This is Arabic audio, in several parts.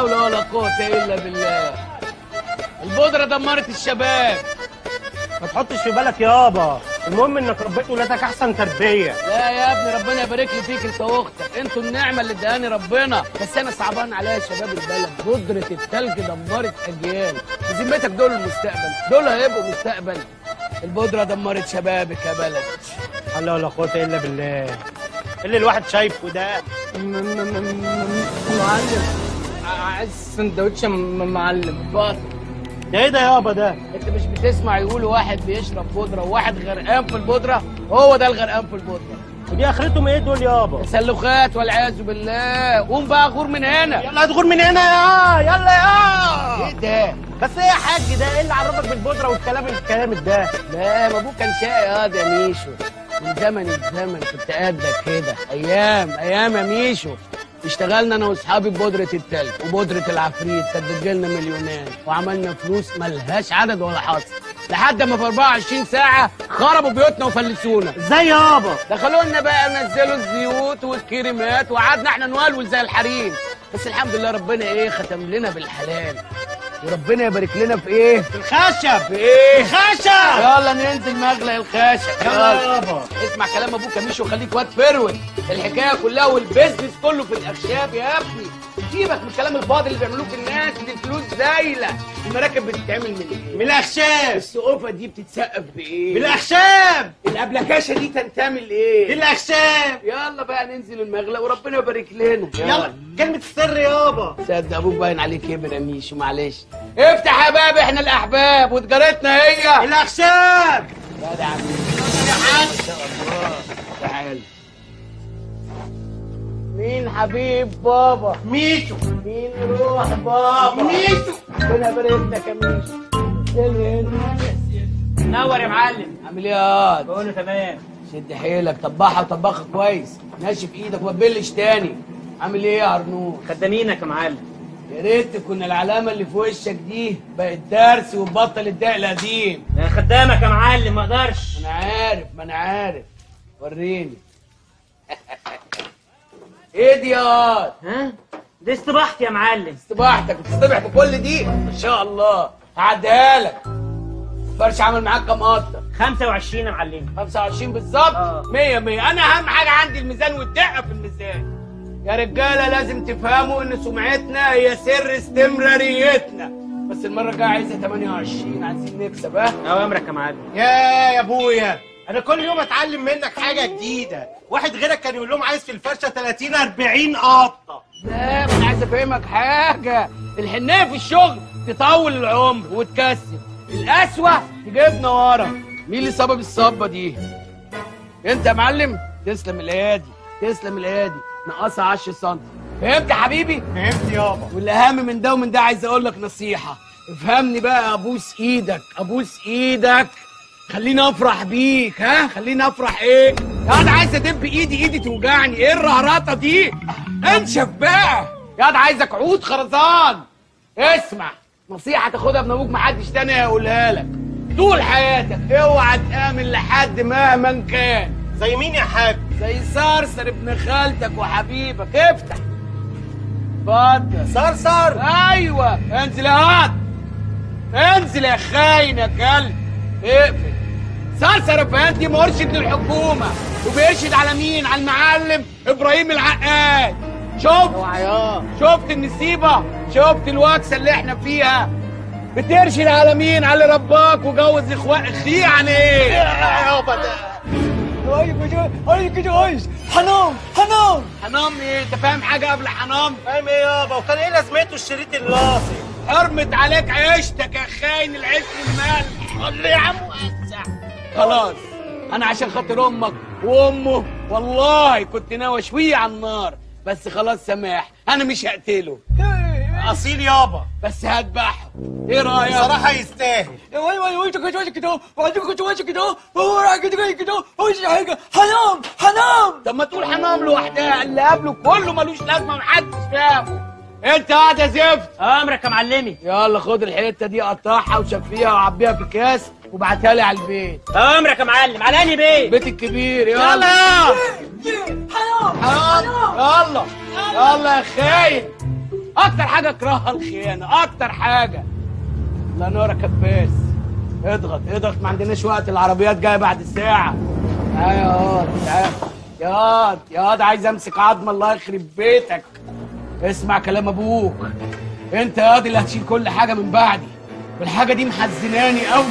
حول ولا قوة إلا بالله. البودرة دمرت الشباب. ما تحطش في بالك يابا المهم إنك ربيت ولادك أحسن تربية. لا يا ابني ربنا يبارك لي فيك أنت وأختك. أنتوا النعمة اللي اداني ربنا. بس أنا صعبان عليا شباب البلد. بودرة التلج دمرت أجيال. بذمتك دول المستقبل. دول هيبقوا مستقبل. البودرة دمرت شبابك يا بلد. حول ولا قوة إلا بالله. اللي الواحد شايفه ده. معلم. عايز سندوتش معلم. بطل ده إيه ده يابا ده؟ أنت مش بتسمع يقولوا واحد بيشرب بودرة وواحد غرقان في البودرة؟ هو ده الغرقان في البودرة. ودي آخرتهم إيه دول يابا تسلخات والعياذ بالله. قوم بقى غور من هنا. يلا هتغور من هنا يا يلا يا. إيه ده؟ بس إيه يا حاج ده؟ إيه اللي عرفك بالبودرة والكلام الكلام ده؟ لا ما أبوك كان شقي ياض يا ميشو. من زمن الزمن كنت قدك كده أيام أيام يا ميشو. اشتغلنا أنا واصحابي ببودره التلج وبودرة العفريت كانت بتجيلنا مليونات وعملنا فلوس ملهاش عدد ولا حصر. لحد ما في 24 ساعة خربوا بيوتنا وفلسونا. إزاي يابا دخلوا لنا بقى نزلوا الزيوت والكريمات وقعدنا إحنا نولول زي الحريم. بس الحمد لله ربنا إيه ختم لنا بالحلال. وربنا يبارك لنا في إيه؟ في الخشب. في إيه؟ الخشب. يلا ننزل مغلق الخشب. يلا. يابا اسمع كلام أبوك يا ميشو وخليك واد فروت الحكاية كلها وال business كله في الأخشاب يا ابني. سيبك من الكلام الفاضي اللي بيعملوه في الناس دي الفلوس زايلة. المراكب بتتعمل من إيه؟ من الأخشاب. السقوفة دي بتتسقف بإيه؟ بالاخشاب الأبلكاشة دي تنتمي لإيه؟ بالاخشاب يلا بقى ننزل المغلق وربنا يبارك لنا. يلا. كلمة السر يابا. صدق أبوك باين عليه كبر يا ميشو معلش. افتح يا باب إحنا الأحباب وتجارتنا هي. الأخشاب. لا ده عم. يا الله. تعال. مين حبيب بابا؟ ميشو مين روح بابا؟ ميشو ربنا يبارك لك يا ميشو سلم. نور يا معلم. عامل إيه يا واد؟ بقول له تمام. شد حيلك. طبعها وطبخها كويس. ناشف إيدك وما تبلش تاني. عامل إيه يا عرنوش خدامينك يا معلم. يا ريت تكون العلامة اللي في وشك دي بقت درس وتبطل الدق القديم. أنا خدامك يا معلم ما أقدرش. ما أنا عارف ما أنا عارف. وريني. إيه دي يا واد؟ ها؟ دي استباحتي يا معلم. استباحتك بتصطبح بكل دي ما شاء الله. هعديها لك فرش عمل معاك كام قطة؟ 25 يا معلم. 25 بالظبط؟ آه. 100 100 أنا أهم حاجة عندي الميزان والدقة في الميزان. يا رجالة لازم تفهموا إن سمعتنا هي سر استمراريتنا. بس المرة الجاية عايزة 28 عايزين نكسب ها؟ أوامرك يا معلم. يا يا أبويا. أنا كل يوم أتعلم منك حاجة جديدة. واحد غيرك كان يقول لهم عايز في الفرشة 30 40 قطة. لا أنا عايز أفهمك حاجة. الحنيه في الشغل تطول العمر وتكسب. القسوه تجيبنا ورا. مين اللي سبب الصبة دي؟ أنت يا معلم. تسلم الايادي تسلم الايادي ناقصها 10 سم فهمت يا حبيبي؟ فهمت يابا. والأهم من ده ومن ده عايز أقول لك نصيحة. افهمني بقى أبوس إيدك. أبوس إيدك. خليني افرح بيك ها؟ خليني افرح إيه؟ يا أنا عايز ادب ايدي ايدي توجعني. إيه الرهرطه دي؟ انشف بقى يا ده عايزك عود خرزان. اسمع نصيحة تاخدها من أبوك محدش تاني هيقولها لك. طول حياتك اوعى تآمن لحد مهما كان. زي مين يا حاج؟ زي صرصر ابن خالتك وحبيبك. افتح. اتفضل. صرصر؟ أيوه. انزل يا انزل يا خاين يا كلب. اقفل. صرصر افندي مرشد للحكومة وبيرشد على مين؟ على المعلم إبراهيم العقاد. شفت؟ شفت النسيبة؟ شفت الوكسة اللي إحنا فيها؟ بترشد على مين؟ على رباك وجوز اخوات اخيه عن إيه يابا ده حنام حنام حنام إيه أنت فاهم حاجة قبل حنام فاهم إيه يابا وكان إيه لازمته الشريط اللاصق حرمت عليك عيشتك يا خاين العيش والمال. قول لي يا عم. خلاص أنا عشان خاطر أمك وأمه والله كنت ناوي اشويه على النار بس خلاص سماح أنا مش هقتله. أصيل يابا. بس هذبحه. إيه رأيك؟ صراحة يستاهل. حنام حنام طب ما تقول حنام لوحدها اللي قبله كله ملوش لازمة محدش فاهمه أنت قاعد يا زفت. اوامرك يا معلمي. يلا خد الحتة دي قطعها وشفيها وعبيها في كاس وابعتها لي على البيت. اوامرك يا معلم على أنهي بيت؟ البيت الكبير يلا. يلا. يلا. يلا يلا يا خاين. أكتر حاجة اكرهها الخيانة أكتر حاجة. الله ينور يا كباس اضغط اضغط ما عندناش وقت العربيات جاية بعد الساعة. تعال يا واد تعال. يا واد يا واد عايز أمسك عظم الله يخرب بيتك. اسمع كلام أبوك. أنت يا واد اللي هتشيل كل حاجة من بعدي. والحاجة دي محزناني قوي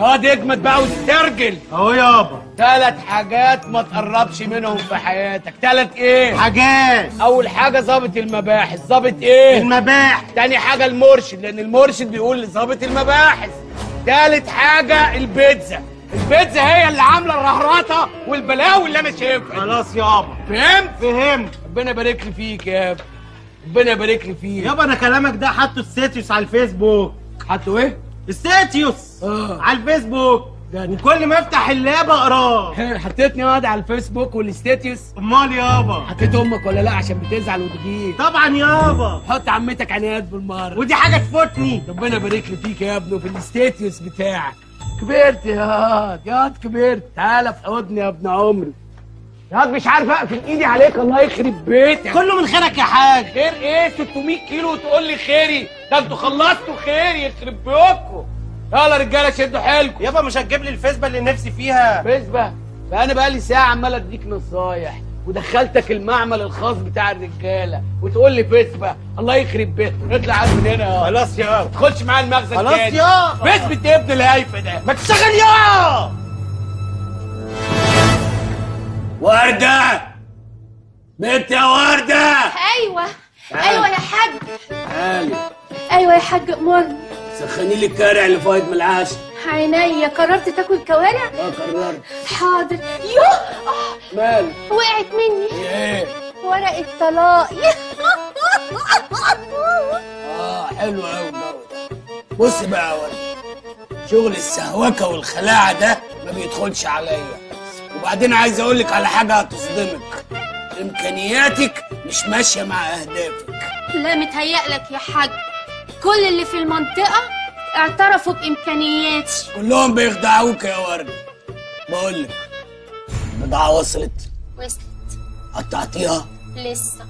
واد اجمد بقى واسترجل اهو يابا. ثلاث حاجات ما تقربش منهم في حياتك. ثلاث إيه؟ حاجات. أول حاجة ظابط المباحث. ظابط إيه؟ المباح تاني حاجة المرشد لأن المرشد بيقول لظابط المباحث. تالت حاجة البيتزا. البيتزا هي اللي عاملة الرهرطه والبلاوي اللي أنا شايفها. خلاص يابا. فهمت؟ فهمت. ربنا يبارك لي فيك يا ابني ربنا يبارك لي فيك. يابا أنا كلامك ده حاطه status على الفيسبوك. حطوا إيه؟ status آه. على الفيسبوك. ده- وكل ما افتح ال lap اقراه. حطيتني واد على الفيسبوك وال status امال يابا. حطيت أمك ولا لا؟ عشان بتزعل وتجيب. طبعا يابا. حط عمتك عنايات بالمرة. ودي حاجة تفوتني. ربنا يبارك لي فيك يا ابني وفي ال status بتاعك. كبرت يا واد. يا واد كبرت. تعالى في حضني يا ابن عمري. يا واد مش عارف أقفل إيدي عليك الله يخرب بيتك. كله من خيرك يا حاج. خير إيه؟ 600 كيلو وتقول لي خيري. ده أنتوا خلصتوا خيري يخرب بيوتكم. يلا رجالة شدوا حيلكم. يابا مش هتجيب لي الفيسبا اللي نفسي فيها؟ بسبة فانا بقى لي ساعة عمال أديك نصايح ودخلتك المعمل الخاص بتاع الرجالة وتقول لي بسبة الله يخرب بيتك. اطلع عاد من هنا. يا خلاص يابا ما تدخلش معايا المخزن خلاص يا. ابن الهايفه ده. ما تشتغل يا. وردة! بنت يا وردة؟ أيوه أيوه يا حاج. تعالي أيوه يا حاج امرني سخني لي الكارع اللي فايت من العشاء عينيا قررت تاكل كوارع؟ آه قررت. حاضر. يوه! آه، مالك وقعت مني. إيه. ورقه طلاق آه حلو قوي بص بقى يا شغل السهوكة والخلاعة ده ما بيدخلش عليا. وبعدين عايز أقول لك على حاجة هتصدمك. إمكانياتك مش ماشية مع أهدافك. لا متهيألك يا حاج. كل اللي في المنطقة اعترفوا بإمكانياتي. كلهم بيخدعوك يا ورد بقول لك البضاعة وصلت. وصلت. قطعتيها؟ لسه.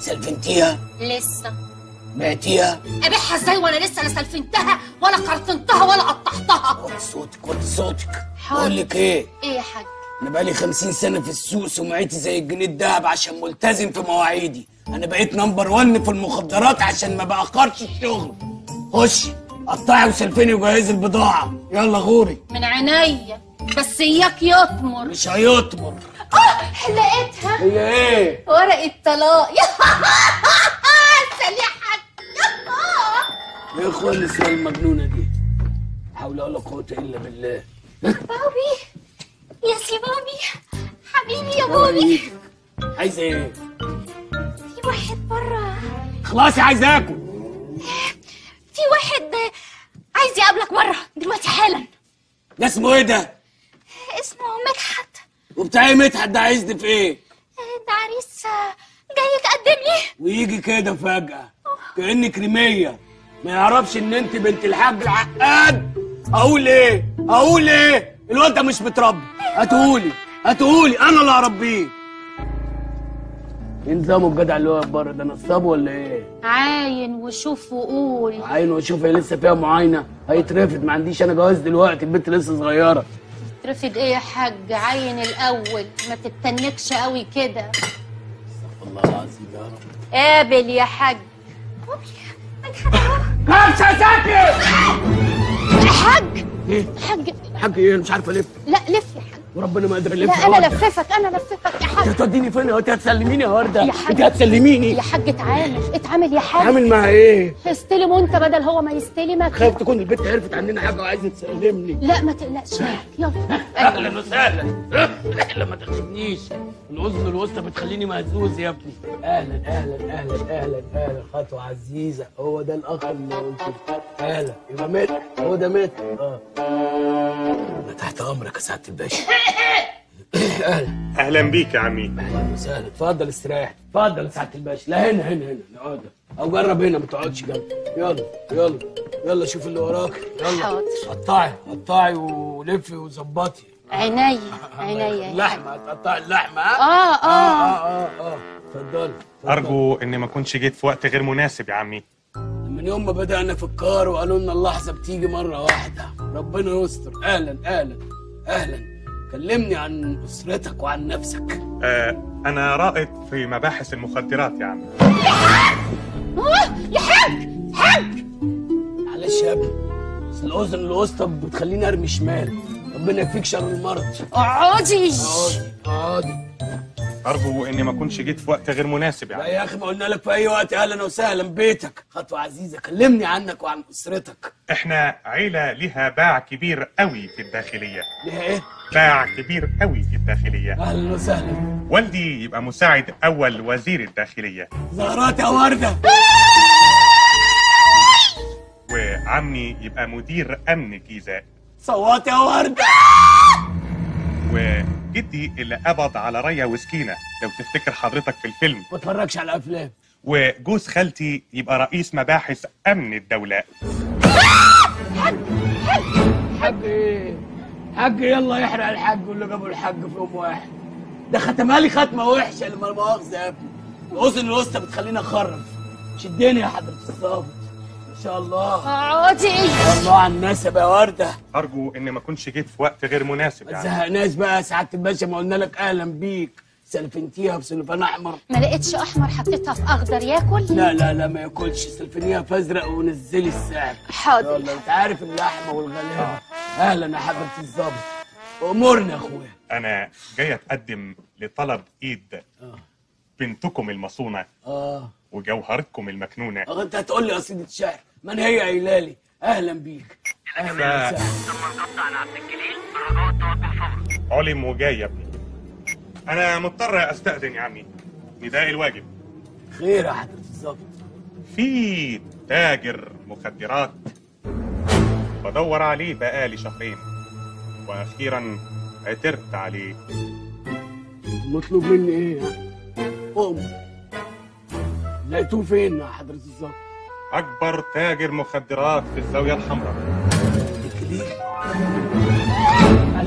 سلفنتيها؟ لسه. بعتيها؟ أبيعها إزاي وأنا لسه لا سلفنتها ولا قرطنتها ولا قطعتها؟ وطي صوتك وطي صوتك. بقول لك إيه؟ إيه يا حاج؟ أنا بقالي خمسين سنة في السوق سمعتي زي الجنيه الدهب عشان ملتزم في مواعيدي. أنا بقيت نمبر ون في المخدرات عشان ما بأخرش الشغل. خشي قطعي وسلفني وجهزي البضاعة. يلا غوري. من عينيا. بس إياك يطمر. مش هيطمر. آه لقيتها. هي إيه؟ ورقة طلاق سليحة. يا اخوان النسوان المجنونة دي. حول ولا قوة إلا بالله. بابي يا سي بابي حبيبي يا بابي. عايزة إيه؟ في واحد بره خلاص عايز آكل. في واحد عايز يقابلك بره دلوقتي حالا. ده اسمه إيه ده؟ اسمه مدحت. وبتاع إيه مدحت ده؟ عايزني في إيه؟ ده عريس جاي يتقدم لي. ويجي كده فجأة كأنك رمية ما يعرفش إن أنت بنت الحاج العقاد. أقول إيه؟ أقول إيه؟ الواد ده مش متربي هاتهولي هاتهولي أنا اللي هربيه. إيه نظامه الجدع اللي واقف بره ده نصاب ولا إيه؟ عاين وشوف وقول. عين واشوف هي لسه فيها معاينة. هيترفد ما عنديش أنا جواز دلوقتي البنت لسه صغيرة. ترفض إيه يا حاج؟ عاين الأول ما تتنكش قوي كده. والله العظيم يا رب. قابل يا حاج. كبسه ساكت حاج! إيه؟ حاج حاج إيه؟ مش عارف الف لا لف يا حاج وربنا ما الف لا يا أنا. لففك أنا لففك يا انت حاج. هتوديني فين؟ انت هتسلميني يا ورده يا حاج. انت هتسلميني؟ يا حاج اتعامل اتعامل يا حاج. عامل مع إيه؟ استلم وانت بدل هو ما يستلمك. خايف تكون البنت عرفت عننا حاجة وعايزة تسلمني. لا ما تقلقش يا. يلا. أهلا وسهلا. أهلا ما تخدمنيش الاذن الوسطى بتخليني مهزوز يا ابني. أهلا أهلا أهلا أهلا أهلا. خطوة عزيزة. هو ده الاخ اللي قلت أهلا. يبقى مات. هو ده مات. آه. تحت أمرك يا سعادة الباشا. أهلا أهلا بيك يا عمي. أهلا وسهلا. اتفضل استريح. اتفضل يا سعادة الباشا. لا هنا هنا هنا. نقعد أو جرب هنا ما تقعدش جنبي. يلا يلا يلا شوف اللي وراك. يلا. حاضر. قطعي قطعي ولفي وظبطي. عينيا عينيا يا حاج اللحمة هتقطعي اللحمه؟ آه آه. آه آه آه. آه اتفضل أرجو إني ما كنتش جيت في وقت غير مناسب يا عمي. من يوم ما بدأنا في الكار وقالوا لنا اللحظة بتيجي مرة واحدة. ربنا يستر. أهلا أهلا أهلا. كلمني عن أسرتك وعن نفسك. آه أنا رائد في مباحث المخدرات يا عمي يا حاج! حاج! معلش يا ابني بس الأذن الوسطى بتخليني أرمي شمال. ربنا يكفيك شر المرض. اقعدي. اقعدي. اقعدي أرجو إني ما كنتش جيت في وقت غير مناسب يا لا يا أخي ما قلنا لك في أي وقت. أهلا وسهلا بيتك. خطوة عزيزة كلمني عنك وعن أسرتك. إحنا عيلة ليها باع كبير قوي في الداخلية. ليها إيه؟ باع كبير قوي في الداخلية. أهلا وسهلا. والدي يبقى مساعد أول وزير الداخلية. زهرات يا وردة. وعمي يبقى مدير أمن الجيزة. صوت يا وردة. وجدي اللي قبض على ريا وسكينة. لو تفتكر حضرتك في الفيلم. ما اتفرجش على أفلام. وجوز خالتي يبقى رئيس مباحث أمن الدولة. حاج إيه حاج يلا يحرق الحاج واللي جابوا الحاج في يوم واحد. ده ختمها لي ختمة وحشة لما مؤاخذه يا ابني الاذن الوسطى بتخليني أخرف. شدني يا حضرة الظابط إن شاء الله. اقعدي يا الله على النسب يا وردة. أرجو إني ما كنتش جيت في وقت غير مناسب ما يعني تزهقناش بقى يا سعاده الباشا ما قلنا لك أهلا بيك. سلفنتيها في سلفان احمر. ما لقيتش احمر حطيتها في اخضر ياكل؟ لا لا لا ما ياكلش سلفنيها في ازرق ونزلي السعر حاضر. يلا انت عارف اللحمه والغلابة. أهلا يا حضره الظابط. امورنا يا اخويا. أنا جاي أتقدم لطلب إيد آه. بنتكم المصونة آه. وجوهرتكم المكنونة. آه أنت هتقول لي قصيده شعر من هي قايله لي أهلا بيك. أهلا ف- وسهلا. علم وجاي يا ابني. أنا مضطر أستأذن يا عمي. نداء الواجب. خير يا حضره الظابط في تاجر مخدرات. بدور عليه بقالي شهرين وأخيرا عثرت عليه. مطلوب مني إيه يعني قوم؟ لقيتوه فين يا حضره الظابط أكبر تاجر مخدرات في الزاوية الحمراء.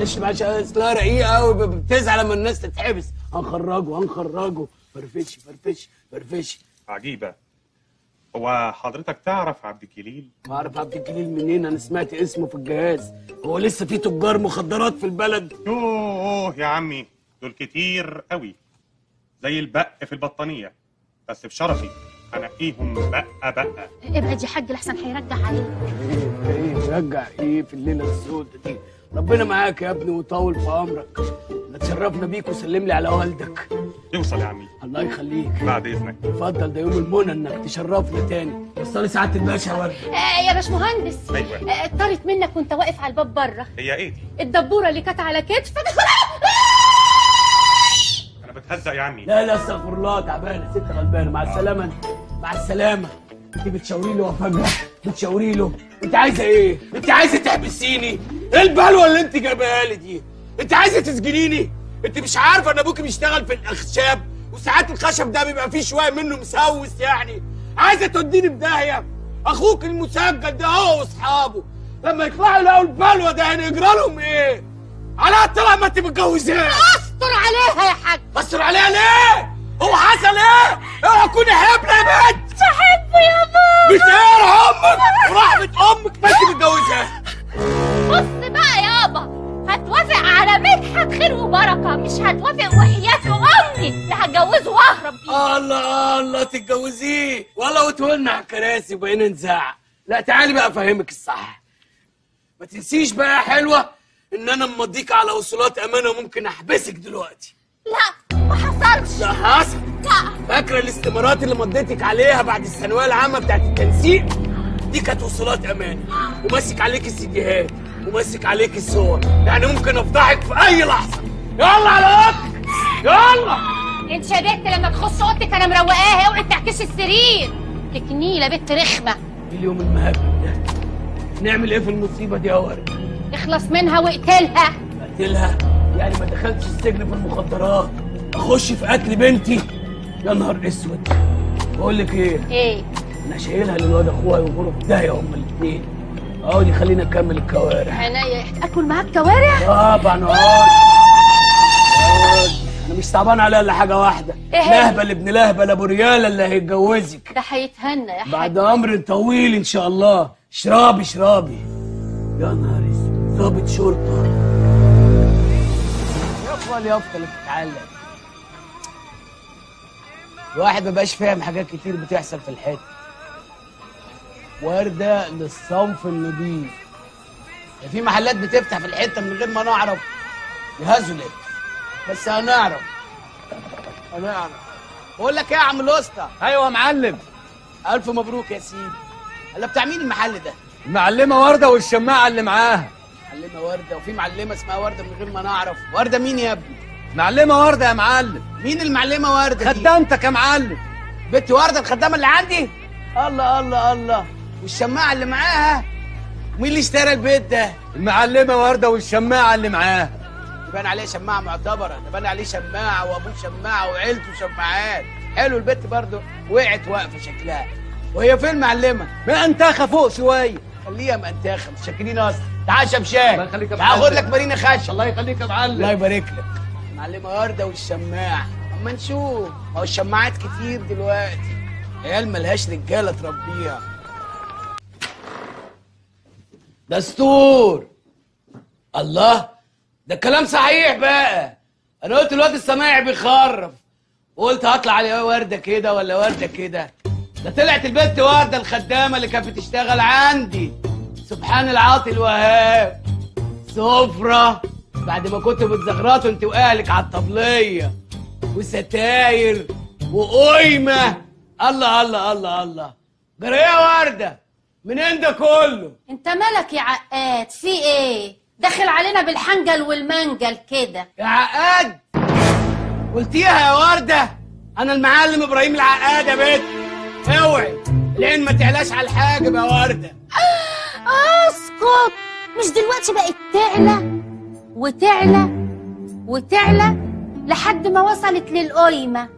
معلش معلش اصلها رقيقه قوي بتزعل لما الناس تتحبس هنخرجه هنخرجه فرفشي فرفشي فرفشي عجيبه هو حضرتك تعرف عبد الجليل بعرف عبد الجليل منين أنا سمعت اسمه في الجهاز هو لسه في تجار مخدرات في البلد يوه يا عمي دول كتير قوي زي البق في البطانيه بس بشرفي انقيهم بقه بقه ابعد يا حاج لحسن هيرجع عليك إيه إيه رجع إيه في الليلة السوداء دي ربنا معاك يا ابني وطول في عمرك اتشرفنا بيك وسلم لي على والدك. يوصل يا عمي. الله يخليك. بعد إذنك. اتفضل ده يوم المنى إنك تشرفنا تاني. وصلي سعاده الباشا يا ورد آه يا باشمهندس. أيوة. آه، طارت منك وأنت واقف على الباب بره هي إيه دي؟ الدبورة اللي كانت على كتفك. أنا بتهزق يا عمي. لا لا استغفر الله تعبانة ست غلبانة. مع السلامة. انت مع السلامة. انت بتشاوري له وفجاه بتشاوري له. انت عايزة إيه؟ انت عايزة تحبسيني إيه البلوة اللي أنت جايباها لي دي؟ أنت عايزة تسجنيني؟ أنت مش عارفة إن ابوكي بيشتغل في الأخشاب وساعات الخشب ده بيبقى فيه شوية منه مسوس يعني. عايزة توديني في داهيه أخوك المسجل ده هو وأصحابه. لما يطلعوا يلاقوا البلوة ده هنجرى لهم إيه؟ على طلع ما أنت متجوزاه أستر عليها يا حاج. بصر عليها ليه؟ هو حصل إيه؟ أوعى تكوني حبلة يا بنت. بحبه يا بابا بتقهر أمك ورحمة أمك ما أنت متجوزها بص بقى يابا هتوافق على مدحت خير وبركة مش هتوافق وحياة امي اللي هتجوزه وأهرب بيه. الله الله تتجوزيه. والله وتولنا على الكراسي وبقينا نزعق. لا تعالي بقى أفهمك الصح. ما تنسيش بقى يا حلوة إن أنا مضيك على وصولات أمانة وممكن أحبسك دلوقتي. لا ما حصلش. ده حصل. لا. فاكرة الاستمارات اللي مضيتك عليها بعد الثانوية العامة بتاعت التنسيق؟ دي كانت وصولات أمانة وماسك عليك السيديهات وماسك عليك الصور. يعني ممكن أفضحك في أي لحظة. يلا على أوضتك يلا. انت يا بنت لما تخش اوضتك أنا مروقاها اوعي تعكسي السرير. تكنيله بنت رخمة. اليوم المهبب ده نعمل إيه في المصيبة دي يا ورد؟ اخلص منها واقتلها. قتلها يعني ما دخلتش السجن في المخدرات. أخش في قتل بنتي. يا نهار أسود. بقول لك إيه؟ إيه؟ أنا شايلها للواد أخويا ويغوروا في داهية هما الاتنين. اقعدي خلينا نكمل الكوارع. عينيا اكل معاك كوارع؟ طبعا اقعد اقعد أنا مش صعبان عليها إلا حاجة واحدة. إيه؟ لهبل ابن لهبل ابو رياله اللي هيتجوزك. ده هيتهنى يا حاج. بعد أمر طويل إن شاء الله. اشربي اشربي يا نهار أسود. ضابط شرطة. يافا اليافطه اللي بتتعلم الواحد مبقاش فاهم حاجات كتير بتحصل في الحتة. وردة للصنف النضيف. ده في محلات بتفتح في الحتة من غير ما نعرف. يهزلت بس هنعرف. هنعرف. بقول لك إيه يا عم الاسطى أيوه يا معلم. ألف مبروك يا سيدي. هلا بتاع مين المحل ده؟ المعلمة وردة والشماعة اللي معاها. معلمة وردة وفي معلمة اسمها وردة من غير ما نعرف. وردة مين يا ابني؟ معلمة وردة يا معلم. مين المعلمة وردة خدامتك يا معلم. بنت وردة الخدامة اللي عندي؟ الله الله الله. والشماعة اللي معاها مين اللي اشترى البيت ده؟ المعلمة ورده والشماعة اللي معاها يبان عليه شماعة معتبرة يبان عليه شماعة وأبوه شماعة وعيلته شماعات. حلو البت برضه وقعت واقفة شكلها. وهي فين المعلمة؟ ما انتخى فوق شوية. خليها منتخه مش شاكرين أصلا. تعال شمشان. الله يخليك يا تعال معلم. لك مارينا خشب. الله يخليك يا الله معلم يبارك لك. معلمة وردة والشماع أما نشوف ما هو الشماعات كتير دلوقتي. عيال ملهاش رجالة تربيها. دستور. الله ده الكلام صحيح بقى. أنا قلت الواد السماعي بيخرف. وقلت هطلع عليه وردة كده ولا وردة كده. ده طلعت البنت وردة الخدامة اللي كانت بتشتغل عندي. سبحان العاطي الوهاب. سفرة. بعد ما كنتوا بتزغرطوا انت وأهلك على الطبلية. وستاير. وقيمة الله الله الله الله. جرى إيه يا وردة. منين ده كله. انت مالك يا عقاد؟ في إيه؟ داخل علينا بالحنجل والمنجل كده. يا عقاد! قلتيها يا وردة؟ أنا المعلم إبراهيم العقاد يا بنت أوعي العين ما تعلاش على الحاجب يا وردة. أسكت! مش دلوقتي بقت تعلى وتعلى وتعلى لحد ما وصلت للقيمة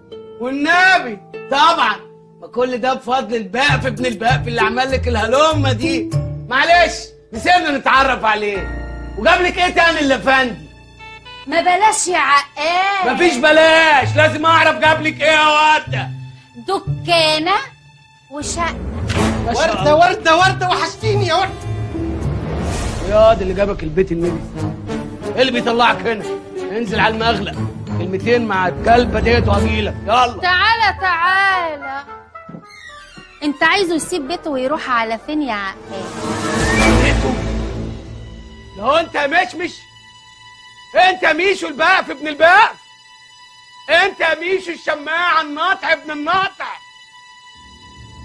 والنبي طبعا. ما كل ده بفضل البقف ابن البقف اللي عمل لك الهلومة دي. معلش نسيبنا نتعرف عليه. وجاب لك إيه تاني اللي فندي ما بلاش يا عقاد مفيش بلاش. لازم أعرف جاب لك إيه يا وردة. ما شاء وردة. وردة وردة وحشتيني يا وردة. يا دي اللي جابك البيت النبي. إيه اللي بيطلعك هنا؟ انزل على المغلق. كلمتين مع الكلبة ديت وهجيلك يلا. تعالى تعالى. انت عايزه يسيب بيته ويروح على فين يا عقاد لو انت مشمش انت ميشو البقف ابن البقف. انت ميشو الشماعة الناطع ابن الناطع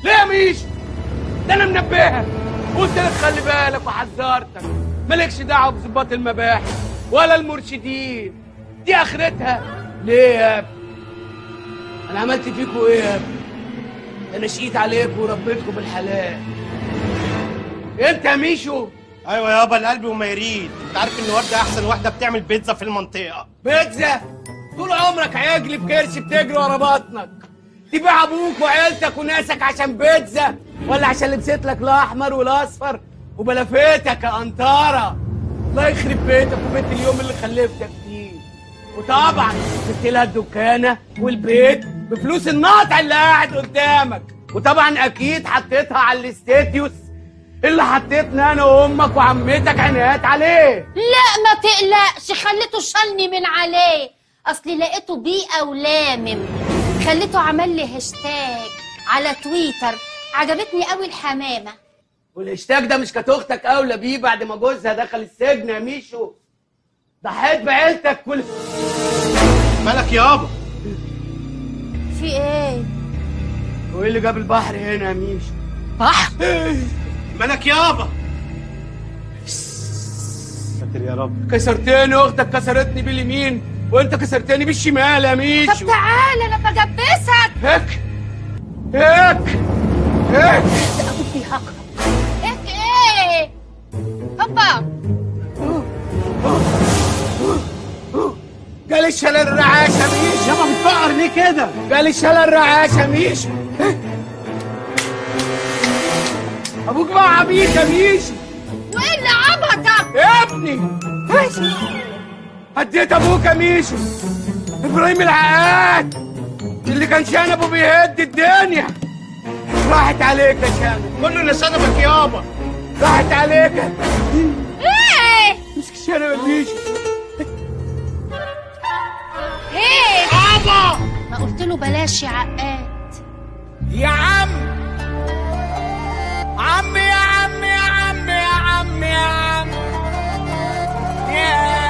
ليه يا ميشو؟ ده أنا منبهك. قلت لك خلي بالك وحذرتك. مالكش دعوة بظباط المباحث ولا المرشدين. دي آخرتها. ليه يا ابني؟ أنا عملت فيكوا إيه يا ابني؟ ده أنا شقيت عليكم وربيتكم بالحلال. انت يا ميشو. أيوه يابا القلب وما يريد. انت عارف ان ورده احسن واحدة بتعمل بيتزا في المنطقة. بيتزا؟ طول عمرك عجل بكرش بتجري ورا بطنك. تبيع أبوك وعيلتك وناسك عشان بيتزا ولا عشان لبست لك الاحمر والاصفر وبلفتك يا انطارة. الله يخرب بيتك وبيت اليوم اللي خلفتك. وطبعا جبت لها الدكانة والبيت بفلوس الناطع اللي قاعد قدامك. وطبعا أكيد حطيتها على الاستاتيوس اللي حطيتنا أنا وأمك وعمتك عنايات عليه. لا ما تقلقش خليته شالني من عليه. أصلي لقيته بيئة ولامم. خليته عمل لي هاشتاج على تويتر. عجبتني قوي الحمامة. والهاشتاج ده مش كانت أختك أولى بيه بعد ما جوزها دخل السجن يا ميشو؟ ضحيت بعيلتك كل مالك يابا في إيه؟ وإيه اللي جاب البحر هنا يا ميشو؟ بحر؟ مالك يابا ساتر يا رب. كسرتني أختك كسرتني باليمين وأنت كسرتني بالشمال يا طب ميشو تعالى أنا بجبسك. هيك؟ هيك؟ هيك؟ أبوك بيهكر إيه؟ إيه؟ هوبا جالي شلل الرعاش يا ميشو يابا بتفقر ليه كده؟ جالي شلل الرعاش يا ميشو أبوك بقى عبيط يا ميشو وايه اللي عبطك يا ابني. هديت أبوك يا ميشو إبراهيم العقاد. اللي كان شنبه بيهد الدنيا. راحت عليك يا شنب كله اللي شنبك يابا. راحت عليك. إيه؟ مسك شنبك دي إيه؟ ما قلت له بلاش يا عقاد. يا عم! عم يا عم يا عم يا عم يا عم. يا يا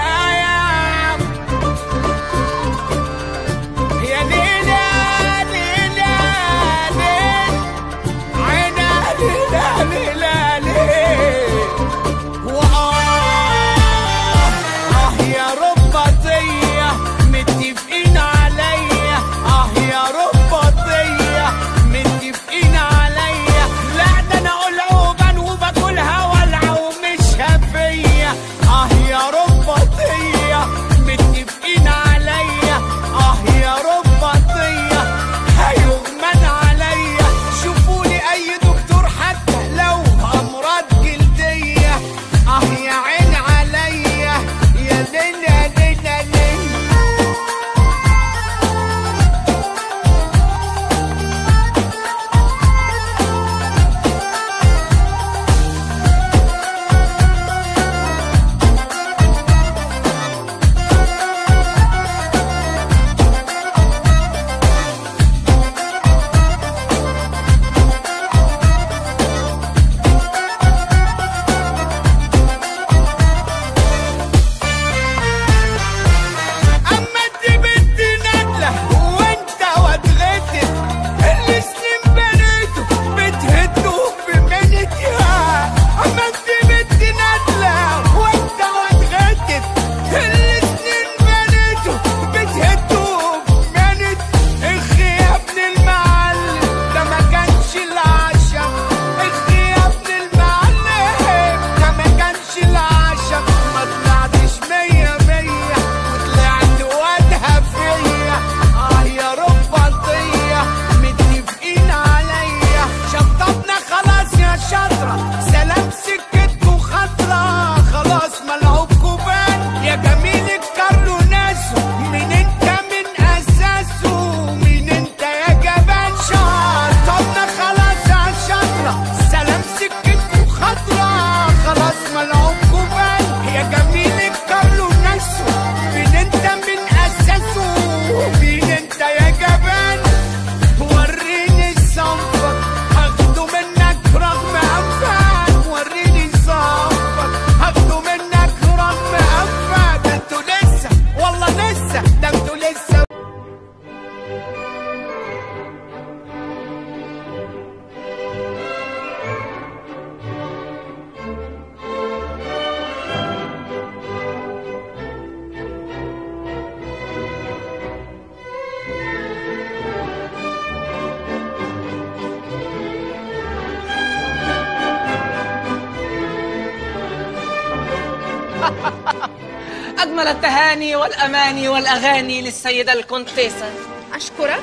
والأغاني للسيدة الكونتيسة. أشكرك.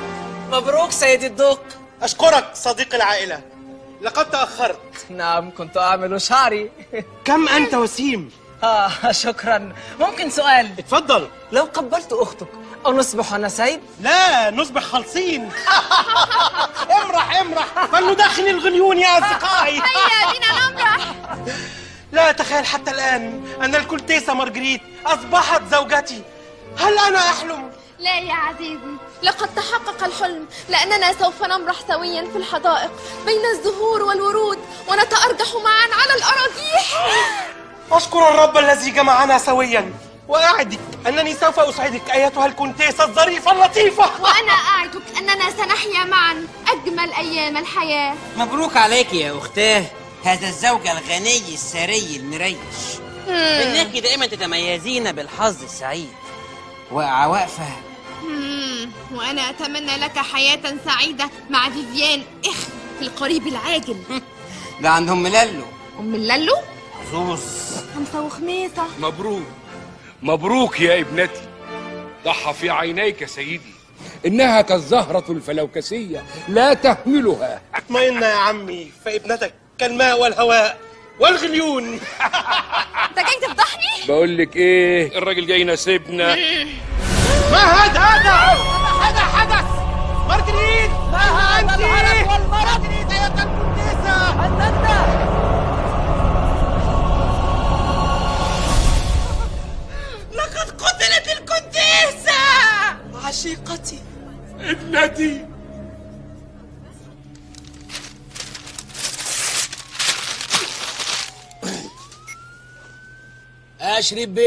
مبروك سيدي الدوق. أشكرك صديق العائلة. لقد تأخرت. نعم كنت أعمل شعري. كم أنت وسيم؟ آه شكرا. ممكن سؤال؟ اتفضل. لو قبلت أختك أو نصبح نسيب؟ لا نصبح خالصين امرح امرح. فلندخن الغليون يا أصدقائي. هيا بنا نمرح. لا أتخيل حتى الآن أن الكونتيسة مارجريت أصبحت زوجتي. هل أنا أحلم؟ لا يا عزيزي لقد تحقق الحلم لأننا سوف نمرح سويا في الحدائق بين الزهور والورود ونتأرجح معا على الأراجيح أشكر الرب الذي جمعنا سويا وأعدك أنني سوف أسعدك أيتها الكونتيسة الظريفة اللطيفة. وأنا أعدك أننا سنحيا معا أجمل أيام الحياة. مبروك عليك يا أختاه هذا الزوج الغني الثري المريش. إنك دائما تتميزين بالحظ السعيد. وعواقفه مم. وأنا أتمنى لك حياة سعيدة مع فيفيان إخ في القريب العاجل. ده عندهم ملالو أم اللالو زوز. خمسة وخميسة. مبروك. مبروك يا ابنتي. ضحى في عينيك سيدي. إنها كالزهرة الفلوكسية لا تهملها. أطمئن يا عمي فابنتك كالماء والهواء والغليون؟ بقول لك إيه؟ الراجل جاي يناسبنا. ما هذا هذا؟ هذا حدث. مارجريت. ما هذا العرق والمرض مارجريت يا القديسة لقد قتلت القديسة عشيقتي ابنتي يا شريف بيه.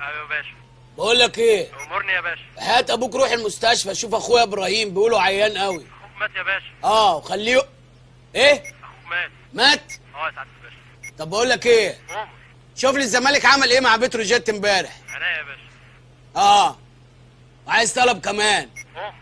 أيوه يا باشا. بقول لك إيه؟ امرني يا باشا. هات أبوك روح المستشفى شوف أخويا إبراهيم بيقولوا عيان قوي أخوك مات يا باشا. آه وخليه إيه؟ أخوك مات. مات؟ آه يا سعادة الباشا طب بقول لك إيه؟ عمر شوف لي الزمالك عمل إيه مع بتروجيت إمبارح. عينيا يا باشا. آه. وعايز طلب كمان. عمر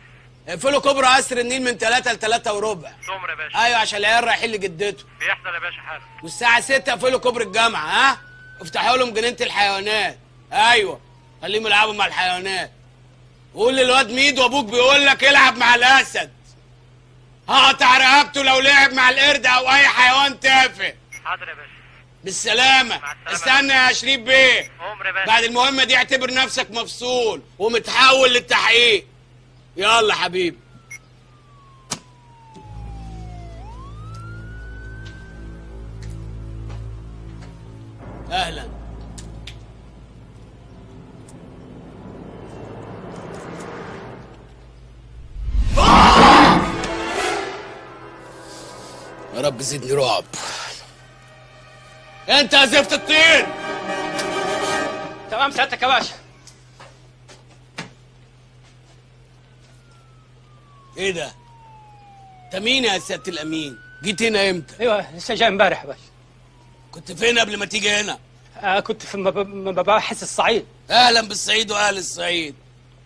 اقفلوا كوبري قصر النيل من 3 ل 3 وربع. سمر يا باشا. أيوه عشان العيال رايحين لجدته. بيحصل يا باشا حالا والساعة 6 اقفلوا كوبري الجامعة ها؟ افتحوا لهم جنينة الحيوانات. أيوه خليهم يلعبوا مع الحيوانات. قول للواد ميدو أبوك بيقول لك العب مع الأسد. هقطع رقبته لو لعب مع القرد أو أي حيوان تافه. حاضر يا باشا. بالسلامة. استنى يا شريف بيه. بعد المهمة دي اعتبر نفسك مفصول ومتحول للتحقيق. يلا حبيبي. أهلا. يا رب زدني رعب. أنت يا زفت الطين. تمام سيادتك يا باشا. إيه ده؟ أنت مين يا سيادة الأمين؟ جيت هنا إمتى؟ أيوه لسه جاي امبارح يا باشا. كنت فين قبل ما تيجي هنا؟ آه كنت في مب- مباحث الصعيد. أهلا بالصعيد وأهل الصعيد.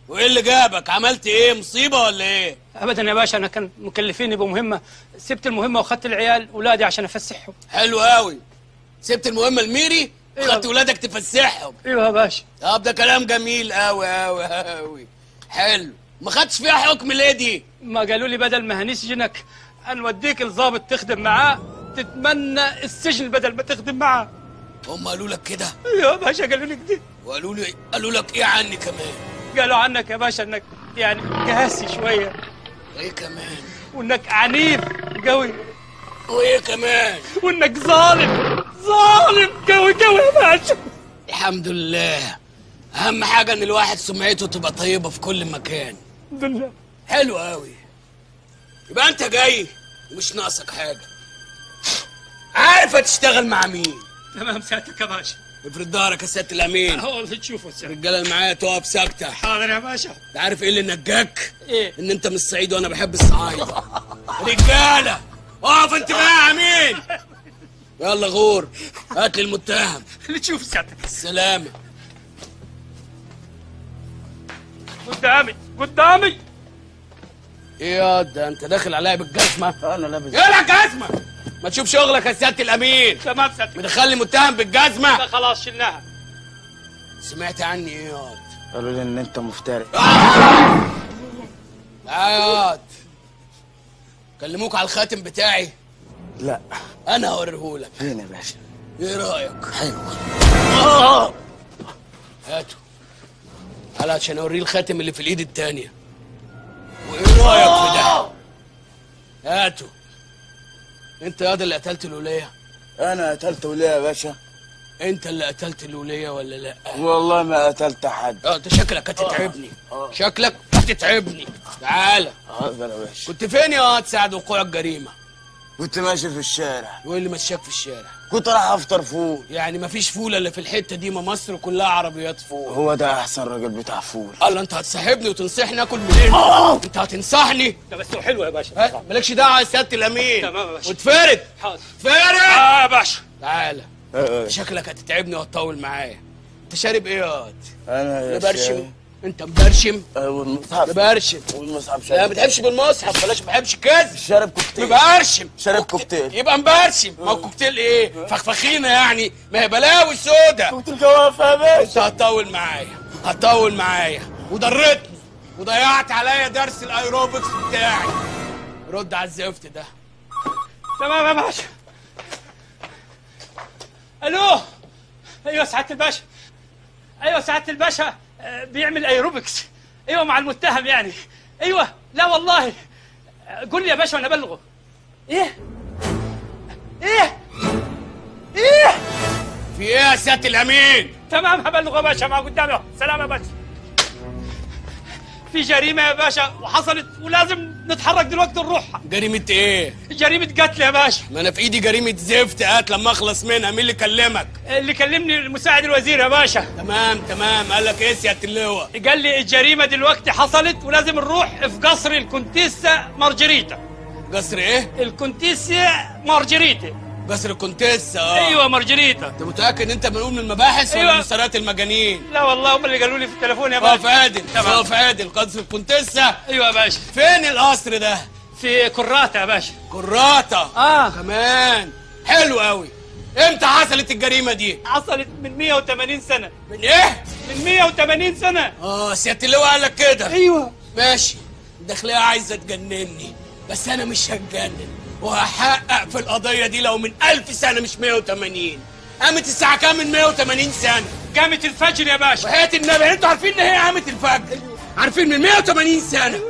وإيه اللي جابك؟ عملت إيه؟ مصيبة ولا إيه؟ ابدا يا باشا أنا كان مكلفيني بمهمه سبت المهمة واخدت العيال ولادي عشان أفسحهم. حلو قوي سبت المهمة الميري؟ أيوة. خدت ولادك تفسحهم. إيوه يا باشا. طب ده كلام جميل قوي قوي قوي حلو. ما خدتش فيها حكم ليه دي؟ ما قالوا لي بدل ما هنسجنك هنوديك الضابط تخدم معاه. تتمنى السجن بدل ما تخدم معاه. هم قالوا لك كده؟ يا باشا قالوا لي كده. وقالوا لي قالوا لك إيه عني كمان؟ قالوا عنك يا باشا إنك يعني قاسي شوية. وايه كمان؟ وإنك عنيف قوي. وإيه كمان؟ وإنك ظالم. ظالم قوي قوي يا باشا. الحمد لله. أهم حاجة إن الواحد سمعته تبقى طيبة في كل مكان. الحمد لله. حلو قوي يبقى أنت جاي. ومش ناقصك حاجة. عارف هتشتغل مع مين؟ تمام سيادتك يا باشا. افرد ظهرك يا سيادة الأمين. هو اللي تشوفه سيادتك الرجالة اللي معايا تقف ساكتة. حاضر يا باشا. انت عارف إيه اللي نجاك؟ إيه؟ ان انت من الصعيد وأنا بحب الصعايدة. رجالة اقف انت بقى يا أمين. يلا غور هات لي المتهم. اللي تشوفه سيادتك. السلامة. قدامي قدامي. إيه يا ده انت داخل عليا بالجزمة؟ أنا لابس. إيه الجزمه ما تشوف شغلك يا سيادة الأمين. تمام سيادتك مدخلني متهم بالجزمة. ده خلاص شلناها. سمعت عني إيه يا واد. قالوا لي إن أنت مفتري. لا يا واد. كلموك على الخاتم بتاعي. لا. أنا هوريهولك. فين يا باشا؟ إيه رأيك؟ حلو هاته تعالى عشان أوريه الخاتم اللي في الإيد التانية. وإيه رأيك في ده؟ هاته انت يا اللي قتلت الولية. أنا قتلت ولية يا باشا. انت اللي قتلت الولية ولا لا؟ والله ما قتلت حد. آه انت شكلك هتتعبني. شكلك هتتعبني. تعالى حاضر يا باشا كنت فين يا واد ساعة وقوع الجريمة؟ كنت ماشي في الشارع. وإيه اللي مشاك في الشارع؟ كنت رايح أفطر فول. يعني مفيش فول إلا في الحتة دي ما مصر كلها عربيات فول. هو ده أحسن راجل بتاع فول. الله أنت هتصاحبني وتنصحني آكل منين؟ أنت هتنصحني؟ ده بس حلو يا باشا. مالكش دعوة يا سيادة الأمين. تمام يا باشا. وتفرد حاضر. فرد آه يا باشا. تعالى. آه، آه. شكلك هتتعبني وهتطول معايا. أنت شارب إيه يا أنا يا مبرشم شاي. انت مبرشم؟ آه، والمصحف. مبرشم. والمصحف لا ما شارب بتحبش بالمصحف بلاش ما بحبش كذب شارب كوكتيل. مبرشم. شارب كوكتيل. يبقى مبرشم. ما هو كوكتيل إيه؟ فخفخينة يعني. ما هي بلاوي سودا كوكتيل جوافة يا باشا. أنت هتطول معايا. هتطول معايا. وضرتني وضيعت عليا درس الأيروبكس بتاعي. رد على الزفت ده. تمام يا باشا. ألو؟ أيوه سعادة الباشا. أيوه سعادة الباشا. بيعمل ايروبكس أيوه مع المتهم يعني. أيوه لا والله. قول لي يا باشا وأنا ابلغه. إيه؟ إيه؟ إيه؟ في إيه يا سيادة الأمين؟ تمام هبلغه يا باشا. مع قدامي. سلام يا باشا. في جريمة يا باشا وحصلت ولازم نتحرك دلوقتي نروح. جريمة إيه؟ جريمة قتل يا باشا. ما أنا في إيدي جريمة زفت هات لما أخلص منها مين اللي كلمك؟ اللي كلمني المساعد الوزير يا باشا. تمام تمام. قال لك إيه؟ سيادة اللواء. قال لي الجريمة دلوقتي حصلت ولازم نروح في قصر الكونتيسا مارجريتا. قصر إيه؟ الكونتيسا مارجريتا. قصر الكونتيسا آه. أيوه مارجريتا. أنت متأكد أنت منقول من المباحث ولا أيوة. من سرايات المجانين؟ لا والله هم اللي قالوا لي في التليفون يا باشا. اقف عادل اقف عادل. قصر الكونتيسا أيوه يا باشا. فين القصر ده؟ في كراتا يا باشا. كراته آه. كمان. حلو قوي إمتى حصلت الجريمة دي؟ حصلت من 180 سنة. من إيه؟ من 180 سنة. آه سيادة اللواء قال لك كده. أيوه. ماشي. الداخليه عايزة تجنني بس أنا مش هتجنن. وهحقق في القضية دي لو من ألف سنة مش 180 قامت الساعة كام من 180 سنة؟ قامت الفجر يا باشا. وحياة النبي أنتوا عارفين إن هي قامت الفجر؟ عارفين من 180 سنة.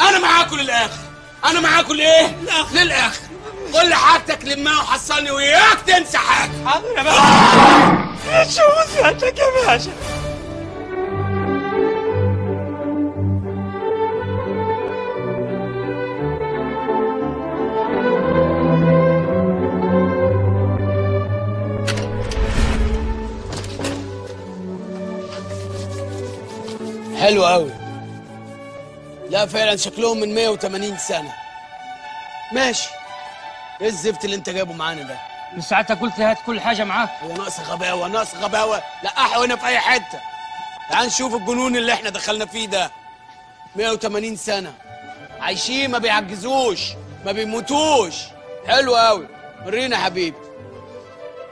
أنا معاكم للآخر. أنا معاكم لإيه؟ للآخر. قول حاجتك لما وحصلني وياك تنسى حاجة. حاضر يا باشا. شو سيادتك يا باشا. حلو قوي لا فعلا شكلهم من 180 سنة. ماشي. إيه الزفت اللي أنت جايبه معانا ده؟ من ساعتها قلت هات كل حاجة معاك هو ناقص غباوة ناقص غباوة. لقحوا هنا في أي حتة. تعال نشوف الجنون اللي إحنا دخلنا فيه ده. 180 سنة. عايشين ما بيعجزوش ما بيموتوش. حلو قوي ورينا يا حبيبي.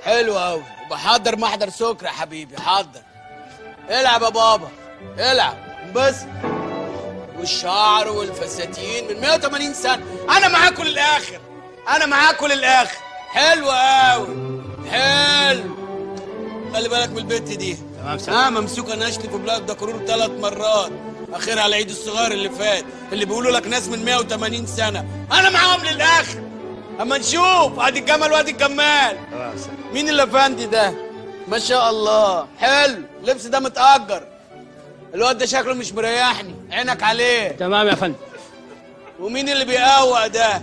حلو قوي وبحضر محضر سكر يا حبيبي حضر العب يا بابا. العب. بس. والشعر والفساتين من 180 سنة. أنا معاكم للآخر. أنا معاكم للآخر. حلو قوي حلو. خلي بالك من البت دي. تمام آه ممسوكة نشل في بلاد دكرور ثلاث مرات. أخرها على العيد الصغير اللي فات اللي بيقولوا لك ناس من 180 سنة. أنا معاهم للآخر. أما نشوف. ادي الجمل وادي الجمال. مين الافندي ده؟ ما شاء الله. حلو. اللبس ده متأجر. الواد ده شكله مش مريحني. عينك عليه. تمام يا فندم. ومين اللي بيقوق ده؟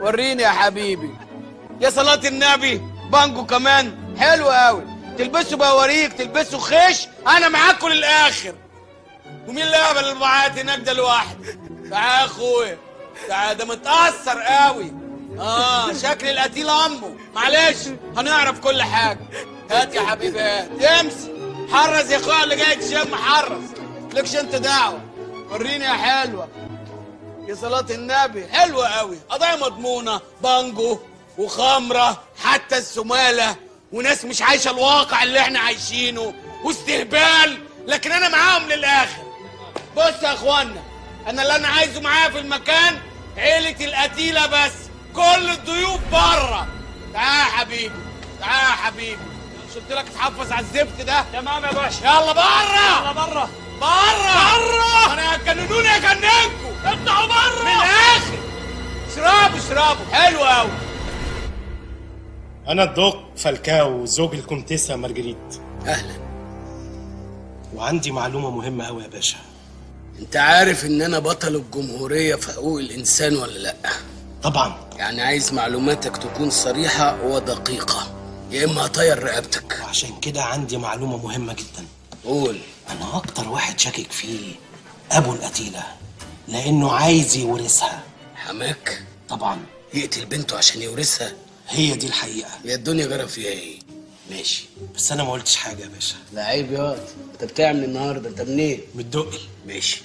وريني يا حبيبي. يا صلاة النبي بانجو كمان. حلو قوي. تلبسوا بواريك تلبسوا خش. أنا معاكم للآخر. ومين اللي قبل المعاد هناك ده لوحده؟ تعال يا اخويا تعال ده متأثر قوي. آه شكل القتيل أمه. معلش هنعرف كل حاجة. هات يا حبيبي هات. امسك حرز يا اخويا اللي جاي تشم حرز لكش انت دعوه وريني يا حلوة. يا صلاة النبي حلوة قوي قضايا مضمونة بانجو وخمرة حتى السمالة. وناس مش عايشة الواقع اللي إحنا عايشينه. واستهبال. لكن أنا معاهم للآخر. بص يا اخوانا أنا اللي أنا عايزه معايا في المكان عيلة القتيلة بس. كل الضيوف بره. تعال يا حبيبي تعال يا حبيبي. قلت لك تحفظ على الزفت ده؟ تمام يا باشا. يلا بره يلا بره بره بره أنا هتجننوني اجننكم اطلعوا بره من الآخر. اشربوا اشربوا. حلو قوي أنا الدوق فالكاو زوج الكونتيسة مارجريت أهلا. وعندي معلومة مهمة أوي يا باشا. أنت عارف إن أنا بطل الجمهورية في حقوق الإنسان ولا لأ؟ طبعا. يعني عايز معلوماتك تكون صريحة ودقيقة. يا إما هطير رقبتك. وعشان كده عندي معلومة مهمة جدا. قول. أنا أكتر واحد شاكك فيه أبو القتيلة لأنه عايز يورثها. حماك؟ طبعا. يقتل بنته عشان يورثها؟ هي دي الحقيقة. هي الدنيا جرى فيها إيه؟ ماشي. بس أنا ما قلتش حاجة يا باشا. لا عيب ياض أنت بتعمل النهارده؟ أنت منين؟ من الدقي ماشي.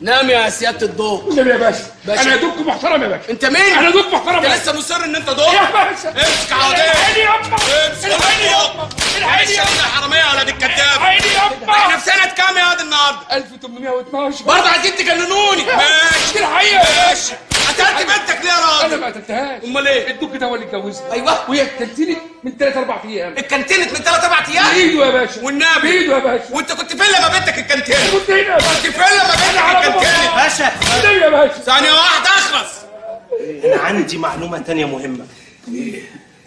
نام يا سيادة الضوء. النبي يا باشا. باشا. أنا دوك محترم يا باشا. أنت مين؟ أنا دوك محترم أنت لسه مصر إن أنت ضوء؟ يا باشا. امسك عوضين العيني يابا. امسك العيني يابا. العيني ماشي يا ابن الحرامية يا ولاد الكذاب العيني يابا. إحنا في سنة كام يا واد النهارده؟ 1812 برضه عايزين تجننوني ماشي. الحقيقة ماشي. قتلت بنتك ليه يا راجل؟ أنا ما قتلتهاش. أمال إيه؟ الدب ده هو اللي اتجوزها. أيوه. وهي اتكلتلت من ثلاث أربع أيام. اتكنتلت من ثلاث أربع أيام؟ بإيده يا باشا. والنبي. بإيده يا باشا. وأنت كنت فين لما بنتك اتكنتلت؟ كنت هنا كنت فين لما على بابا. اتكنتلت؟ باشا. يا باشا؟ ثانية واحدة اخلص أنا عندي معلومة تانية مهمة.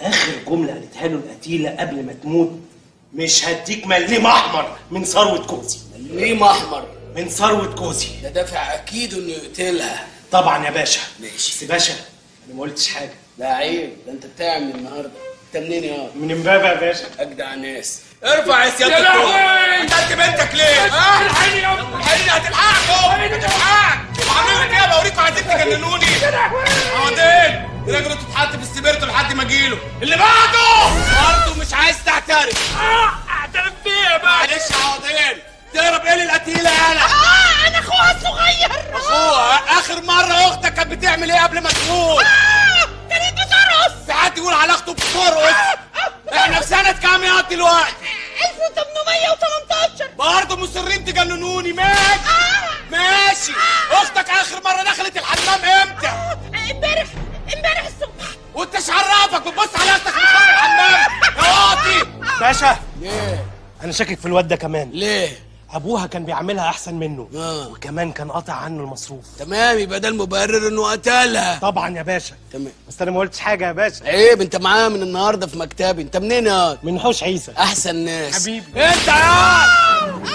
آخر جملة قالتها له القتيلة قبل ما تموت مش هديك مليم أحمر من ثروة كوزي. ليه أحمر؟ من ثروة كوزي. ده دافع أكيد إنه يقتلها. طبعا يا باشا. ماشي. بس باشا أنا ما قلتش حاجة. لا عيب. ده أنت بتاعي من النهارده. أنت منين يا من امبابة يا باشا. أجدع ناس. ارفع يا سيادة يا لهوي! قتلت بنتك ليه؟ الحقني يا الحقيقة هتلحقكم هتلحقك. عاملين إيه بوريكم عايزين تجننوني. عوضين الراجل أنتوا اتحط في السبيرتو لحد ما اجيله. اللي بعده! برضه مش عايز تعترف. اعترف بيه بقى معلش يا عوضين تهرب إيه للقتيلة أنا آه أنا اخوها الصغير. أخوها؟ آخر مرة أختك كانت بتعمل إيه قبل ما تموت؟ كانت بترقص في حد يقول على اخته بترقص؟ إحنا في سنة كام يا دلوقتي؟ 1818 برضه مصرين تجننوني. ماشي. ماشي. أختك آخر مرة دخلت الحمام إمتى؟ امبارح. امبارح الصبح. وأنت إيش عرفك؟ بتبص على أختك من الحمام. يا واطي باشا. ليه؟ أنا شاكك في الواد ده كمان. ليه؟ أبوها كان بيعملها أحسن منه. آه. وكمان كان قاطع عنه المصروف. تمام يبقى ده المبرر إنه قتلها. طبعا يا باشا. تمام. بس أنا ما قلتش حاجة يا باشا. عيب أنت معايا من النهارده في مكتبي. أنت منين يا من حوش عيسى. أحسن ناس. حبيبي. انت يا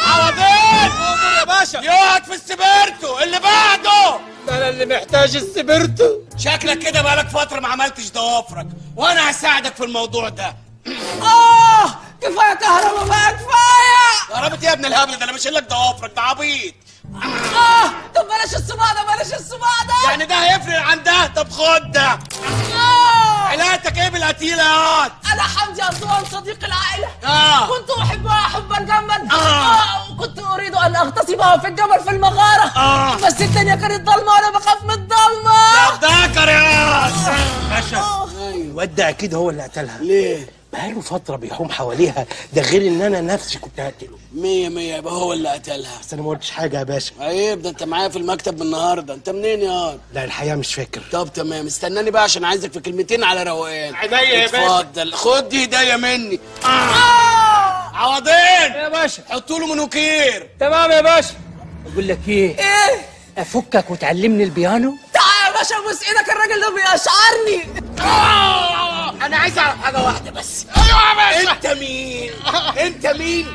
عوضين. يا باشا. يقعد في السبيرتو اللي بعده. أنا اللي محتاج السبرتو. شكلك كده بقالك فترة ما عملتش ضوافرك. وأنا هساعدك في الموضوع ده. آه! كفاية كهرباء بقى كفاية ضربت يا ابن الهبل ده أنا مش لك ضوافرك ده عبيط آه طب بلاش الصباع ده بلاش الصباع ده يعني ده هيفرق عن ده طب خد ده آه. علاقتك إيه بالقتيلة يا واد؟ أنا حمدي أنطوان صديق العائلة آه. كنت احبها حبا جما آه. آه. وكنت أريد أن اغتصبها في الجبل في المغارة آه. بس الدنيا كانت ضلمه وأنا بخاف من الضلمه افتكر يا واد. باشا الواد ده أكيد هو اللي قتلها ليه؟ بقاله فترة بيحوم حواليها. ده غير إن أنا نفسي كنت هقتله. مية مية يبقى هو اللي قتلها. بس أنا ما قلتش حاجة يا باشا. عيب ده أنت معايا في المكتب من النهارده. أنت منين يا؟ لا الحقيقة مش فاكر. طب تمام. استناني بقى عشان عايزك في كلمتين على روقان. عينيا يا باشا. اتفضل. خد دي هديه مني. عوضين. يا باشا. حطوا له منوكير. تمام يا باشا. بقول لك إيه؟ إيه؟ أفكك وتعلمني البيانو؟ تعال يا باشا بص إيدك الراجل ده بيشعرني أنا عايز أعرف حاجة واحدة بس. أيوه يا باشا. أنت مين؟ أنت مين؟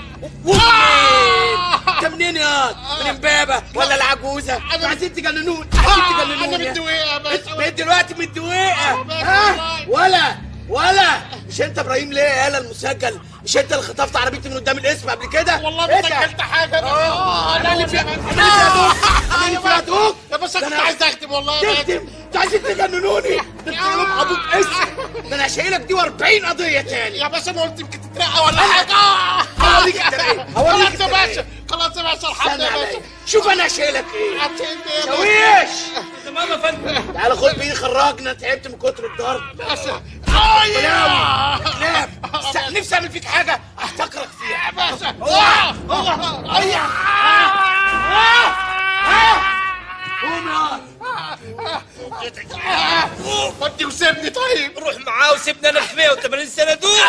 ومنين أنت منين يا واد؟ من إمبابة ولا العجوزة؟ أنتوا عايزين تجننون عايزين تجننون أنا من الدويقة يا باشا. دلوقتي من الدويقة. ها؟ ولا ولا. مش أنت إبراهيم ليه؟ يالا المسجل. مش انت اللي خطفت عربيتي من قدام الاسم قبل كده؟ والله إيه ما ده؟ سجلت حاجة. آه أنا اللي فيها يا أنا اللي فيها دوك أنا اللي فيها دوك يا باشا كنت أنا- عايز أكتب؟ والله يا باشا. تكتب أنتوا عايزين تجننوني؟ انت يوم أبوك اسم. ده أنا شايلك دي و40 قضية تاني. يا باشا أنا قلت يمكن تترقى ولا حاجة. هوريك الترقية هوريك خلاص يا باشا. خلاص يا باشا الحمد استنى يا باشا. شوف أنا شايلك إيه. يا شويش. تمام يا فندم تعالى خد بيدي خرجنا تعبت من كتر الضرب. باشا. نام نام س- نفسي أعمل فيك حاجة افتكرك فيها. يا باشا. اوه اوه أيوه قوم يا ودي وسيبني طيب روح معاه وسيبنا أنا في 180 سنه دول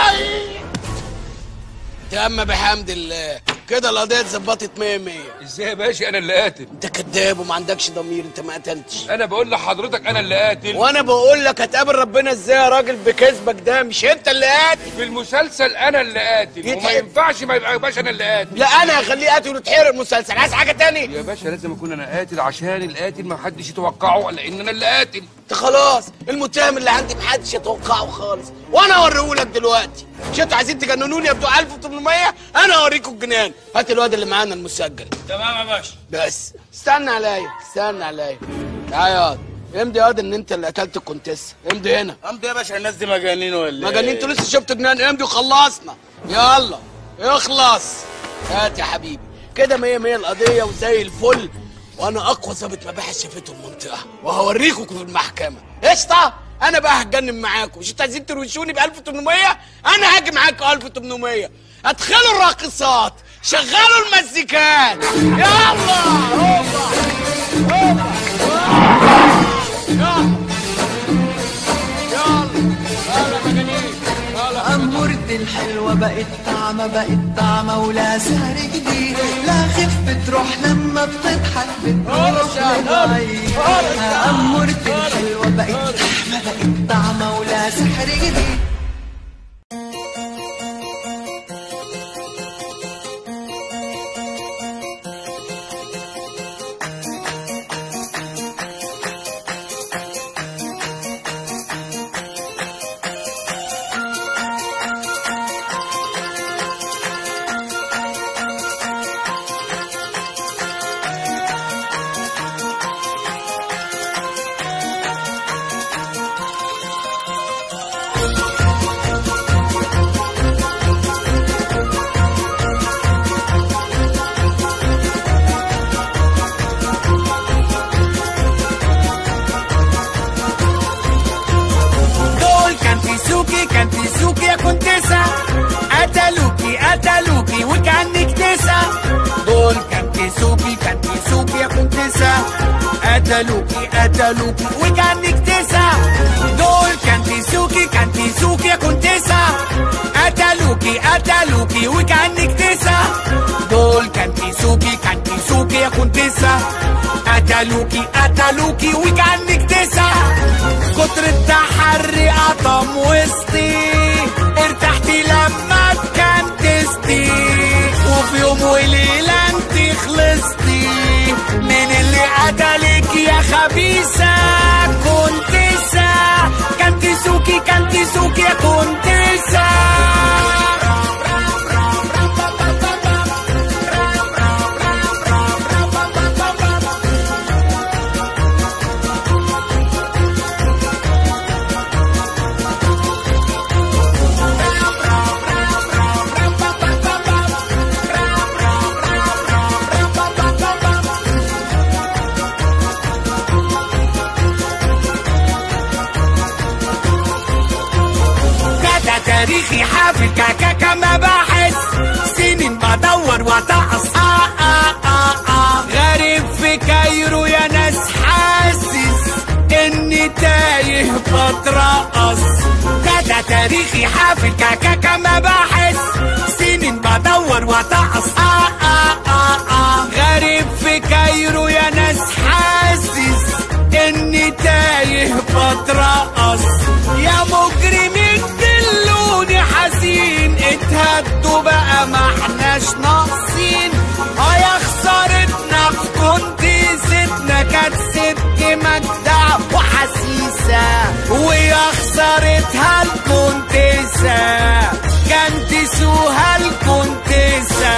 تم بحمد الله. كده القضية اتظبطت 100 100 إزاي يا باشا؟ أنا اللي قاتل. أنت كذاب وما عندكش ضمير أنت ما قتلتش. أنا بقول لحضرتك أنا اللي قاتل. وأنا بقول لك هتقابل ربنا إزاي يا راجل بكذبك ده؟ مش أنت اللي قاتل. في المسلسل أنا اللي قاتل. وما. ينفعش ما يبقى باشا أنا اللي قاتل. لا أنا هخليه قاتل وتحرق المسلسل. عايز حاجة تاني؟ يا باشا لازم أكون أنا قاتل عشان القاتل ما حدش يتوقعه لأن أنا اللي قاتل. أنت خلاص المتهم اللي عندي محدش يتوقعه خالص. وأنا اوريهولك دلوقتي. مش أنتوا عايزين تجننوني يا بتوع 1800 أنا اوريكم الجنان. هات الواد اللي معانا المسجل. تمام يا باشا. بس. استنى عليا استنى عليا تعالى يا واد. امضي يا واد ان انت اللي قتلت الكونتيسه امضي هنا. امضي يا باشا الناس دي مجانين ولا مجانين. أنتوا لسه شفتوا جنان؟ امضي وخلصنا. يلا. اخلص. هات يا حبيبي. كده مية مية القضية وزي الفل. وأنا اقوى ظابط مباحث شافته المنطقة. وهوريكم في المحكمة. قشطة. أنا بقى هتجنن معاكم. مش أنتوا عايزين تروشوني ب 1800 أنا هاجي معاكم 1800 ادخلوا الراقصات. شغلوا المزيكات. يلا هوبا الحلوة بقت طعمة بقت طعمة ولا سهر جديد لا خف تروح لما بتضحك بتروح لبعيد أمورتي الحلوة بقت طعمة بقت طعمة ولا سحر جديد قتلوكي وكأنك تسا دول كانتيسوكي كانتيسوكي يا كنتسة قتلوكي قتلوكي وكأنك تسا دول كانتيسوكي كانتيسوكي يا كنتسة قتلوكي قتلوكي وكأنك تسا دول كانتيسوكي كانتيسوكي يا كنتسة قتلوكي قتلوكي وكأنك تسا كتر التحري قطم وسطي ارتحتي لما اتكنتستي وفي يوم وليلة انت خلصتي من اللي قتلك يا خبيثة كنتسة كنتسوكي كنتسوكي يا كنتسة كاكا كما بحس. سنين بدور وتعص آه آه آه غريب في كايرو يا ناس حاسس إني تايه بترقص كذا تاريخي حافل كاكا كما بحس. سنين بدور وتعص آه آه آه آه غريب في كايرو بقى ما احناش ناقصين. آه يا خسارتنا كنت زدنا كانت ست مجدع وحسيسة. ويا خسارتها الكونتسة كانت سوها الكونتسة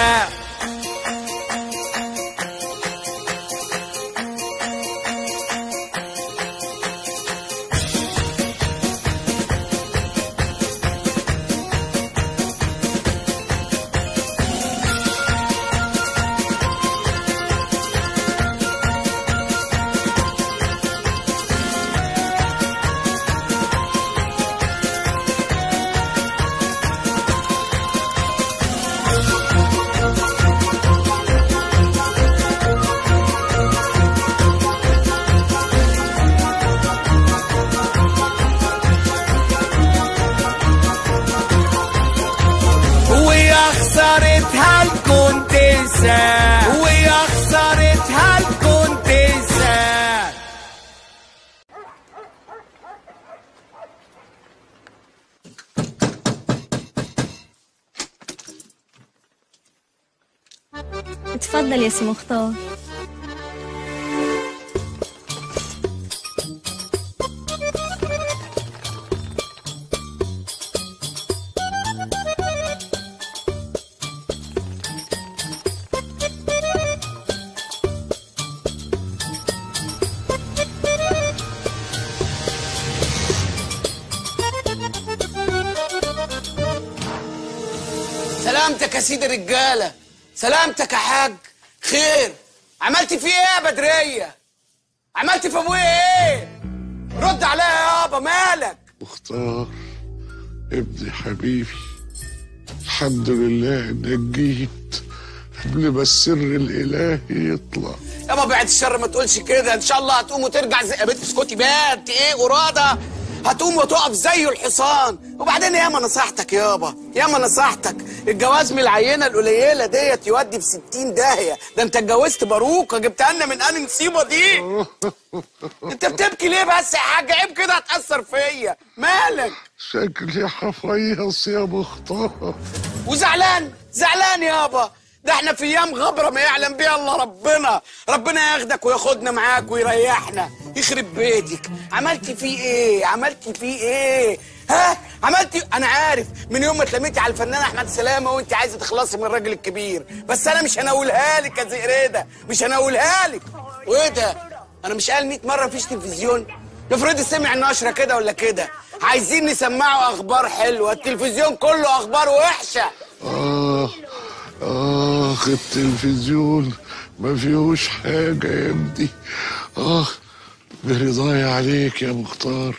مختار سلامتك يا سيدي الرجالة. سلامتك يا حاج. خير. عملت فيه إيه يا بدرية؟ عملت في أبويا إيه؟ رد عليا يابا مالك؟ مختار ابني حبيبي. الحمد لله انك جيت قبل ما السر الالهي يطلع. يا يابا بعد الشر ما تقولش كده إن شاء الله هتقوم وترجع زي بنت اسكتي بقى انت إيه؟ قراده هتقوم وتقف زي الحصان. وبعدين ياما نصحتك يابا ياما نصحتك الجواز من العينة القليلة ديت يودي في 60 داهية. ده انت اتجوزت باروكة جبتها لنا من أنهي مصيبة دي؟ انت بتبكي ليه بس يا حاج عيب كده هتأثر فيا. مالك؟ شكلي حفيص يا مختار. وزعلان زعلان يابا. ده إحنا في أيام غبرة ما يعلم بيها إلا ربنا. ربنا ياخدك وياخدنا معاك ويريحنا. يخرب بيتك. عملتي فيه إيه؟ عملتي فيه إيه؟ ها؟ عملتي أنا عارف. من يوم ما اتلميتي على الفنان أحمد سلامة وانت عايزة تخلصي من الراجل الكبير. بس أنا مش هناولها لك يا زئريده مش هناولها لك. وإيه ده؟ أنا مش قال 100 مرة مفيش تلفزيون؟ افرضي سمع النشره كده ولا كده. عايزين نسمعه أخبار حلوة. التلفزيون كله أخبار وحشة. آخ التلفزيون ما فيهوش حاجة يا ابني. آه برضاي عليك يا مختار.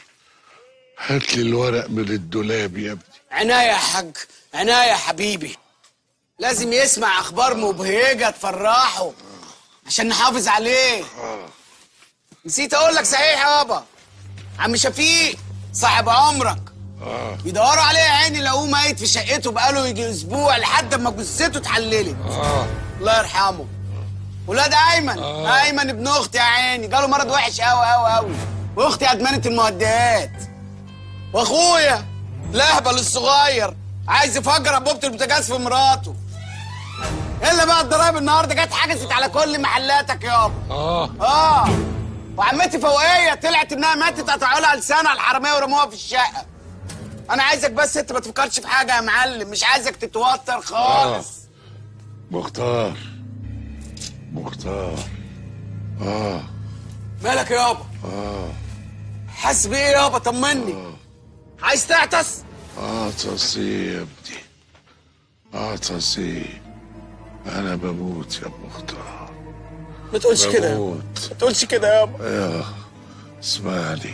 هات لي الورق من الدولاب يا ابني. عناية يا حاج عناية يا حبيبي. لازم يسمع أخبار مبهجة تفرحه عشان نحافظ عليه. نسيت أقول لك صحيح يابا عم شفيق صاحب عمرك. آه. يدوروا عليه يا عيني لقوه ميت في شقته بقاله يجي أسبوع لحد ما جثته اتحللت. آه. الله يرحمه. ولاد أيمن آه. أيمن ابن أختي يا عيني جاله مرض وحش قوي قوي قوي واختي أدمنت المهدئات وأخويا الاهبل الصغير عايز يفجر انبوبه البوتاجاز في مراته. الا بقى الضرايب النهارده جت حجزت على كل محلاتك يابا. آه. آه. وعمتي فوقية طلعت إنها ماتت قطعوا لها لسانها الحرامية ورموها في الشقة. أنا عايزك بس انت ما تفكرش في حاجة يا معلم مش عايزك تتوتر خالص. مختار. مختار. آه. مالك يابا؟ آه. حاسس بإيه يابا؟ طمني. عايز تعطس؟ عطسي يا ابني عطسي أنا بموت يا مختار. ما تقولش كده ما تقولش كده يابا. يا اسمعني.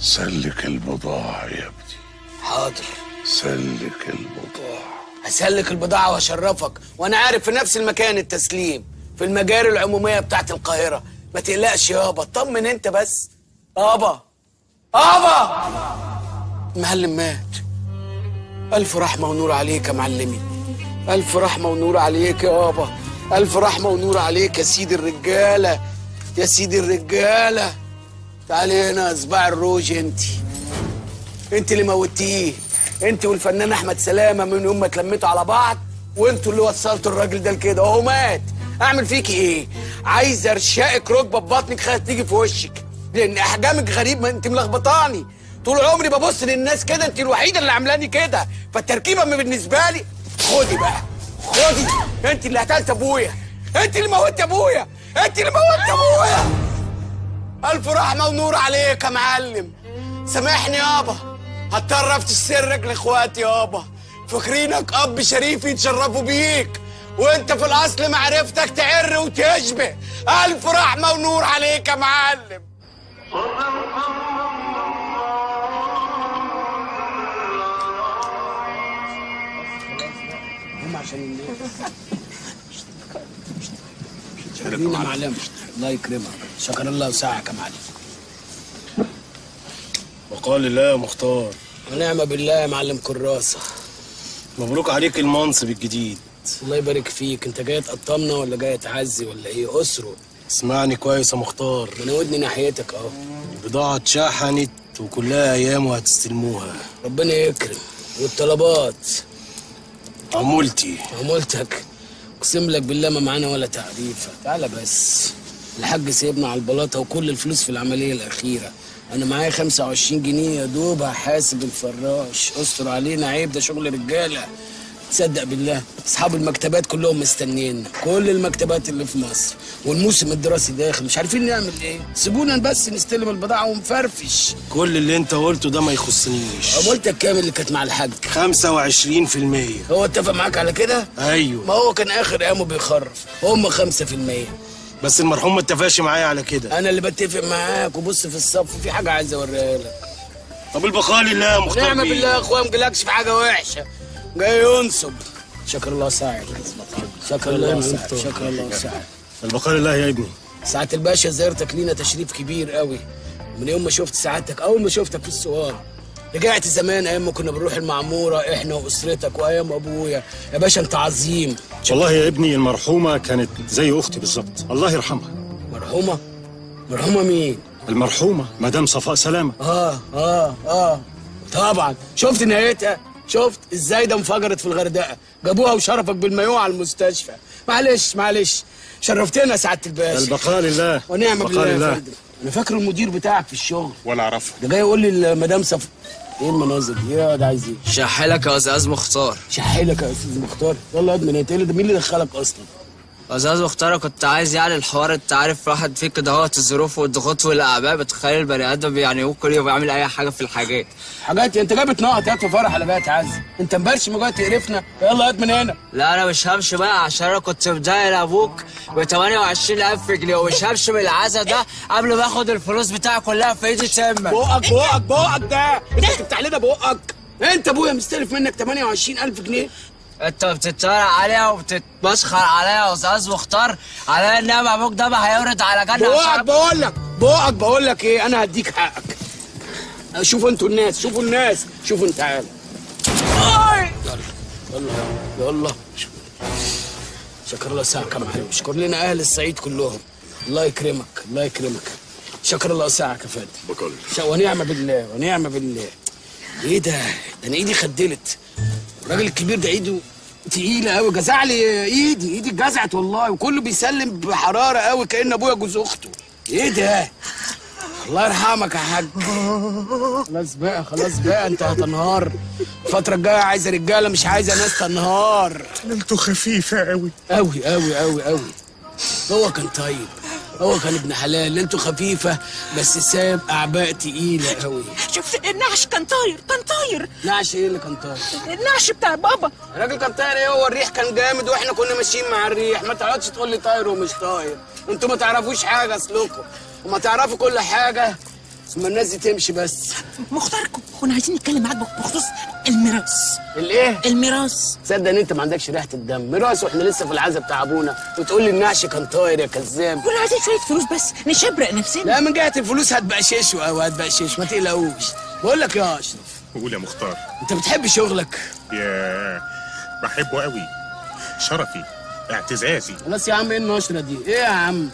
سلك البضاعة يا ابني. حاضر. سلك البضاعة. هسلك البضاعة وأشرفك وأنا عارف في نفس المكان التسليم في المجاري العمومية بتاعت القاهرة. ما تقلقش يابا اطمن أنت بس. يابا يابا المعلم مات. ألف رحمة ونور عليك يا معلمي. ألف رحمة ونور عليك يابا ألف رحمة ونور عليك يا سيدي الرجالة. يا سيدي الرجالة. تعالي هنا صباع الروج انت انت اللي موتيه. انت والفنان أحمد سلامة من يوم ما اتلميتوا على بعض وانتوا اللي وصلتوا الراجل ده لكده. وهو مات. أعمل فيكي إيه؟ عايز أرشقك ركبة ببطنك خايف تيجي في وشك. لأن أحجامك غريب ما انت ملخبطاني. طول عمري ببص للناس كده انت الوحيدة اللي عاملاني كده. فالتركيبة بالنسبة لي. خدي بقى. خدي. انت اللي قتلت أبويا. انت اللي موتت أبويا. انت اللي موتت أبويا. ألف رحمة ونور عليك يا معلم. سامحني يابا هضطر افتش سرك لإخواتي يابا فاكرينك أب شريف يتشرفوا بيك. وأنت في الأصل معرفتك تعر وتشبه. ألف رحمة ونور عليك يا معلم. عشان الناس الله يكرمك. شكر الله وسعك يا معلم. وقال الله يا مختار. ونعم بالله يا معلم كراسة. مبروك عليك المنصب الجديد. الله يبارك فيك. انت جاي تقطمنا ولا جاي تعزي ولا إيه؟ اسره. اسمعني كويس يا مختار. أنا ودني ناحيتك اهو البضاعة اتشحنت وكلها أيام وهتستلموها. ربنا يكرم. والطلبات. عمولتي. عمولتك. اقسم لك بالله ما معانا ولا تعريفه تعالى بس. الحاج سيبنا على البلاطة وكل الفلوس في العملية الأخيرة. أنا معايا 25 جنيه يا دوب هحاسب الفراش. استر علينا عيب ده شغل رجالة. تصدق بالله أصحاب المكتبات كلهم مستنينا. كل المكتبات اللي في مصر. والموسم الدراسي داخل مش عارفين نعمل إيه. سيبونا بس نستلم البضاعة ونفرفش. كل اللي أنت قلته ده ما يخصنيش. عمولتك كام اللي كانت مع الحاج؟ 25% هو اتفق معاك على كده؟ أيوه. ما هو كان آخر ايامه بيخرف. هم 5% بس المرحوم ما اتفقش معايا على كده. أنا اللي بتفق معاك وبص في الصف في حاجة عايز أوريها لك. طب البقاء لله يا مختار نعم. بالله يا أخويا ما جالكش في حاجة وحشة. جاي ينصب. شكر الله ساعد. شكر الله ساعد. شكر الله ساعد. البقاء لله يا ابني. ساعة الباشا زيارتك لينا تشريف كبير قوي. من يوم ما شفت سعادتك أول ما شفتك في السوار رجعت زمان أيام ما كنا بنروح المعمورة إحنا وأسرتك وأيام أبويا. يا باشا أنت عظيم. والله يا ابني المرحومة كانت زي أختي بالظبط الله يرحمها. مرحومة؟ مرحومة مين؟ المرحومة مدام صفاء سلامة. آه آه آه. طبعا. شفت نهايتها؟ شفت إزاي ده انفجرت في الغردقة؟ جابوها وشرفك بالمايوة على المستشفى. معلش معلش. شرفتنا سعادة الباشا. البقاء لله. ونعم بالله يا لله. فندم. أنا فاكر المدير بتاعك في الشغل. ولا أعرفه. ده جاي يقول لي المدام صف إيه المناظر دي؟ إيه ده عايز إيه؟ شحلك يا أستاذ مختار. شحيلك يا أستاذ مختار. يلا يا ادمن انت اللي- ده مين اللي دخلك أصلا؟ أستاذ مختار كنت عايز يعني الحوار انت عارف واحد فيك كده هو الظروف والضغوط والأعباء بتخلي البني آدم يعني ممكن يبقى يعمل أي حاجة في الحاجات. حاجات انت جاي بتنقط يا فرح على بقى تعز انت مبالش ما جاي تقرفنا. يلا يا ادمن هنا. لا أنا مش همشي بقى عشان أنا كنت مداير أبوك ب 28000 جنيه. ومش همشي من العزا ده قبل ما آخد الفلوس بتاعي كلها في إيدي تمك بقك بقك بقك ده. انت بتفتح لنا بقك انت أبويا مستلف منك 28000 جنيه. انت بتتريق عليها وبتتمسخر عليا يا أستاذ مختار. على ان أنا أبوك ده ما هيورد على جنة عشان- بقول لك بقك بقول لك إيه؟ أنا هديك حقك. شوفوا أنتوا الناس شوفوا الناس. شوفوا انت تعالى يلا يلا يلا. شكر الله ساعك يا معلم شكر لنا أهل الصعيد كلهم. الله يكرمك الله يكرمك. شكر الله ساعك يا فندم ش- ونعم بالله ونعم بالله. إيه ده؟ ده أنا إيدي خدلت. الراجل الكبير ده ايده تقيلة قوي جزع لي ايدي ايدي اتجزعت والله وكله بيسلم بحرارة قوي كأن أبويا جوز أخته. إيه ده؟ الله يرحمك يا حاج. خلاص بقى خلاص بقى انت هتنهار. الفترة الجاية عايزة رجالة مش عايزة ناس تنهار. ليلته خفيفة قوي قوي قوي قوي قوي هو كان طيب. هو كان ابن حلال أنتوا خفيفة بس ساب أعباء تقيلة قوي شوف النعش كان طاير كان طاير. نعش إيه اللي كان طاير؟ النعش بتاع بابا. الراجل كان طاير إيه؟ هو الريح كان جامد وإحنا كنا ماشيين مع الريح. ما تقعدش تقول لي طاير ومش طاير. أنتوا ما تعرفوش حاجة أصلكم. وما تعرفوا كل حاجة. اما الناس دي تمشي بس. مختار كنا عايزين نتكلم معاك بخصوص الميراث. الإيه؟ الميراث. تصدق إن أنت ما عندكش ريحة الدم. ميراث وإحنا لسه في العزا بتاع أبونا. وتقول لي النعش كان طاير يا كذاب. كنا عايزين شوية فلوس بس نشبرق نفسنا. لا من جهة الفلوس هتبقششوا أو هتبقشش ما تقلقوش. بقول لك يا أشرف. قول يا مختار. أنت بتحب شغلك؟ يا بحبه قوي شرفي اعتزازي. خلاص يا عم إيه النشرة دي؟ إيه يا عم؟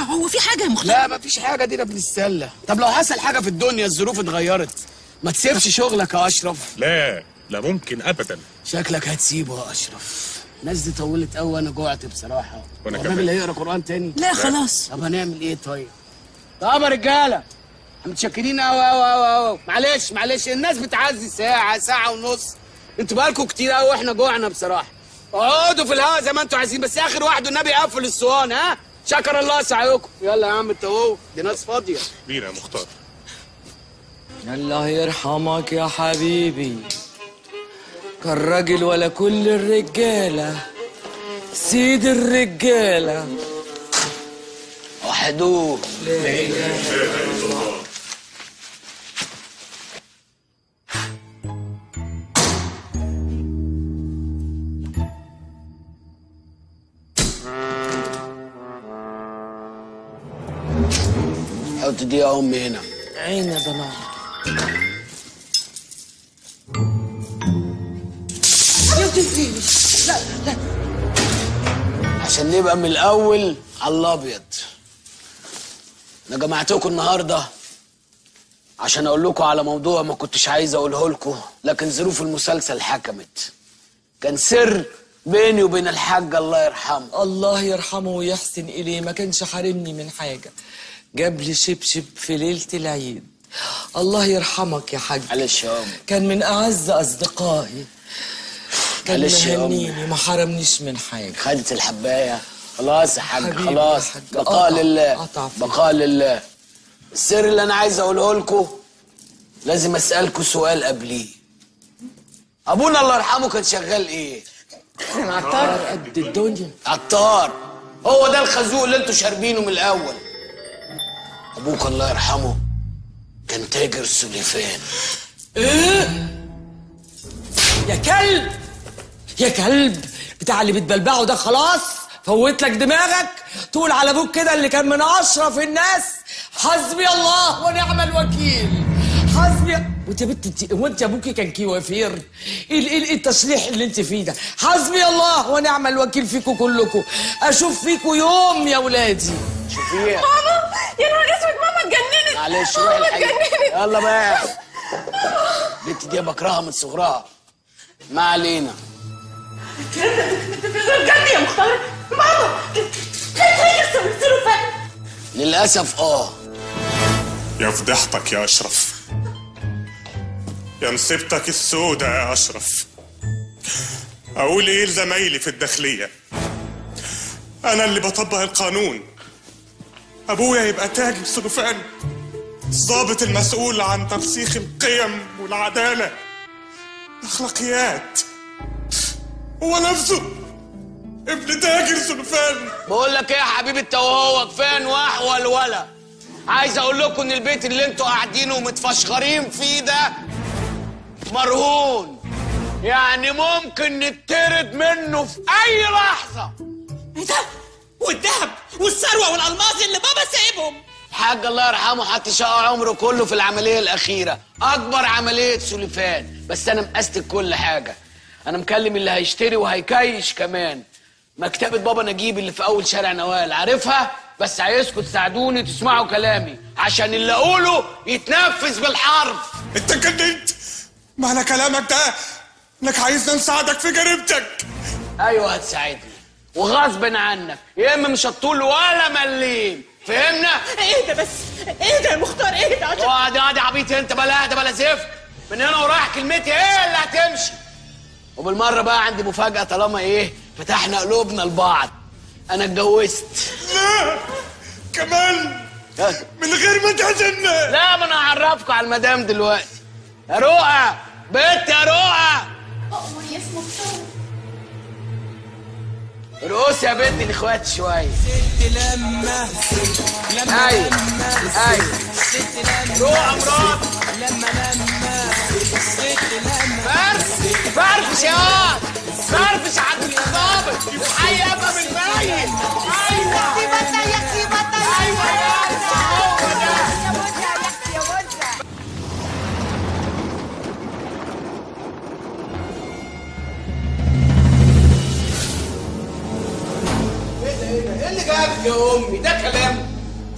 هو في حاجة يا مختار؟ لا مفيش حاجة دي بنتسلى طب لو حصل حاجة في الدنيا الظروف اتغيرت. ما تسيبش شغلك يا أشرف. لا لا ممكن ابدا. شكلك هتسيبه يا أشرف. الناس دي طولت قوي وأنا جوعت بصراحة. وأنا هو كمان. الراجل هيقرا قرآن تاني؟ لا خلاص. طب هنعمل إيه طيب؟ طب يا رجالة متشكرين قوي قوي قوي قوي معلش معلش. الناس بتعزي ساعة ساعة ونص. أنتوا بقالكم كتير قوي وإحنا جوعنا بصراحة. اقعدوا في الهوا زي ما أنتوا عايزين بس آخر واحد والنبي يقفل الصوان ها؟ شكر الله سعيكم يلا يا عم انت اهو دي ناس فاضية. كبير يا مختار؟ الله يرحمك يا حبيبي. كان راجل ولا كل الرجالة سيد الرجالة. وحدوه. دي يا امي هنا. عين يا ضناع لا لا. عشان نبقى من الأول على الأبيض. أنا جمعتكم النهارده عشان أقول لكم على موضوع ما كنتش عايز أقوله لكم لكن ظروف المسلسل حكمت. كان سر بيني وبين الحاج الله يرحمه. الله يرحمه ويحسن إليه ما كانش حارمني من حاجة. جاب لي شبشب في ليلة العيد. الله يرحمك يا حاج. معلش يا أم. كان من أعز أصدقائي. كان. مهنيني ما حرمنيش من حاجة. خدت الحباية. خلاص يا حاج خلاص. بقاء لله. بقاء لله السر اللي أنا عايز أقوله لكم لازم أسألكم سؤال قبليه. أبونا الله يرحمه كان شغال إيه؟ كان عطار قد الدنيا. عطار. هو ده الخازوق اللي أنتوا شاربينه من الأول. أبوك الله يرحمه كان تاجر سليفان. إيه؟ يا كلب! يا كلب! بتاع اللي بتبلبعه ده خلاص؟ فوت لك دماغك؟ تقول على أبوك كده اللي كان من أشرف الناس. حسبي الله ونعم الوكيل. حسبي وانت يا بنت انت هو انت ابوكي كان كيوافير إيه إيه إيه التصليح اللي انت فيه ده. حسبي الله ونعم الوكيل فيكم كلكم أشوف فيكم يوم يا ولادي. شوفيها ماما يا نهار اسود ماما اتجننت معلش روحي ماما اتجننت يلا بقى. البنت دي بكرهها من صغرها. ما علينا. بجد يا مختار. ماما للأسف آه. يا فضيحتك يا أشرف. يا نصيبتك السودة يا أشرف. أقول إيه لزمايلي في الداخلية؟ أنا اللي بطبق القانون. أبويا يبقى تاجر سلوفان الضابط المسؤول عن ترسيخ القيم والعدالة. الأخلاقيات هو نفسه ابن تاجر سلوفان بقول لك إيه يا حبيبي أنت وهو كفايه نواح والولا عايز أقول لكم إن البيت اللي أنتوا قاعدينه ومتفشخرين فيه ده مرهون. يعني ممكن نتطرد منه في أي لحظة. إيه ده والذهب والثروة والألماس اللي بابا سايبهم الحاج الله يرحمه حتى شقى عمره كله في العملية الأخيرة. أكبر عملية سلفان بس أنا مقستك كل حاجة. أنا مكلم اللي هيشتري وهيكيش كمان. مكتبة بابا نجيب اللي في أول شارع نوال. عارفها؟ بس عايزكم تساعدوني تسمعوا كلامي. عشان اللي أقوله يتنفذ بالحرف. أنت اتجننت معنى كلامك ده إنك عايزنا نساعدك في جريمتك. أيوه هتساعدني وغصب عنك. يا إما مش هتطول ولا مليم. فهمنا؟ إيه ده بس؟ إيه ده يا مختار؟ إيه ده؟ عشان اقعد اقعد يا عبيط أنت بلا اهدى بلا زفت. من هنا ورايح كلمتي إيه اللي هتمشي؟ وبالمرة بقى عندي مفاجأة طالما إيه فتحنا قلوبنا لبعض. أنا اتجوزت. لا كمان. من غير ما تعزمنا لا ما أنا هعرفكم على المدام دلوقتي. يا رؤى بنت يا رؤى أؤمر يا اسم مختار رقص يا بنت الإخوات شوية ست لما لما أيوه لما أيوه ست لما. روح مراد. لما لما ست لما. فرف فرفش يا واد. فرفش عند الضابط حي ابقى بالميت أيوه. إيه اللي جابك يا أمي ده كلام.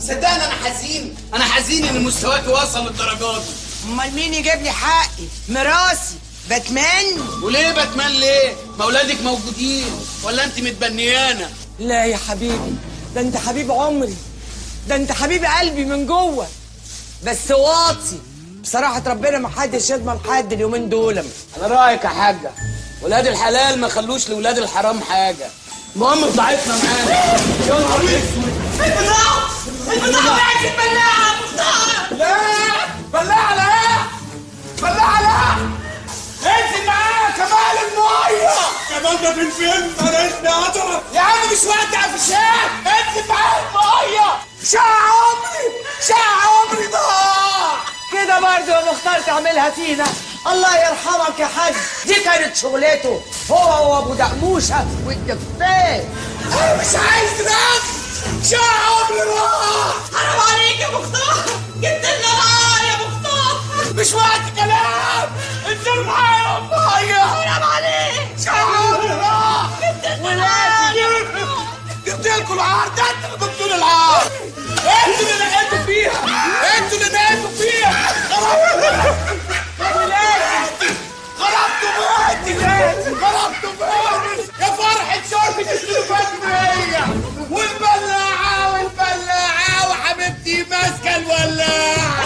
صدقني أنا حزين. أنا حزين إن مستواك وصل للدرجات دي. أمال مين يجيب لي حقي؟ مراسي باتمان؟ وليه باتمان ليه؟ ما أولادك موجودين ولا أنت متبنيانه لا يا حبيبي ده أنت حبيب عمري. ده أنت حبيب قلبي من جوه. بس واطي. بصراحة ربنا ما حدش يضمن حد اليومين دول. أنا رأيك يا حاجة. ولاد الحلال ما خلوش لأولاد الحرام حاجة. المهم ضعفنا معانا. يا نهار اسود البضاعة البضاعة في البلاعة مختار لا. بلاعة لا. بلاعة لا. انزل معايا كمال المية. كمان ده فين فين؟ عطرة يا عم مش وقت عفشات انزل معايا المية. شقى عمري شقى عمري ضاع كده برضه يا مختار تعملها فينا الله يرحمك يا حاج. دي كانت شغلته. هو وابو دقموشه والدفاف أنا مش عايز نفس شقى عمري راح حرام عليك يا مختار. جبت لنا يا مختار. مش وقت كلام. انزل معايا. المية حرام عليك. شقى عمري راح جبت لنا لكم العار ده انت اللي جبتوا لي العار. أنتوا اللي نقيتوا فيها. أنتوا اللي نقيتوا فيها. خربتوا بيتي خربتوا بيتي يا فرحة شرطة السلوفانية والبلاعة والبلاعة وحبيبتي ماسكة الولاعة.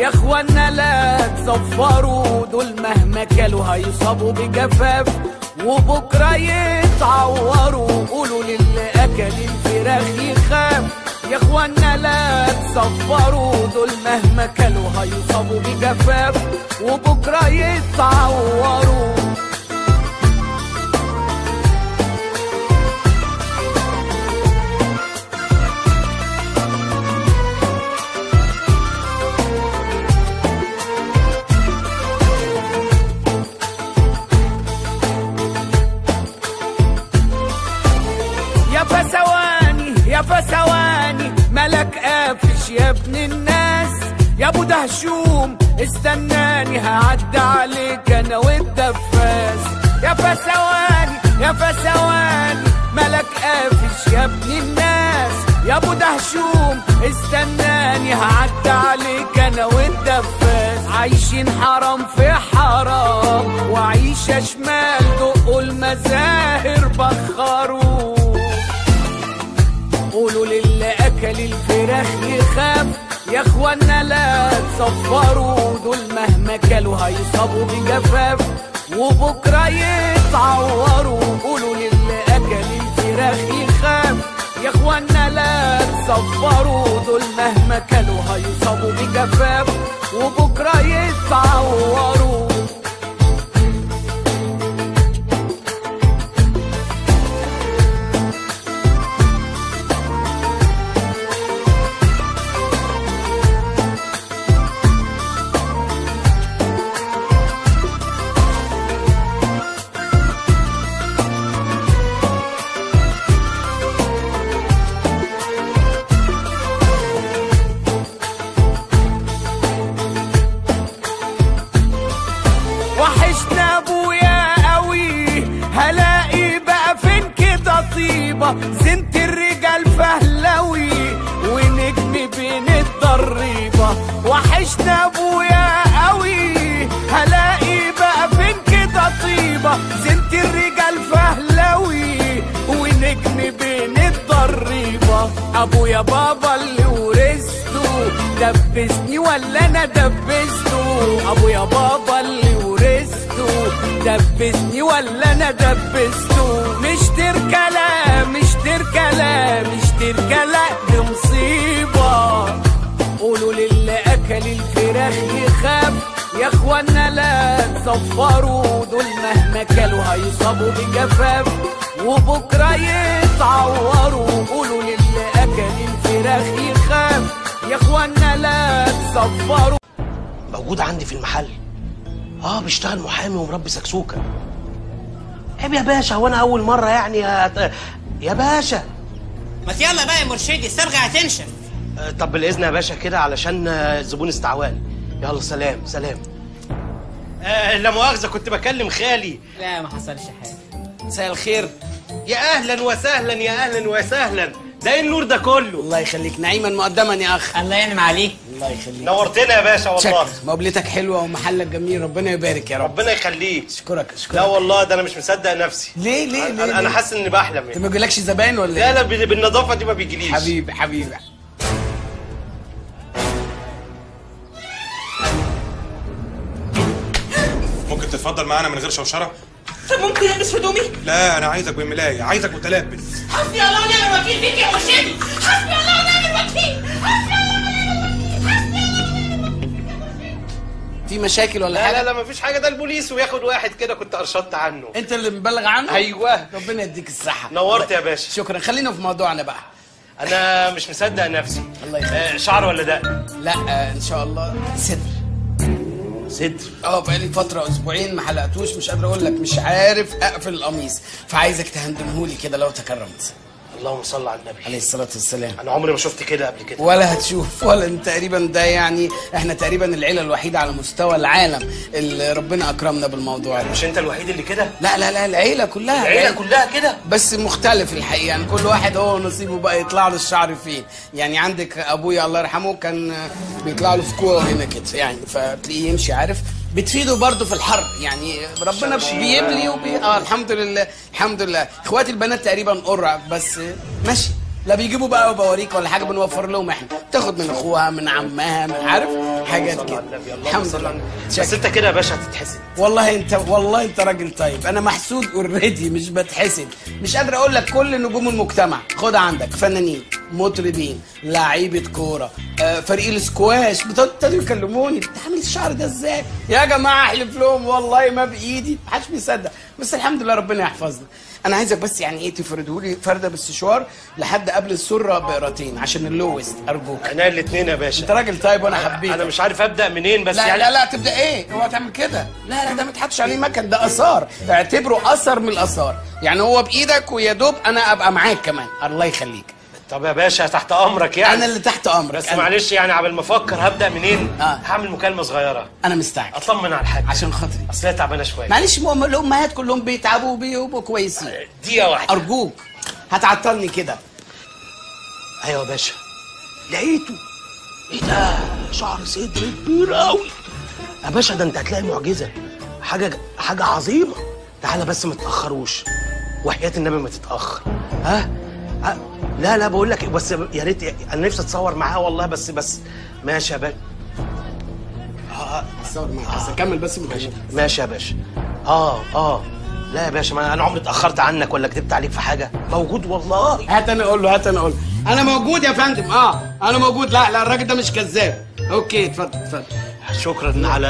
يا اخوانا لا تصفروا دول مهما كلوا هيصابوا بجفاف. وبكرة يتعوروا قولوا للي اكل الفراخ يخاف. يا اخوانا لا تصفروا دول مهما كلوا هيصابوا بجفاف. وبكرة يتعوروا. ابن الناس. يا أبو دهشوم استناني هعدي عليك أنا والدفاس يا فسواني يا فسواني ملك قافش يا ابن الناس. يا أبو دهشوم استناني هعدي عليك أنا والدفاس عايشين حرام في حرام وعيشة شمال دقوا المزاهر بخروا. قولوا للي اكل الفراخ يخاف. يا اخوانا لا تصفروا. دول مهما كلوا هيصابوا بجفاف. وبكرة يتعوروا. قولوا للي اكل الفراخ يخاف. يا اخوانا لا تصفروا. دول مهما كلوا هيصابوا بجفاف. وبكرة يتعوروا. زنت الرجال فهلوي ونجم بين الضريبة. وحشنا أبويا قوي هلاقي بقى فين كده طيبة. زنت الرجال فهلوي ونجم بين الضريبة. أبويا بابا اللي ورثته. دبسني ولا أنا دبسته؟ أبويا بابا اللي ورثته. دبسني ولا أنا دبسته؟ مش تركلا مش تركلا مش تركلا دي مصيبة. قولوا للي اكل الفراخ يخاف. يا إخوانا لا تصفروا دول مهما كلوا هيصابوا بجفاف. وبكرة يتعوروا قولوا للي اكل الفراخ يخاف. يا إخوانا لا تصفروا. موجود عندي في المحل. آه بيشتغل محامي ومربي سكسوكة. عيب يا باشا هو أنا أول مرة يعني يا, باشا. ما يلا بقى يا مرشدي الصبغه هتنشف. آه، طب بالإذن يا باشا كده علشان آه، الزبون استعواني يلا سلام سلام. آه لا مؤاخذة كنت بكلم خالي. لا ما حصلش حاجة. مساء الخير. يا أهلا وسهلا يا أهلا وسهلا. ده إيه النور ده كله؟ الله يخليك نعيما مقدما يا أخ. الله ينعم عليك. الله يخليك. نورتنا يا باشا والله. شكرا. مقابلتك حلوة ومحلك جميل. ربنا يبارك يا رب. ربنا يخليك. أشكرك أشكرك. لا والله ده أنا مش مصدق نفسي. ليه ليه أنا- ليه أنا؟ حاسس إني بحلم أنت يعني. ما بيجيلكش زباين ولا لا إيه؟ لا بال- بالنظافة دي ما بيجيليش. حبيبي حبيبي ممكن تتفضل معانا من غير شوشرة؟ طب ممكن ألبس هدومي؟ لا أنا عايزك بملايه عايزك متلبس. حسبي الله ونعم الوكيل فيك يا مرشدي حسبي الله ونعم الوكيل. حسبي في مشاكل ولا لا حاجة؟ لا لا مفيش حاجة. ده البوليس وياخد واحد كده كنت أرشدت عنه. أنت اللي مبلغ عنه؟ أيوه. ربنا يديك الصحة. نورت يا باشا. شكرا. خلينا في موضوعنا بقى. أنا مش مصدق نفسي. الله يخليك. آه شعر ولا دقن؟ لا آه إن شاء الله صدر. صدر. آه بقالي فترة أسبوعين ما حلقتوش. مش قادر أقول لك مش عارف أقفل القميص. فعايزك تهندمهولي كده لو تكرمت. اللهم صل على النبي. عليه الصلاة والسلام. أنا عمري ما شفت كده قبل كده. ولا هتشوف ولا انت تقريبا ده يعني إحنا تقريبا العيلة الوحيدة على مستوى العالم اللي ربنا أكرمنا بالموضوع ده. مش أنت الوحيد اللي كده؟ لا لا لا العيلة كلها. العيلة كلها كده؟ بس مختلف الحقيقة. يعني كل واحد هو نصيبه بقى يطلع له الشعر فين يعني عندك أبويا الله يرحمه كان بيطلع له في كورة هنا كده. يعني فتلاقيه يمشي عارف؟ بتفيده برضه في الحر يعني ربنا بيبلي وبي... آه الحمد لله الحمد لله. إخواتي البنات تقريبا قرع بس ماشي. لا بيجيبوا بقى وبوريك ولا حاجة بنوفر لهم إحنا. تاخد من اخوها من عمها من عارف حاجات كده. الحمد لله. بس انت كده يا باشا هتتحسن والله انت والله انت راجل طيب. أنا محسود اوريدي مش بتحسد. مش قادر أقول لك كل نجوم المجتمع. خد عندك فنانين مطربين لعيبة كورة آه فريق السكواش. ابتدوا يكلموني. انت عامل الشعر ده إزاي؟ يا جماعة احلف لهم والله ما بإيدي. محدش بيصدق. بس الحمد لله ربنا يحفظنا. أنا عايزك بس يعني إيه تفرده لي فرده بالسشوار لحد قبل السره بقرتين عشان اللوست أرجوك. أنا الاثنين يا باشا. انت راجل طيب وأنا حبيتك أنا مش عارف أبدأ منين بس لا يعني لا لا تبدأ إيه؟ هو تعمل كده. لا لا ده ما تحطش عليه مكن ده آثار. اعتبره آثر من الآثار. يعني هو بإيدك ويا دوب أنا أبقى معاك كمان. الله يخليك. طب يا باشا تحت أمرك يعني. أنا اللي تحت أمرك. بس أنا. معلش يعني قبل ما أفكر هبدأ منين؟ آه. هعمل مكالمة صغيرة. أنا مستعجل. أطمن على الحاج. عشان خاطري. أصل هي تعبانة شوية. معلش مو- الأمهات كلهم بيتعبوا وبيبقوا كويسين. دقيقة واحدة. أرجوك هتعطلني كده. أيوه يا باشا. لقيته. إيه ده؟ شعر صدر كبير قوي يا باشا ده أنت هتلاقي معجزة. حاجة حاجة عظيمة. تعالى بس ما تتاخروش وحياة النبي ما تتأخر. ها؟ ها؟ لا لا بقول لك بس يا ريت أنا نفسي أتصور معاه والله بس بس ماشي يا باشا. اتصور معاك بس اكمل بس ماشي. ماشي يا باشا. آه آه. لا يا باشا ما أنا عمري اتأخرت عنك ولا كدبت عليك في حاجة. موجود والله. هات أنا أقول له هات أنا أقول له. أنا موجود يا فندم. آه أنا موجود. لا لا الراجل ده مش كذاب. أوكي اتفضل اتفضل. شكرا على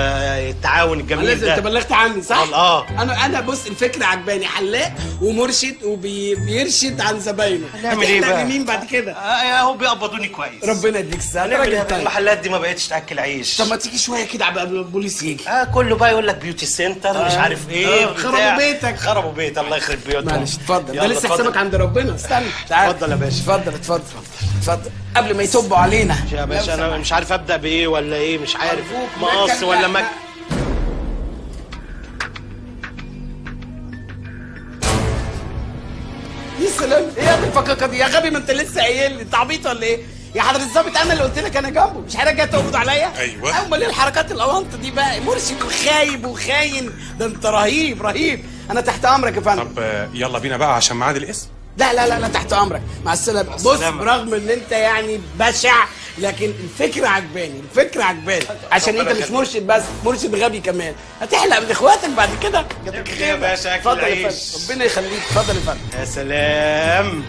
التعاون الجميل لازم ده انت بلغت عني صح؟ آه أنا أنا بص الفكرة عجباني حلاق ومرشد وبيرشد عن زباينه هنعمل إيه بقى؟ لمين بعد كده؟ آه اهو بيقبضوني كويس ربنا يديك الصحة بقى؟ طيب. المحلات دي ما بقتش تأكل عيش طب ما تيجي شوية كده قبل البوليس يجي آه كله بقى يقول لك beauty center مش آه. عارف إيه آه،. خربوا بيتك. خربوا بيت الله يخرب بيوتهم معلش اتفضل ده لسه. حسابك عند ربنا استنى تعال اتفضل يا باشا اتفضل اتفضل اتفضل قبل ما يطبوا علينا. يا باشا أنا مش عارف أبدأ بإيه ولا إيه مش عارف. مقص ولا لا. مك يا سلام إيه يا ابني الفقاقه دي؟ يا غبي ما أنت لسه قايل لي. أنت عبيط ولا إيه؟ يا حضرة الظابط أنا اللي قلت لك أنا جنبه. مش حضرتك جاي تقبض عليا؟ أيوة. امال إيه الحركات الاونطه دي بقى؟ مرشد وخايب وخاين. ده أنت رهيب رهيب. أنا تحت أمرك يا فندم. طب يلا بينا بقى عشان ميعاد الاسم. لا لا لا لا تحت أمرك. مع السلامة. بص السلامة. برغم إن أنت يعني بشع لكن الفكرة عجباني الفكرة عجباني. عشان أنت مش مرشد بس مرشد غبي كمان. هتحلق من إخواتك بعد كده. جاتك يا باشا اكل اتفضل يا فندم. ربنا يخليك. اتفضل يا فندم. يا سلام.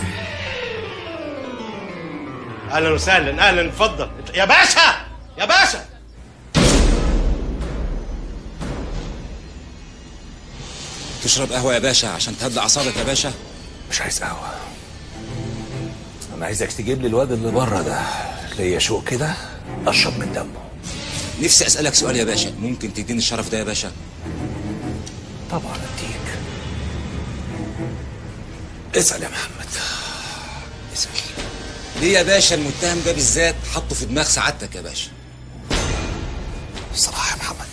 أهلا وسهلا أهلا اتفضل. يا باشا يا باشا. تشرب قهوة يا باشا عشان تهدى أعصابك يا باشا. مش عايز قهوة. أنا عايزك تجيب لي الواد اللي بره ده. ليا شوق كده أشرب من دمه. نفسي أسألك سؤال يا باشا. ممكن تديني الشرف ده يا باشا؟ طبعا أديك. اسأل يا محمد. اسأل. ليه يا باشا المتهم ده بالذات حطه في دماغ سعادتك يا باشا؟ الصراحة يا محمد.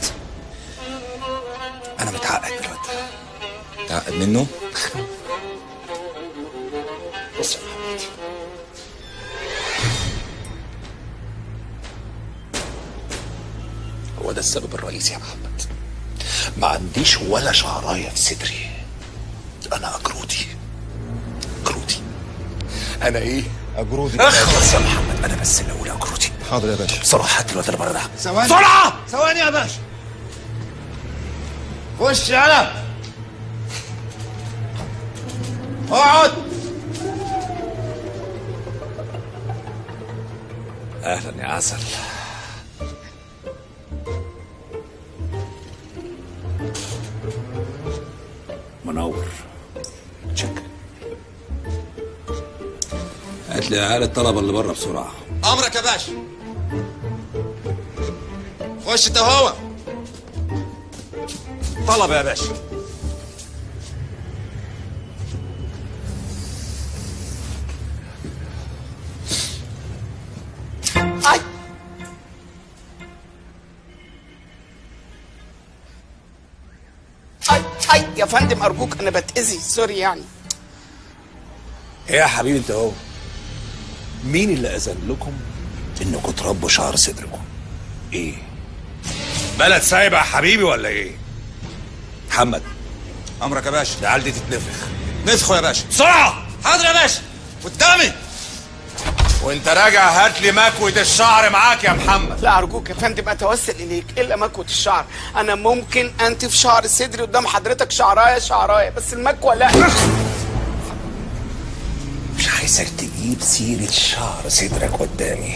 أنا متعقد من الواد ده تعقد منه؟ محمد هو ده السبب الرئيسي يا محمد. ما عنديش ولا شعراية في صدري. أنا أجرودي. أجرودي. أنا إيه؟ أجرودي. اخلص يا محمد أنا بس اللي أقول أجرودي. حاضر يا باشا. بسرعة هات الواد اللي بره ده. ثواني. بسرعة! ثواني يا باشا. خش يلا اقعد. أهلا يا عسل. منور. شكرا هات لي عيال الطلبة اللي بره بسرعة. أمرك يا باشا خش انت وهو طلب يا باشا اي يا فندم أرجوك أنا بتأذي. سوري يعني. إيه يا حبيبي أنت أهو. مين اللي أذن لكم؟ إنكم تربوا شعر صدركم؟ إيه؟ بلد سايبة يا حبيبي ولا إيه؟ محمد. أمرك يا باشا. العيال دي تتنفخ. نفخوا يا باشا. بسرعة! حاضر يا باشا. قدامي. وانت راجع هات لي مكوة الشعر معاك يا محمد لا أرجوك يا فندم أتوسل إليك إلا مكوه الشعر أنا ممكن انتف شعر صدري قدام حضرتك شعراية شعراية بس المكوه لا مش عايزك تجيب سيرة شعر صدرك قدامي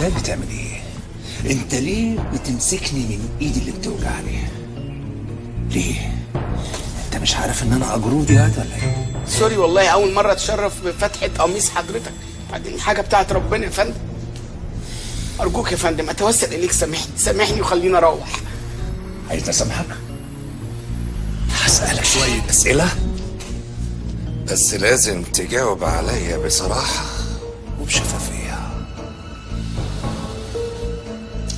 ده بتعمل إيه؟ أنت ليه بتمسكني من إيدي اللي بتوجعني؟ ليه؟ أنت مش عارف إن أنا اجرودي يا ولا إيه؟ سوري والله أول مرة أتشرف بفتحة قميص حضرتك. بعدين حاجة بتاعت ربنا يا فندم. أرجوك يا فندم أتوسل إليك سامحني سامحني وخليني أروح. عايز أسامحك؟ هسألك شوية أسئلة. بس لازم تجاوب عليا بصراحة وبشفافية.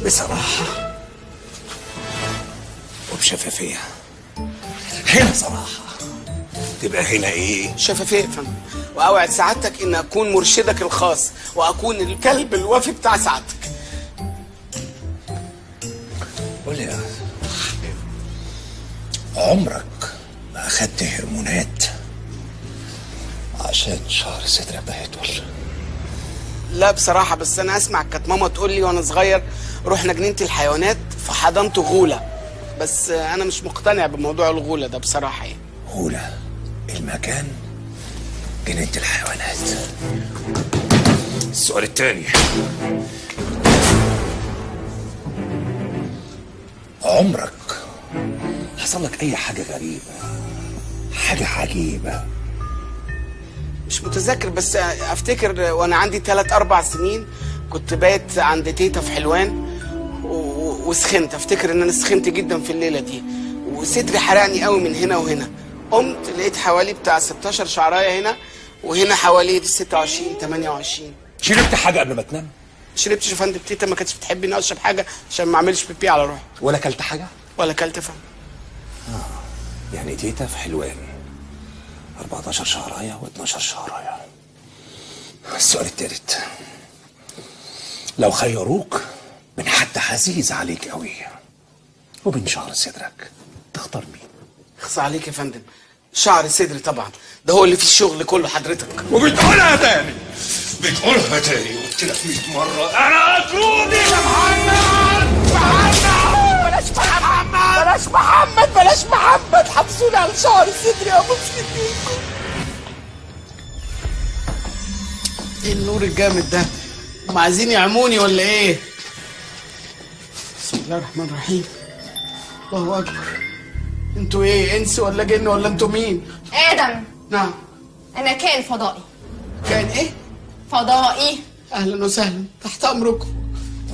بصراحة وبشفافية. هنا صراحة. تبقى هنا إيه؟ شفافيه يا فندم؟ وأوعد سعادتك إن أكون مرشدك الخاص وأكون الكلب الوفي بتاع سعادتك. قول لي يا عمرك ما أخدت هرمونات عشان شعر صدرك ده يطول لا بصراحة بس أنا أسمع كانت ماما تقول لي وأنا صغير رحنا جنينة الحيوانات فحضنت غولة. بس أنا مش مقتنع بموضوع الغولة ده بصراحة يعني. غولة؟ المكان جنينة الحيوانات. السؤال التاني عمرك حصل لك أي حاجة غريبة؟ حاجة عجيبة؟ مش متذكر بس أفتكر وأنا عندي 3 4 سنين كنت بايت عند تيتا في حلوان وسخنت. أفتكر إن أنا سخنت جدا في الليلة دي. وصدري حرقني قوي من هنا وهنا. قمت لقيت حوالي بتاع 16 شعراية هنا وهنا حوالي 26 28 شربت حاجة قبل ما تنام؟ شربتش يا فندم تيتا ما كانتش بتحب اني أشرب حاجة عشان ما أعملش بيبي على روحي. ولا كلت حاجة؟ ولا اكلت فندم يعني تيتا في حلوان 14 شهراية و12 شهراية السؤال التالت. لو خيروك من حد عزيز عليك قوي وبين شعر صدرك تختار مين؟ اخص عليك يا فندم. شعر صدري طبعا. ده هو اللي فيه الشغل كله حضرتك. وبتقولها تاني. بتقولها تاني. قلت لك 100 مرة. أنا أجرودي يا محمد! بلاش محمد! بلاش محمد! بلاش محمد! حبسوني على شعر صدري يا مسكين إيه النور الجامد ده؟ هم عايزين يعموني ولا إيه؟ بسم الله الرحمن الرحيم. الله أكبر. أنتوا إيه انس ولا جن ولا أنتوا مين آدم نعم أنا كائن فضائي. كان إيه؟ فضائي. أهلا وسهلا. تحت امركم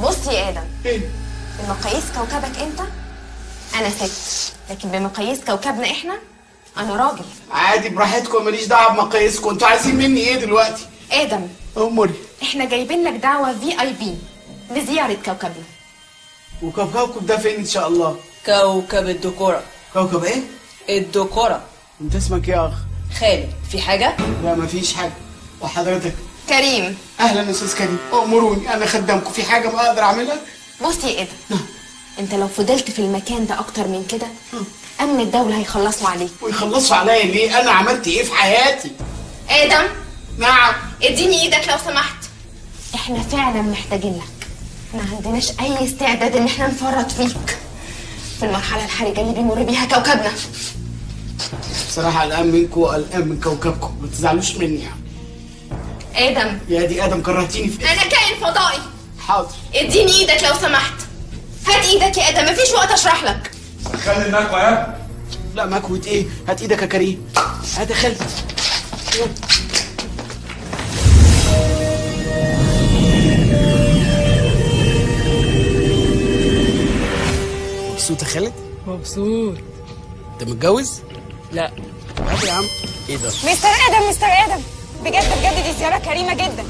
بص يا آدم. إيه؟ بمقاييس كوكبك أنت. أنا ست. لكن بمقاييس كوكبنا إحنا أنا راجل. عادي براحتكم ماليش دعوة بمقاييسكم. أنتوا عايزين مني إيه دلوقتي؟ آدم. امري إحنا جايبين لك دعوة في أي بي لزيارة كوكبنا. وكوكبكم ده فين إن شاء الله؟ كوكب الدكورة كوكب إيه؟ الدكورة أنت اسمك إيه يا أخ. خالد. في حاجة؟ لا مفيش حاجة. وحضرتك؟ كريم. أهلا يا أستاذ كريم. أمروني أنا خدامكم. في حاجة ما أقدر أعملها؟ بص يا آدم أنت لو فضلت في المكان ده أكتر من كده أمن الدولة هيخلصوا عليك. ويخلصوا عليا ليه؟ أنا عملت إيه في حياتي؟ آدم نعم. إديني إيدك لو سمحت. إحنا فعلا محتاجين لك. ما عندناش أي استعداد إن إحنا نفرط فيك. في المرحلة الحرجة اللي بيمر بيها كوكبنا. بصراحة قلقان منكم وقلقان من كوكبكم. ما تزعلوش مني يعني. آدم. يا دي آدم كرهتيني في أنا كائن فضائي. حاضر. اديني إيدك لو سمحت. هات إيدك يا آدم مفيش وقت أشرح لك. خلي المكوى يا لا مكوة إيه؟ هات إيدك يا كريم. هات يا مبسوط يا خالد؟ مبسوط. انت متجوز؟ لا. هات يا عم إيه ده؟ مستر آدم مستر آدم. بجد بجد دي زيارة كريمة جدا.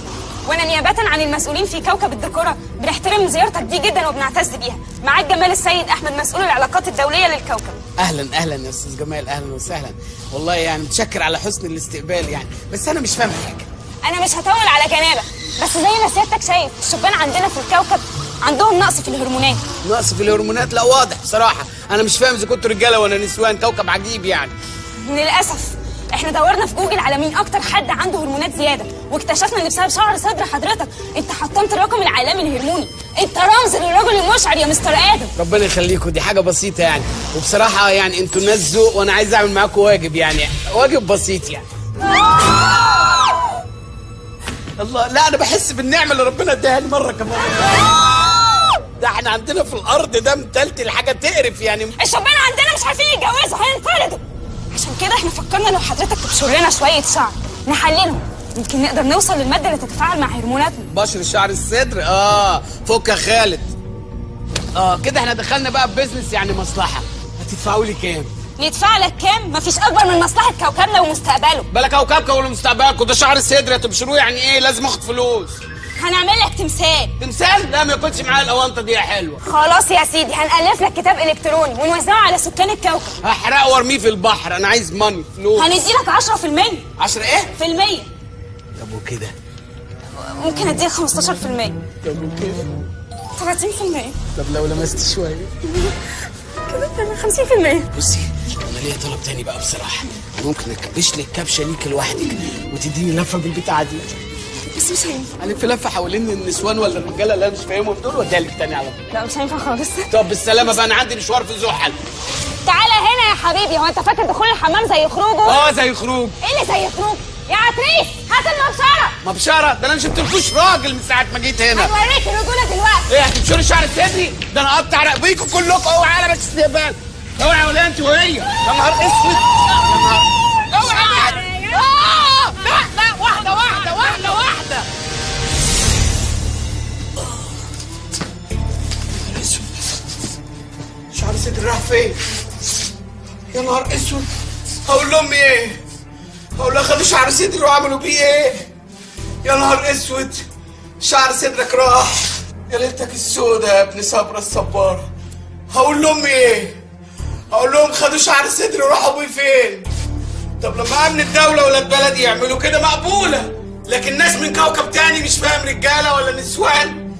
وأنا نيابة عن المسؤولين في كوكب الذكوره بنحترم زيارتك دي جدا وبنعتز بيها. معاك جمال السيد أحمد مسؤول العلاقات الدولية للكوكب. أهلا أهلا يا أستاذ جمال أهلا وسهلا. والله يعني متشكر على حسن الاستقبال يعني. بس أنا مش فاهم حاجة. أنا مش هطول على جنابك بس زي ما سيادتك شايف الشبان عندنا في الكوكب عندهم نقص في الهرمونات. نقص في الهرمونات؟ لا واضح بصراحة. أنا مش فاهم إذا كنتوا رجالة ولا نسوان كوكب عجيب يعني. للأسف إحنا دورنا في جوجل على مين أكتر حد عنده هرمونات زيادة واكتشفنا إن بسبب شعر صدر حضرتك أنت حطمت الرقم العالمي الهرموني. أنت رمز للرجل المشعر يا مستر آدم. ربنا يخليكم دي حاجة بسيطة يعني. وبصراحة يعني أنتوا ناس ذوق وأنا عايز أعمل معاكم واجب يعني. واجب بسيط يعني. الله لا أنا بحس بالنعمة اللي ربنا اداها لي مرة كمان. ده إحنا عندنا في الأرض ده متلتل حاجة تقرف يعني. الشبان عندنا مش عارفين يتجوزوا هينفردوا عشان كده إحنا فكرنا لو حضرتك تبشر لنا شوية شعر نحللهم. يمكن نقدر نوصل للمادة اللي تتفاعل مع هرموناتنا. بشر شعر الصدر؟ آه فك يا خالد. آه كده إحنا دخلنا بقى في بيزنس يعني مصلحة. هتدفعوا لي كام؟ يدفع لك كام؟ مفيش أكبر من مصلحة كوكبنا ومستقبله. بالك كوكبكم ولا مستقبلكم. ده شعر الصدر هتبشروه يعني إيه؟ لازم أخد فلوس. هنعمل لك تمثال. تمثال؟ لا ما يكونش معايا الاونطه دي يا حلوة. خلاص يا سيدي هنألف لك كتاب إلكتروني ونوزعه على سكان الكوكب. هحرقه وارميه في البحر أنا عايز ماني فلوس. هنديلك 10% 10 إيه؟ في المية. طب وكده؟ ممكن أديك 15% طب وكده؟ 30% طب لو لمست شوية. كده كده 50% بصي أنا ليا طلب تاني بقى بصراحة. ممكن اكبش لك كبشه ليك لوحدك وتديني لفة بالبتاعه دي بس مش هينفع. الف لفة حوالين النسوان ولا الرجالة اللي أنا مش فاهمهم دول؟ واديها لك تاني على طول. لا مش هينفع خالص. طب بالسلامة بقى أنا عندي مشوار في زحل. تعالى هنا يا حبيبي. هو أنت فاكر دخول الحمام زي خروجه؟ آه زي خروج. إيه اللي زي خروج؟ يا عتريس هات المبشرة. مبشرة؟ ده أنا مش شفتلكوش راجل من ساعة ما جيت هنا. هنوريك الرجولة دلوقتي. إيه هتبشري شعر صدري؟ ده أنا اقطع رقبيكم كلكم. أوعى على بس استقبال. أوعى يا ولا أنت وهي. يا نهار أسود. يا نهار أوعى. يا نهار أسود. هقول لهم إيه؟ هقول لها خدوا شعر صدري وعملوا بيه إيه يا نهار أسود. شعر صدرك راح. يا ليلتك السودة يا ابن صبرا الصبارة هقول لهم إيه؟ هقول لهم خدوا شعر صدري وراحوا بيه فين طب لما أمن الدولة ولا البلد يعملوا كده مقبولة. لكن ناس من كوكب تاني مش فاهم رجالة ولا نسوان.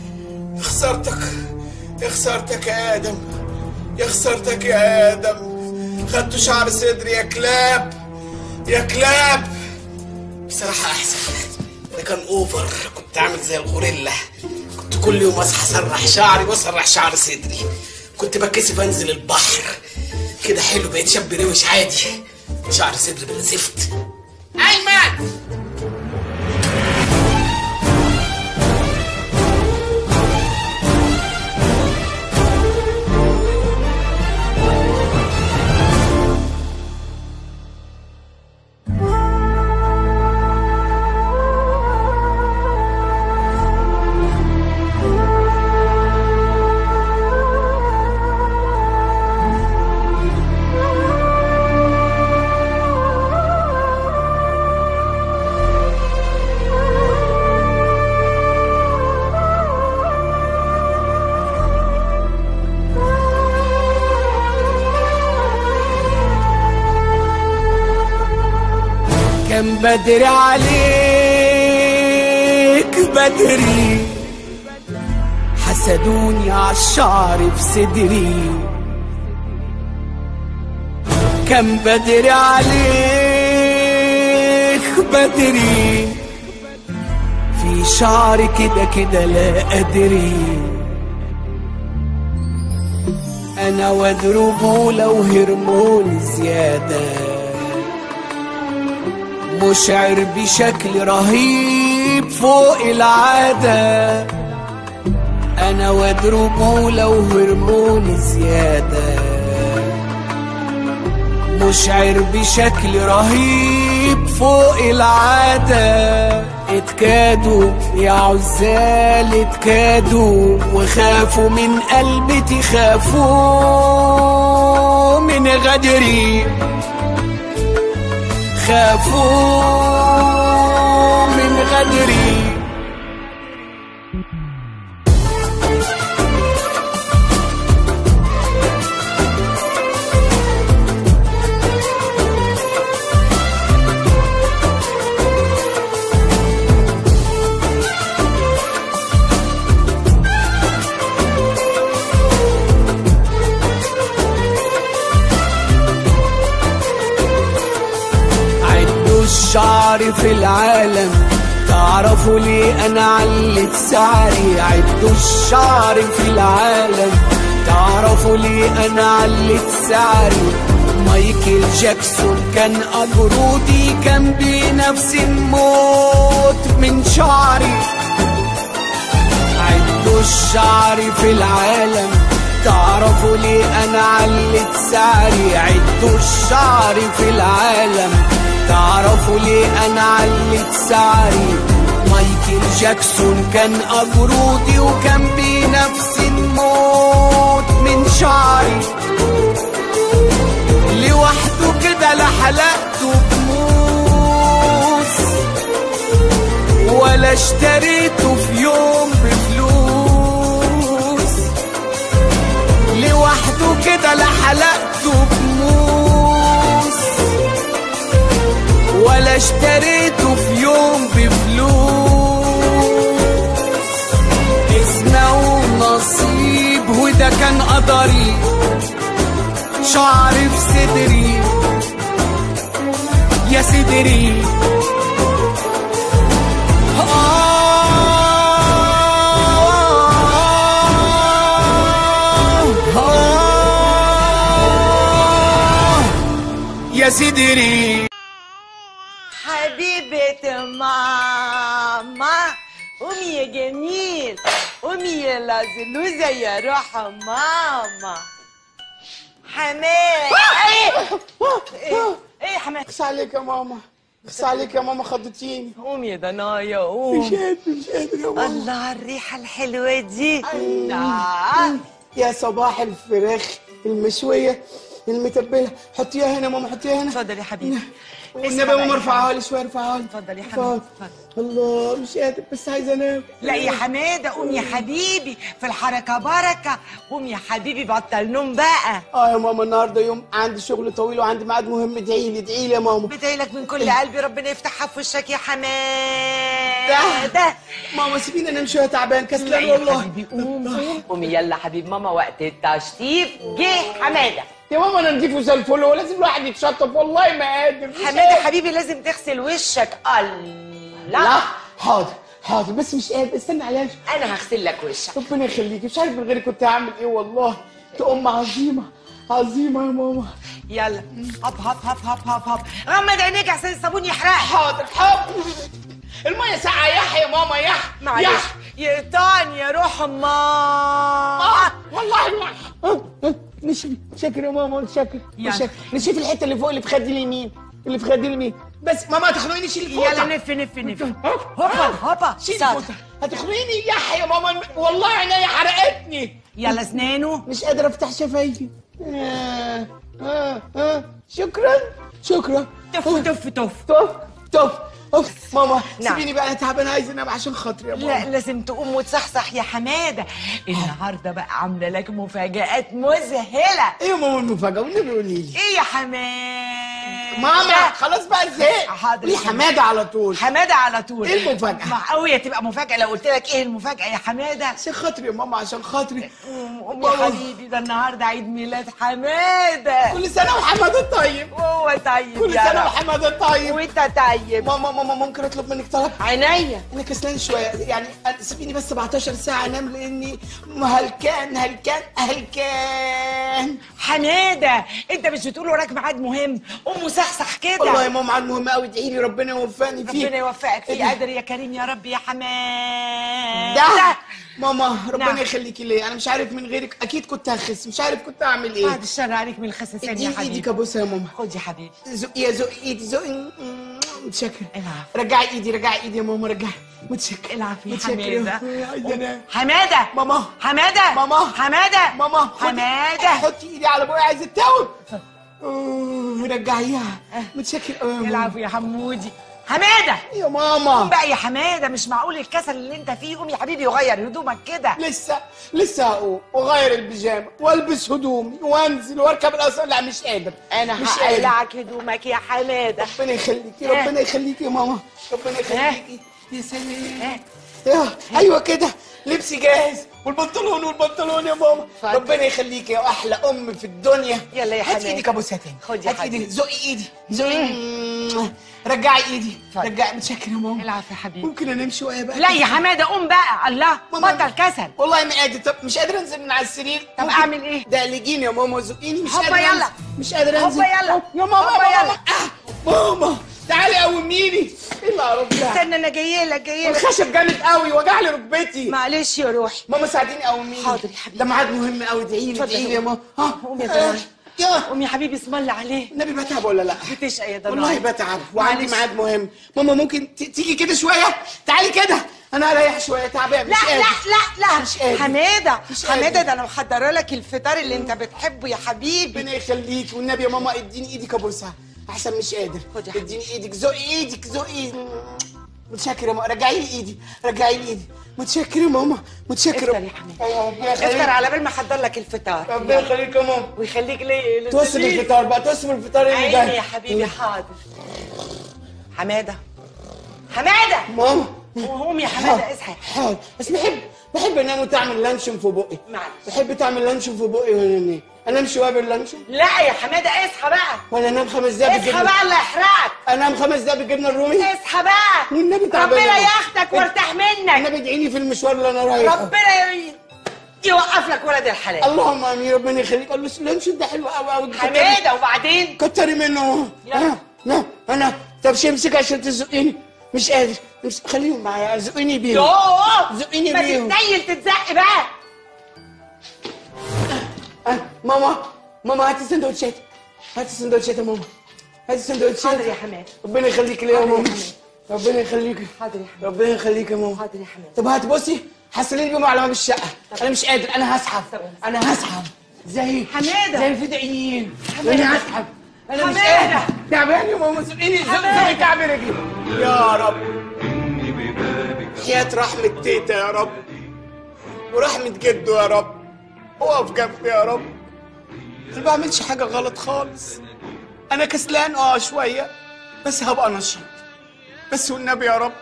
يا خسارتك يا خسارتك يا آدم. يا خسارتك يا آدم. خدتوا شعر صدري يا كلاب. يا كلاب. بصراحة أحسن. ده كان أوفر. كنت عامل زي الغوريلا. كنت كل يوم أصحى أسرح شعري وأسرح شعر صدري. كنت بتكسف أنزل البحر. كده حلو بقيت شاب روش عادي. شعر صدري بلا زفت أيمن بدري عليك بدري. حسدوني عالشعر في صدري كان بدري عليك بدري. في شعر كده كده لا أدري. أنا وأضربه لو هرمون زيادة. مشعر بشكل رهيب فوق العادة. أنا واضربه لو هرمون زيادة. مشعر بشكل رهيب فوق العادة. اتكادوا يا عزال اتكادوا وخافوا من قلبتي خافوا من غدري. خافوا من غدري. الشعر في العالم. تعرفوا ليه أنا علت سعري عدوا الشعر في العالم. تعرفوا ليه أنا علت سعري. مايكل جاكسون كان اجرودي كان بنفس الموت من شعري. عدوا الشعر في العالم. تعرفوا ليه أنا علت سعري عدوا الشعر في العالم. تعرفوا ليه أنا علت سعري؟ مايكل جاكسون كان اجرودي وكان بنفس الموت من شعري. لوحده كده لا حلقته بموس ولا اشتريته في يوم بفلوس. لوحده كده لا حلقته ولا اشتريته في يوم بفلوس اسمه نصيب وده كان قدري شعر في صدري يا صدري يا صدري قومي يا لازلوزة يا روح ماما حماد إيه إيه حماد بس عليك يا ماما بس عليك يا ماما خضتيني قوم يا ضنايا قوم مش قادر مش قادر يا ماما الله على الريحة الحلوة دي يا صباح الفراخ المشوية المتبلة حطيها هنا ماما حطيها هنا اتفضل يا حبيبي والنبي يا ماما ارفعها لي شوية ارفعها لي اتفضل يا لي. الله مش قادر بس عايزة أنام. لا يا حماده قوم يا حبيبي في الحركة بركة. قوم يا حبيبي بطل نوم بقى. آه يا ماما النهارده يوم عندي شغل طويل وعندي ميعاد مهم. ادعي لي ادعي لي يا ماما. بدعي لك من كل قلبي ربنا يفتحها في وشك يا حماده ماما سيبيني أنام شوية تعبان لا كسلان يا والله. حبيبي قوم قوم. قومي يلا حبيب ماما وقت التشطيب جه. حمادة. يا ماما أنا نضيف وزي الفل هو لازم الواحد يتشطف؟ والله ما قادر. حماده. حبيبي لازم تغسل وشك. لا الله حاضر حاضر بس مش قادر. استنى عليا أنا هغسل لك وشك. ربنا يخليكي مش عارف من غيرك كنت هعمل إيه والله. أنت أم عظيمة عظيمة يا ماما. يلا. هب هب هب هب هب هب. غمض عينيك عشان الصابون يحرقك حاضر حاضر. المية ساقعة يح يا ماما يح معلش. يا روح ماما آه والله. نشفي شاكر يا ماما شاكر يلا. شاكر نشفي الحتة اللي فوق اللي في خدي اليمين اللي في خدي اليمين. بس ماما هتخنقيني شيل الفوطة. يلا نف نف نف. هوبا. هوبا شيل ساعة. الفوطة. هتخنقيني يح يا ماما؟ والله عينيا حرقتني. يلا اسنانه مش قادر أفتح شفايفي. آه آه آه. شكرا. شكرا. تف تف تف. تف تف أوف ماما نعم. سيبيني بقى أنا تعبان عايز أنام عشان خاطري يا لا ماما. لازم تقوم وتصحصح يا حمادة. النهارده بقى عاملة لك مفاجآت مذهلة. إيه يا ماما المفاجأة؟ والنبي قولي لي. إيه يا حمادة؟ ماما خلاص بقى زهقت. حاضر. ليه حمادة على طول. حمادة على طول. إيه المفاجأة؟ مع قوي تبقى مفاجأة. لو قلت لك إيه المفاجأة يا حمادة؟ عشان خاطري يا ماما عشان خاطري. يا حبيبي ده النهارده عيد ميلاد حمادة. كل سنة وحمادة طيب. هو طيب كل سنة. وحمادة طيب. وإنت طيب. ماما ماما ممكن أطلب منك طلب؟ عينيا. أنا كسلان شوية. يعني سيبيني بس 17 ساعة أنام لأني هلكان هلكان هلكان. حمادة أنت مش بتقول وراك ميعاد مهم؟ قوم وصحصح كده. والله يا ماما ميعاد مهم قوي ادعي لي ربنا يوفقني فيه. ربنا يوفقك فيه؟ قادر يا كريم يا رب يا حماده ده ماما ربنا نعم. يخليكي ليا. أنا مش عارف من غيرك. أكيد كنت هخس مش عارف كنت هعمل إيه. بعد الشر عليك من الخساسين يا حبيبي. إيدك ابوسها يا ماما. خد يا حبيبي. زقي يا زقي إيدي زقي متشكر العب رجعي إيدي رجعي إيدي يا ماما رجعي متشكر العب يا متشكر حمادة. حمادة. ماما. حمادة. ماما. حمادة. ماما خدي- حمادة. حطي إيدي على بوقي عايز التوب أوه، رجعيها متشكر قوي العب يا حمودي. حمادة! يا ماما. قوم بقى يا حمادة مش معقول الكسل اللي انت فيه. قوم يا حبيبي وغير هدومك كده. لسه لسه هقوم واغير البيجامة والبس هدومي وانزل واركب الاسانسير لا مش قادر. أنا مش قادر هقلعك هدومك يا حمادة. ربنا يخليكي؟ ربنا يخليكي يا ماما. ربنا يخليكي. يا سلام؟ يا أيوه كده. لبسي جاهز. والبنطلون والبنطلون يا ماما. ربنا يخليكي يا أحلى أم في الدنيا. يلا يا هات حماد. إيدك ابوسها تاني خد يا هات إيدك. حبيبي. زقي إيدي. زقي رجعي إيدي. رجعي. متشكر يا ماما. العب يا حبيبي. ممكن انام شوية بقى؟ لا يا حمادة قوم بقى. الله. بطل كسل. والله ما قادر. طب مش قادر أنزل من على السرير؟ طب أعمل إيه؟ دقلجيني يا ماما زقيني. مش هوبا قادر يلا. مش قادر أنزل. هوبا يلا. يا ماما هوبا يلا. آه. ماما. تعالي قوميني. إيه القرف ده؟ استنى أنا جاية لك جاية لك. الخشب جامد قوي وجع لي ركبتي. معلش يا روحي. ماما ساعديني قوميني. حاضر يا حبيبي. ده ميعاد مهم قوي ادعي لي اتفضل. ادعي لي يا ماما. ها؟ قوم يا آه، دنيا يا. قوم يا حبيبي اسم الله عليه النبي بتعب ولا لا؟ بتشقى يا دنيا والله بتعب وعندي. ميعاد مهم. ماما ممكن تيجي كده شوية؟ تعالي كده. أنا هريح شوية تعبان لا مش قادر. لا لا. مش قادر. لا حمادة مش حمادة. ده أنا محضرة لك الفطار اللي أنت بتحبه يا حبيبي. ربنا يخليك والنبي يا ماما اديني إيدك ابوسها أحسن مش قادر اديني إيدك زقي إيدك زقي متشكر يا ماما. رجعي لي إيدي. رجعي لي إيدي. متشكر يا ماما. متشكر افطر يا ربنا افطر على بال ما احضر لك الفطار. ربنا يخليك يا ماما. ويخليك ليه توصل الفطار بقى توصل الفطار اللي عيني جاي. يا حبيبي حاضر. حمادة. حمادة! ماما. قوم يا حمادة اصحى. حاضر. بس بحب انام وتعمل لانشون في بقي. معلش. بحب تعمل لانشون في بقي وأنا انام انام شوية باللانشون لا يا حمادة اصحى بقى. ولا أنام خمس دقايق اصحى بالجبنه بقى الله يحرقك. أنام خمس دقايق بالجبنه الرومي. اصحى بقى. والنبي تعبان ربنا. ياخدك وارتاح منك. النبي ادعيني في المشوار اللي أنا رايحه. ربنا يوقف لك ولد الحلال. اللهم آمين. ربنا يخليك. قال له اللانشون ده حلو قوي قوي حمادة وبعدين؟ كتري منه. ها لا أنا. طب شي امسك عشان تزقيني. مش قادر. امسك خليهم معايا زقيني بيهم. يوه! زقيني ما بيهم. تتنيل تتزق بقى. آه، ماما ماما هاتي سندوتشات هاتي سندوتشات يا ماما. هاتي سندوتشات حاضر يا حماد. ربنا يخليك ليا يا ماما. ربنا يخليك. حاضر يا حماد. ربنا يخليك يا ماما. حاضر يا حماد. طب هات بصي حصلين بيهم على باب الشقه أنا مش قادر أنا هسحب. أنا هسحب. زي حمادة. زي الفدائيين. أنا هسحب. أنا مش. قادر. تعبان يا ماما سيبيني زق حمادة. زق كعب رجلي. يا رب. حياة رحمة تيتا يا رب. ورحمة جده يا رب. أقف جنبي يا رب. أنا ما بعملش حاجة غلط خالص. أنا كسلان آه شوية. بس هبقى نشيط. بس والنبي يا رب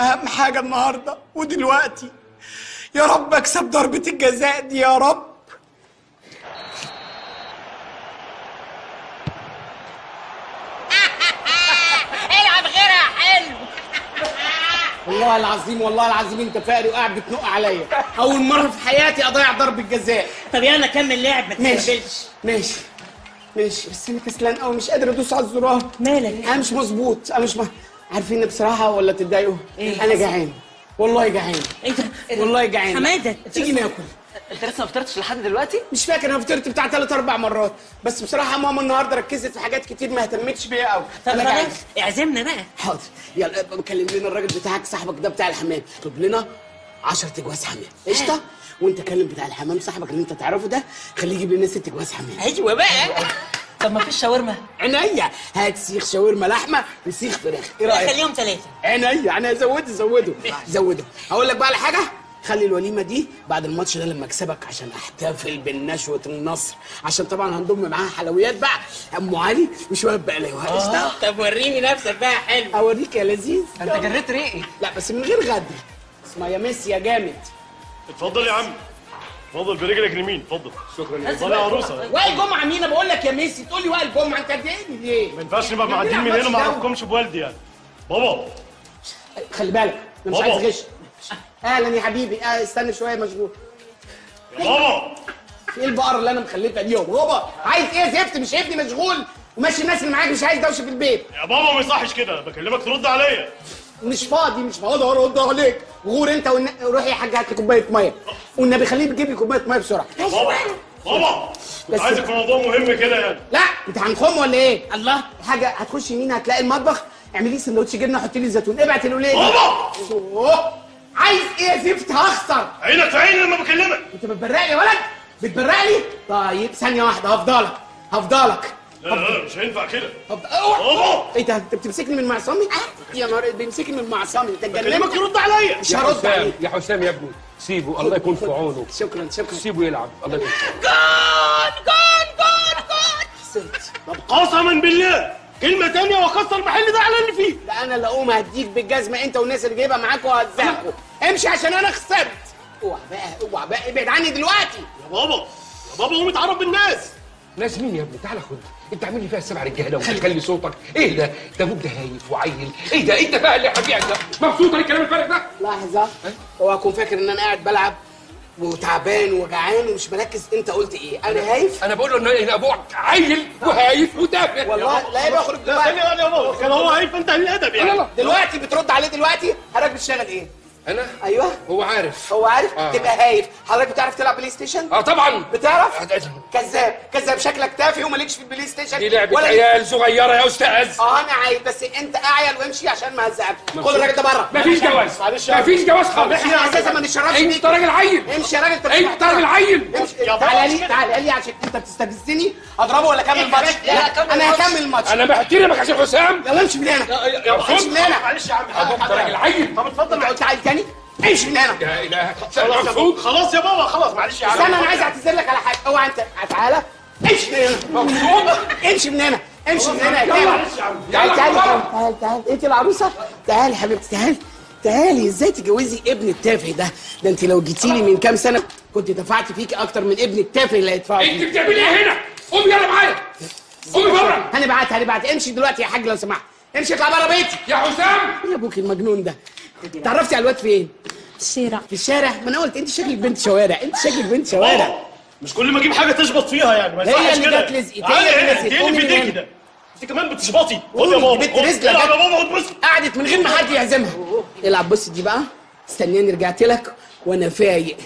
أهم حاجة النهاردة ودلوقتي. يا رب أكسب ضربة الجزاء دي يا رب العب غيرها حلو والله العظيم والله العظيم انت فقري وقاعد بتنق عليا. أول مرة في حياتي أضيع ضربة جزاء. طب يلا كمل لعب ما ماشي. ماشي. ماشي. بس أنا كسلان قوي مش قادر أدوس على الزرار. مالك؟ أنا مش مظبوط. أنا مش م... عارفين بصراحة ولا تتضايقوا إيه؟ أنا جعان. والله جعان. انت والله جعان. حمادة. تيجي ناكل. انت لسه ما فطرتش لحد دلوقتي؟ مش فاكر أنا فطرت بتاع ثلاث أربع مرات بس بصراحة ماما النهارده ركزت في حاجات كتير ما اهتمتش بيها قوي. طب خلاص اعزمنا بقى. حاضر. يلا بكلم لنا الراجل بتاعك صاحبك ده بتاع الحمام. اطلب لنا 10 تجواز حمام. قشطة؟ وانت كلم بتاع الحمام صاحبك اللي انت تعرفه ده خليه يجيب لنا ست جواز حمام. أيوه بقى. طب ما فيش شاورما؟ عينيا. هات سيخ شاورما لحمة وسيخ فراخ. إيه رأيك؟ خليهم ثلاثة. عينيا. أنا زوده زوده. زوده. هقول لك بقى على حاجة؟ خلي الوليمة دي بعد الماتش ده لما اكسبك عشان احتفل بالنشوه النصر عشان طبعا هنضم معاها حلويات بقى. أم علي وشويه بقلاوه قشطه طب وريني نفسك بقى حلو. أوريك يا لذيذ. أنت جريت ريقي. لا بس من غير غدر. اسمها يا ميسي يا جامد. اتفضل يا عم. اتفضل برجلك اليمين. اتفضل. شكرا. اتفضل يا عروسة. وائل جمعة مين بقول لك يا ميسي تقول لي وائل جمعة أنت اديني ليه؟ ما ينفعش نبقى معديين من هنا ما أعرفكمش بوالدي يعني. بابا. خلي بالك أنا مش. عايز غش أهلا يا حبيبي. آه استنى شوية مشغول. يا بابا. إيه البقره اللي أنا مخلفها دي يا بابا عايز إيه زفت مش ابني مشغول. وماشي الناس اللي معاك مش عايز دوشة في البيت. يا بابا ما يصحش كده. بكلمك ترد عليا. مش فاضي مش فاضي. ارد عليك. غور أنت والن... روح يا حاج هات لي كوباية مية. والنبي خليه يجيب لي كوباية مية بسرعة. بابا بابا. بس- عايزك في موضوع مهم كده يعني. لا انت هنخم ولا إيه؟ الله. حاجة هتخش يمين هتلاقي المطبخ. اعملي لي سندوتش جبنة حطي لي زيتون. ابعت الولاد بابا! عايز إيه يا زفت هخسر. عينك في عيني لما بكلمك. انت بتبرق لي يا ولد؟ بتبرق لي طيب ثانية واحدة هفضلك هفضلك. لا لا لا مش هينفع كده. هفضل إيه ده انت بتمسكني من معصمي؟ يا نهار بيمسكني من معصمي. انت اتجننت؟ بكلمك ترد عليا. مش يا هرد حسام عليك. يا حسام يا ابني سيبه الله يكون في عونه. شكرا شكرا. سيبه يلعب الله يكون في عونه. جون جون جون جون قسما بالله. كلمة تانية وأكسر المحل ده على اللي فيه. ده أنا اللي أقوم هديك بالجزمة أنت والناس اللي جايبها معاك وهزقكوا امشي عشان أنا خسرت. اوعى بقى اوعى بقى ابعد عني دلوقتي. يا بابا يا بابا قوم اتعرف بالناس. ناس مين يا ابني؟ تعالى خد انت عامل لي فيها السبع رجالة وتخلي صوتك. إيه ده؟ ده أبوك ده هايف وعيل. إيه ده؟ انت بقى اللي هبيعك ده. مبسوط الكلام الفارغ ده؟ لحظة. هو هكون فاكر ان أنا قاعد بلعب. وتعبان وجعان ومش مركز انت قلت إيه أنا هايف أنا بقول له ان أبوك عيل وهايف وتافه والله لا يبقى اخرج دلوقتي كان هو هايف انت الادب يعني دلوقتي بترد عليه دلوقتي حضرتك بتشتغل إيه أنا؟ أيوه. هو عارف. هو عارف؟ آه. تبقى هايف. حضرتك بتعرف تلعب PlayStation؟ آه طبعا. بتعرف؟ كذاب. كذاب. شكلك تافه ومالكش في ال PlayStation. دي لعبة ولا عيال صغيرة يا أستاذ. آه أنا عايز بس أنت أعيل وامشي عشان ما هزقك خد الراجل ده بره. مفيش جواز. معلش مفيش جواز خالص. إحنا أساسا ما نشربش أنت راجل عيل. امشي يا راجل. أنت انت راجل عيل. امشي. تعالى لي تعالى لي عشان أنت بتستفزني. أضربه ولا أكمل الماتش لا. أنا هكمل الماتش أنا بحترمك عشان حسام. يلا امشي من هنا. يا امشي من هنا. معلش يا عم. ده راجل عيل. طب اتفضل امشي من هنا يا إله خلاص يا بابا خلاص معلش. يا عم استنى أنا عايز اعتذر لك على حاجة. أوعى أنت تعالى. امشي من هنا مبسوط امشي من هنا امشي من هنا يا بابا. تعالى تعالى أنت العروسة؟ تعالي حبيبتي تعالي تعالي إزاي تجوزي ابن التافه ده؟ ده أنت لو جيتي لي من كام سنة كنت دفعت فيكي أكتر من ابن التافه اللي هيدفعه أنت بتعملي إيه هنا؟ قومي يلا معايا. قومي بره. هنبعت هنبعت امشي دلوقتي يا حاج لو سمحت. امشي اطلع بره بيتي. يا حسام. يا أبوك المجنون ده. تعرفتي على الواد فين؟ في الشارع. في الشارع؟ ما أنا قلت أنت شكلك بنت شوارع. أنت شكلك بنت شوارع. مش كل ما أجيب حاجة تشبط فيها يعني ما هي اللي كده. جت هي تعالي اللي هنا، لزقت. إيه قومي اللي في من ايديك هنا. ده؟ أنت كمان بتشبطي. خد يا بابا بنت العب جت. يا بابا خد بص قعدت من غير ما حد يعزمها. العب بص دي بقى. استناني رجعت لك وأنا فايق.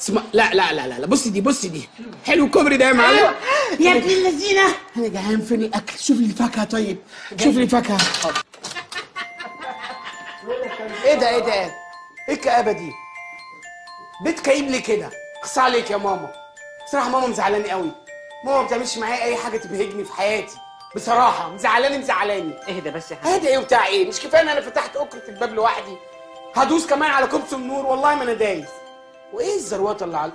اسمع لا لا لا لا لا. بص دي بص دي. حلو الكوبري ده يا معلم. يا ابن اللذينة. أنا جعان فين الأكل. شوف لي الفاكهة طيب. شوف لي فاكهه إيه ده إيه ده؟ إيه الكآبة دي؟ بيت كئيب ليه كده؟ اقصى عليك يا ماما. بصراحة ماما مزعلاني قوي. ماما ما بتعملش معايا أي حاجة تبهجني في حياتي. بصراحة مزعلاني مزعلاني. اهدى بس يا حبيبي. هذا إيه وبتاع إيه؟ مش كفاية إن أنا فتحت أكرة الباب لوحدي. هدوس كمان على كوبس النور والله ما أنا دايس. وإيه الزروطه اللي على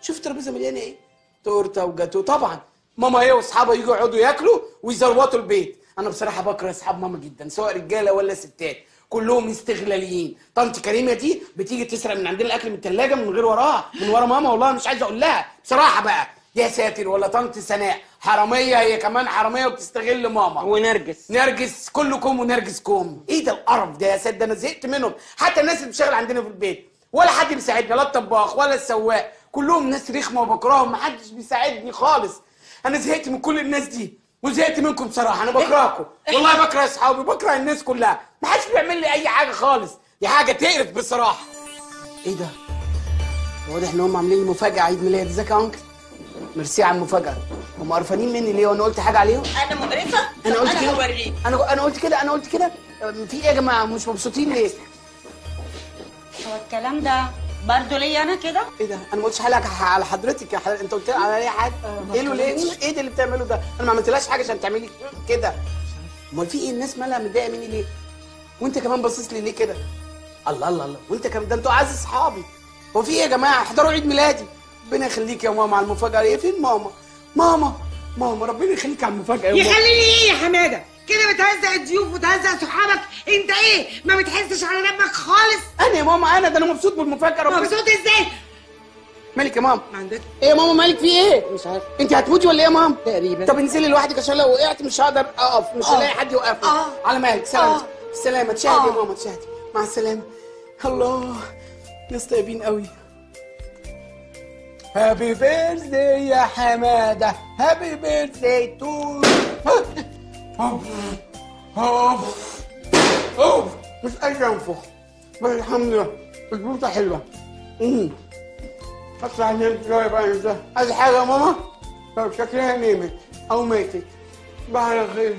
شوف الترابيزه مليانة إيه؟ تورتة وجاتو. طبعا ماما هي وأصحابها يجوا يقعدوا ياكلوا ويزروطوا البيت. أنا بصراحة بكره أصحاب ماما جدا سواء رجالة ولا ستات. كلهم استغلاليين طنط كريمة دي بتيجي تسرق من عندنا الأكل من الثلاجه من غير وراها من ورا ماما والله مش عايز أقول لها. بصراحة بقى يا ساتر ولا طنط سناء. حرامية هي كمان حرامية وبتستغل ماما. ونرجس. نرجس كلكم ونرجس كوم إيه ده القرف ده يا ده أنا زهقت منهم. حتى الناس اللي بتشتغل عندنا في البيت ولا حد بيساعدنا لا الطباخ ولا السواق. كلهم ناس رخمة وبكرههم محدش بيساعدني خالص. أنا زهقت من كل الناس دي. وزهقت منكم بصراحة أنا بكرهكم. والله بكره أصحابي بكره الناس كلها. محدش بيعمل لي أي حاجة خالص. دي حاجة تقرف بصراحة. إيه ده؟ واضح إن هم عاملين لي مفاجأة عيد ميلاد. إزيك يا أنكل؟ ميرسي على المفاجاه هم قرفانين مني ليه؟ وأنا قلت حاجة عليهم؟ أنا مقرفة؟ أنا قلت كده. أنا أنا قلت كده أنا قلت كده. في إيه يا جماعة؟ مش مبسوطين ليه؟ هو الكلام ده برضه ليا أنا كده؟ إيه ده؟ أنا ما قلتش حاجة على حضرتك. يا حضرتك أنت قلت لي على أي حاجة إيه له ليه إيه ده اللي بتعمله ده؟ أنا ما عملتلهاش حاجة عشان تعملي كده. أمال في إيه؟ الناس مالها متضايقة مني ليه؟ وأنت كمان باصص لي ليه كده؟ الله الله الله. وأنت كمان؟ ده أنتوا أعز أصحابي. هو في إيه يا جماعة؟ احضروا عيد ميلادي. ربنا يخليك يا ماما على المفاجأة. إيه فين ماما؟ ماما ماما ربنا يخليك على المفاجأة يا ماما. يخليني إيه يا حمادة؟ كده بتهزق الضيوف وتهزق صحابك؟ انت إيه؟ ما بتحسش على دمك خالص؟ أنا يا ماما أنا ده أنا مبسوط بالمفاجأة. مبسوط إزاي؟ مالك يا ماما. ما عندك. إيه يا ماما مالك في إيه؟ مش عارف. أنت هتموتي ولا إيه يا ماما؟ تقريبا. طب انزلي لوحدك عشان لو وقعت مش هقدر أقف. مش آه. هلاقي حد يوقفني آه. على مالك سلامة آه. تشاهدي يا آه. ماما تشاهدي مع السلامة. الله. ناس طيبين قوي. happy birthday يا حمادة. happy birthday to اوف مش قادر انفخ بس الحمد لله. البوطة حلوة. أمم. اطلع نمت شوية بقى عايز حاجة يا ماما؟ طب شكلها نيمت أو ماتت. صباح على خير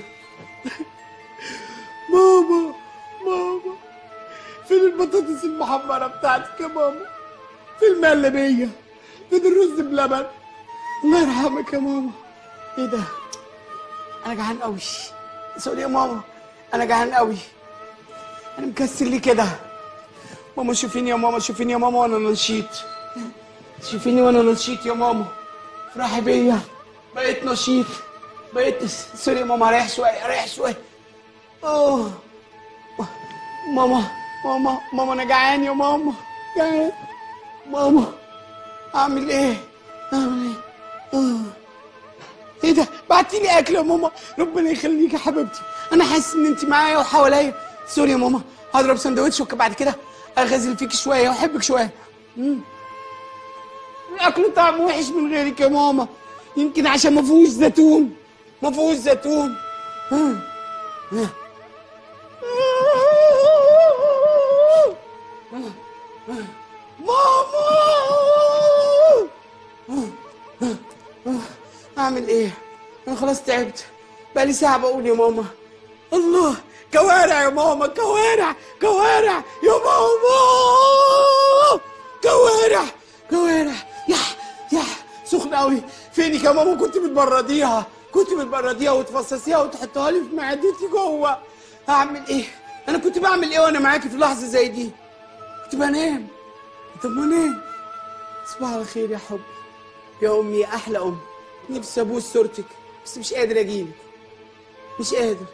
ماما. ماما. فين البطاطس المحمرة بتاعتك يا ماما؟ فين المقلبية؟ فين الرز بلبن؟ الله يرحمك يا ماما. إيه ده؟ أنا جعان قوي sorry يا ماما. أنا جعان قوي أنا مكسل ليه كده؟ ماما شوفيني يا ماما شوفيني يا ماما وأنا نشيط. شوفيني وأنا نشيط يا ماما. افرحي بيا. بقيت نشيط. بقيت sorry يا ماما اريح شوية اريح شوية. أوه. ماما ماما ماما أنا جعان يا ماما. جعان. ماما أعمل إيه؟ أعمل إيه؟ آه. إيه ده؟ بعتي لي اكل يا ماما. ربنا يخليك يا حبيبتي. أنا حاسس إن انت معايا وحواليا. سوري يا ماما. هضرب سندوتش وبعد كده اغازل فيك شوية وأحبك شوية. مم. الأكل طعمه وحش من غيرك يا ماما. يمكن عشان ما فيهوش زيتون. ما فيهوش زيتون. ماما! اعمل إيه؟ أنا خلاص تعبت. بقالي ساعة بقول يا ماما. الله كوارع يا ماما كوارع كوارع. يا ماما! كوارع كوارع. يح يح سخنة قوي. فينك يا ماما؟ كنت بتبرديها. كنت بتبرديها وتفصصيها وتحطها لي في معدتي جوه. هعمل إيه؟ أنا كنت بعمل إيه وأنا معاكي في لحظة زي دي؟ كنت بنام. طب ما أنام. صباح الخير يا حبي يا أمي أحلى أم. نفسي أبوس صورتك بس مش قادر اجيلك مش قادر.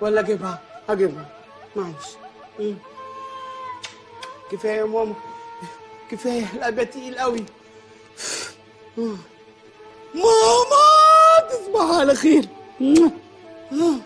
ولا أجيبها هجيبها معلش. كفاية يا ماما. كفاية القلب تقيل قوي. ماما تصبح على خير. مم.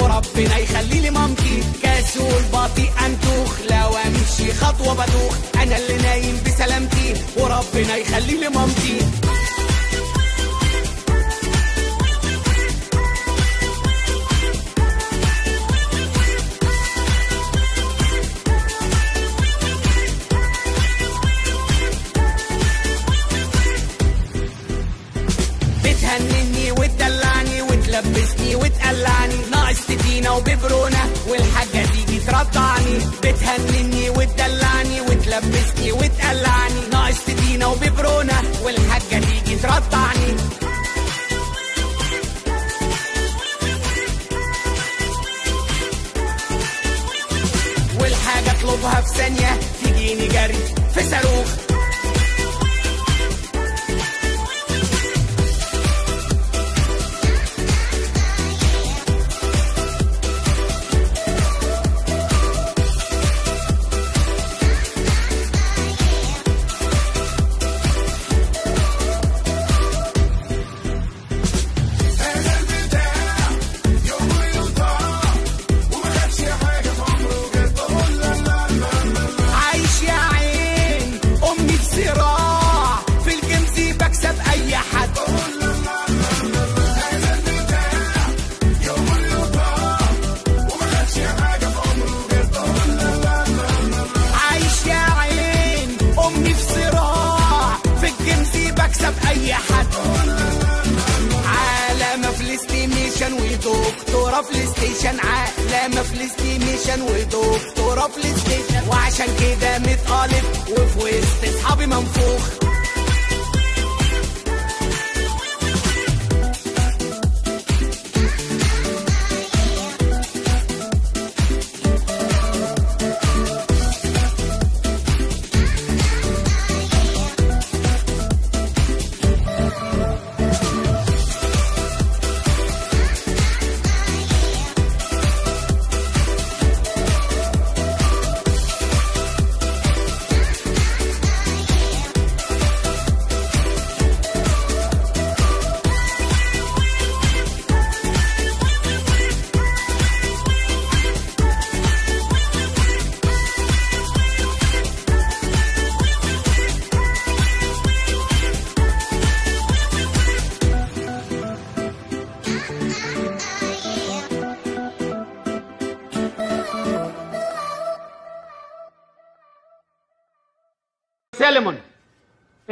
وربنا يخلي لي مامتي كسول. بطيء انتوخ لو امشي خطوة بدوخ. أنا اللي نايم بسلامتي. وربنا يخلي لي مامتي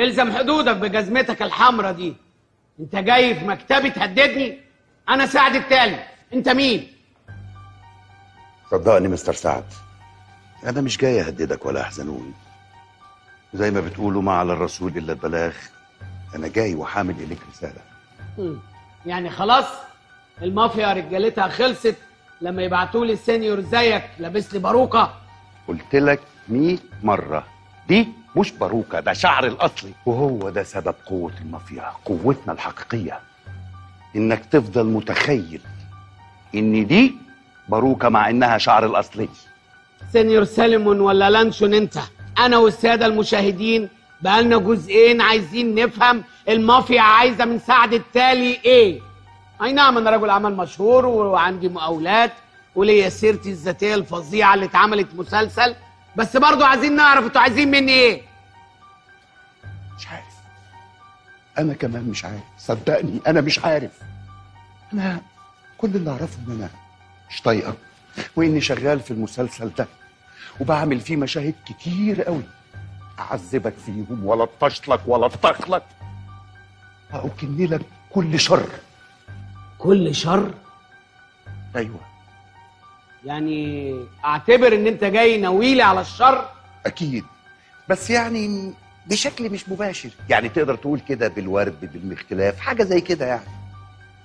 إلزم حدودك بجزمتك الحمراء دي. أنت جاي في مكتبي تهددني؟ أنا سعد التالي أنت مين؟ صدقني مستر سعد أنا مش جاي أهددك ولا احزنوني زي ما بتقولوا ما على الرسول إلا البلاغ أنا جاي وحامل إليك رسالة. مم. يعني خلاص؟ المافيا رجالتها خلصت. لما يبعتوا لي السينيور زيك لابس لي باروكة. قلت لك 100 مرة. دي مش باروكه ده شعر الأصلي. وهو ده سبب قوة المافيا قوتنا الحقيقية. إنك تفضل متخيل إن دي باروكه مع إنها شعر الأصلي. سينيور سيليمون ولا لانشون انت؟ أنا والسادة المشاهدين بقالنا جزئين عايزين نفهم المافيا عايزة من سعد التالي إيه. أي نعم أنا رجل أعمال مشهور وعندي مقاولات وليا سيرتي الذاتية الفظيعة اللي اتعملت مسلسل بس برضو عايزين نعرف أنتوا عايزين مني إيه؟ مش عارف. أنا كمان مش عارف. صدقني أنا مش عارف. أنا كل اللي أعرفه إن أنا مش طايقك وإني شغال في المسلسل ده وبعمل فيه مشاهد كتير قوي. أعذبك فيهم ولا أطشلك ولا اطخلك واكن لك كل شر. كل شر؟ أيوه. يعني أعتبر إن أنت جاي ناويلي على الشر؟ أكيد. بس يعني بشكل مش مباشر. يعني تقدر تقول كده بالورد بالمختلاف حاجة زي كده يعني.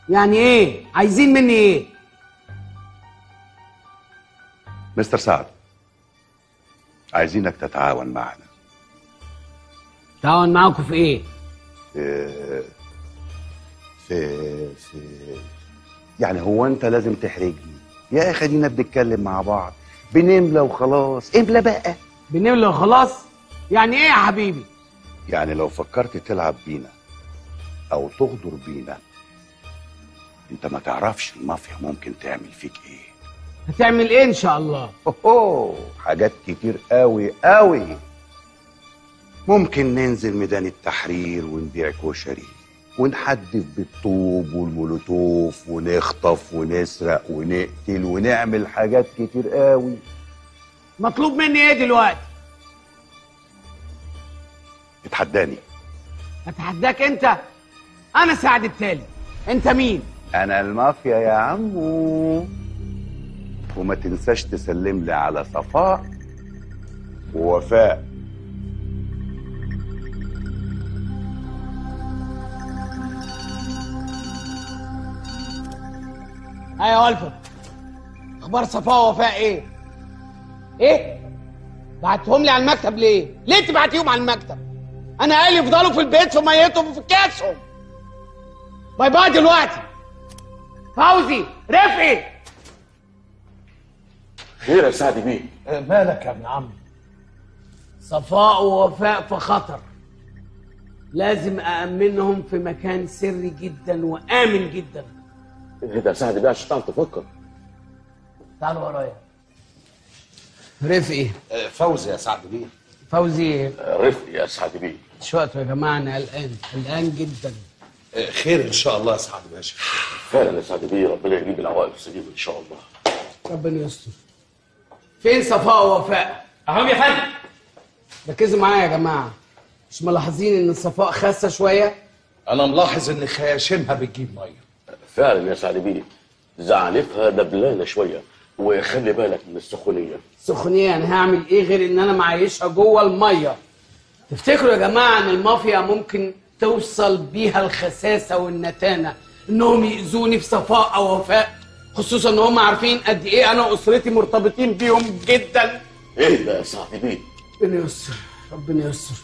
يعني إيه؟ عايزين مني إيه؟ مستر سعد عايزينك تتعاون معنا. تعاون معاكم في إيه؟ في في في يعني هو أنت لازم تحرجني. يا أخي خلينا بنتكلم مع بعض. بنملى وخلاص املى بقى؟ بنملى وخلاص يعني إيه يا حبيبي؟ يعني لو فكرت تلعب بينا أو تغدر بينا أنت ما تعرفش المافيا ممكن تعمل فيك إيه. هتعمل إيه إن شاء الله؟ اوه حاجات كتير قوي قوي ممكن ننزل ميدان التحرير ونبيع كشري. ونحدف بالطوب والمولوتوف ونخطف ونسرق ونقتل ونعمل حاجات كتير قوي. مطلوب مني إيه دلوقتي؟ اتحداني. اتحداك انت؟ أنا سعد التالي. انت مين؟ أنا المافيا يا عمو. وما تنساش تسلم لي على صفاء ووفاء. أيوه الفت أخبار صفاء ووفاء إيه؟ إيه؟ بعتهم لي على المكتب ليه؟ ليه تبعتيهم على المكتب؟ أنا قال يفضلوا في البيت في ميتهم وفي كاسهم. باي باي دلوقتي. فوزي رفقي. خير يا سعد بيه مالك يا ابن عمي؟ صفاء ووفاء في خطر. لازم أأمنهم في مكان سري جدا وآمن جدا. إيه ده يا سعد بيه عشان تعرف تفكر. تعالوا ورايا. رفقي. فوزي يا سعد بيه. فوزي. رفقي يا سعد بيه. مش وقت يا جماعة أنا قلقان قلقان جدا. خير إن شاء الله يا سعد باشا فعلا يا سعد بيه ربنا يجيب العوائق السليمه إن شاء الله. ربنا يستر. فين صفاء ووفاء؟ اهم يا فندم ركزوا معايا يا جماعة. مش ملاحظين إن صفاء خاسة شوية؟ أنا ملاحظ إن خياشيمها بتجيب مية. فعلا يا سعد بيه زعنفها دبلانه شوية وخلي بالك من السخونية. سخونية يعني هعمل إيه غير إن أنا معيشها جوه المية؟ تفتكروا يا جماعة إن المافيا ممكن توصل بيها الخساسة والنتانة إنهم يأذوني في صفاء أو وفاء؟ خصوصا إن هم عارفين قد إيه أنا وأسرتي مرتبطين بيهم جدا؟ إيه ده يا سعد بيه ربنا يستر ربنا يستر.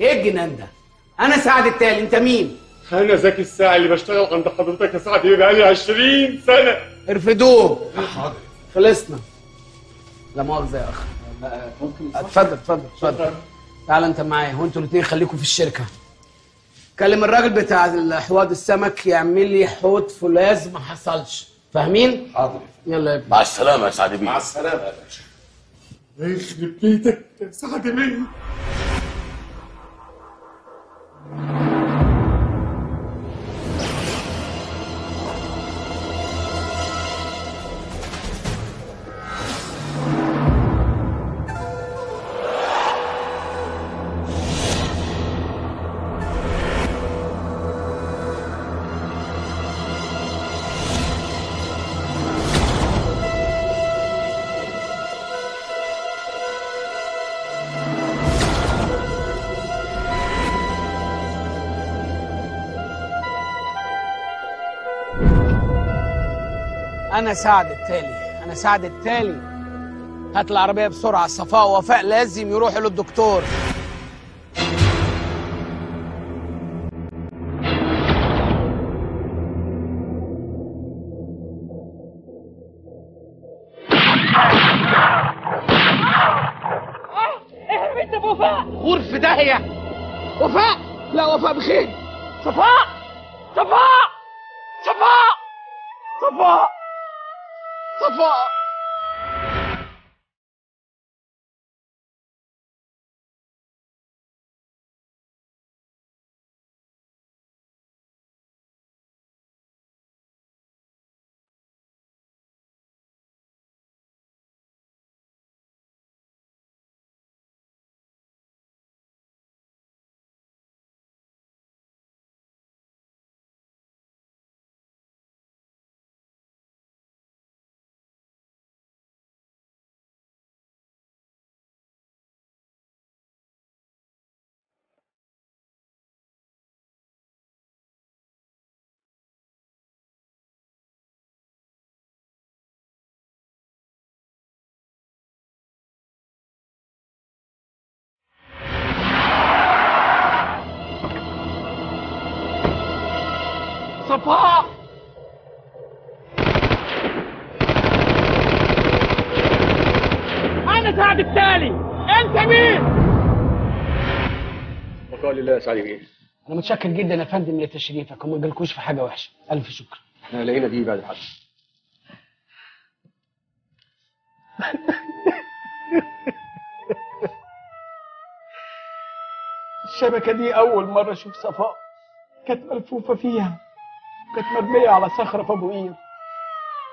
إيه الجنان ده؟ أنا سعد التالي أنت مين؟ أنا زكي الساعي اللي بشتغل عند حضرتك يا سعد بيه بقالي 20 سنة. ارفدوه. خلصنا. لا مؤاخذة يا اخ اتفضل اتفضل اتفضل. تعال أنت معايا. وانتوا الاثنين خليكم في الشركة. كلم الراجل بتاع الحواض السمك يعمل لي حوض فولاذ ما حصلش. فاهمين؟ حاضر. يلا يا ابني. مع السلامة يا سعد بيه. مع السلامة يا باشا. يخرب بيتك يا سعد بيه. أنا سعد التالي. أنا سعد التالي. هات العربية بسرعة. صفاء ووفاء لازم يروحوا للدكتور. غور في داهية. وفاء! لا وفاء بخير. صفاء! صفاء! صفاء! صفاء! صفاء صفاء أنا سعد التالي. أنت مين؟ وقال الله يا سعد بيه أنا متشكر جدا يا فندم لتشريفك وما جالكوش في حاجة وحشة. ألف شكر. إحنا لقينا دي بعد الحد الشبكة دي أول مرة أشوف صفاء. كانت ملفوفة فيها. كانت مرمية على صخرة في ابو قير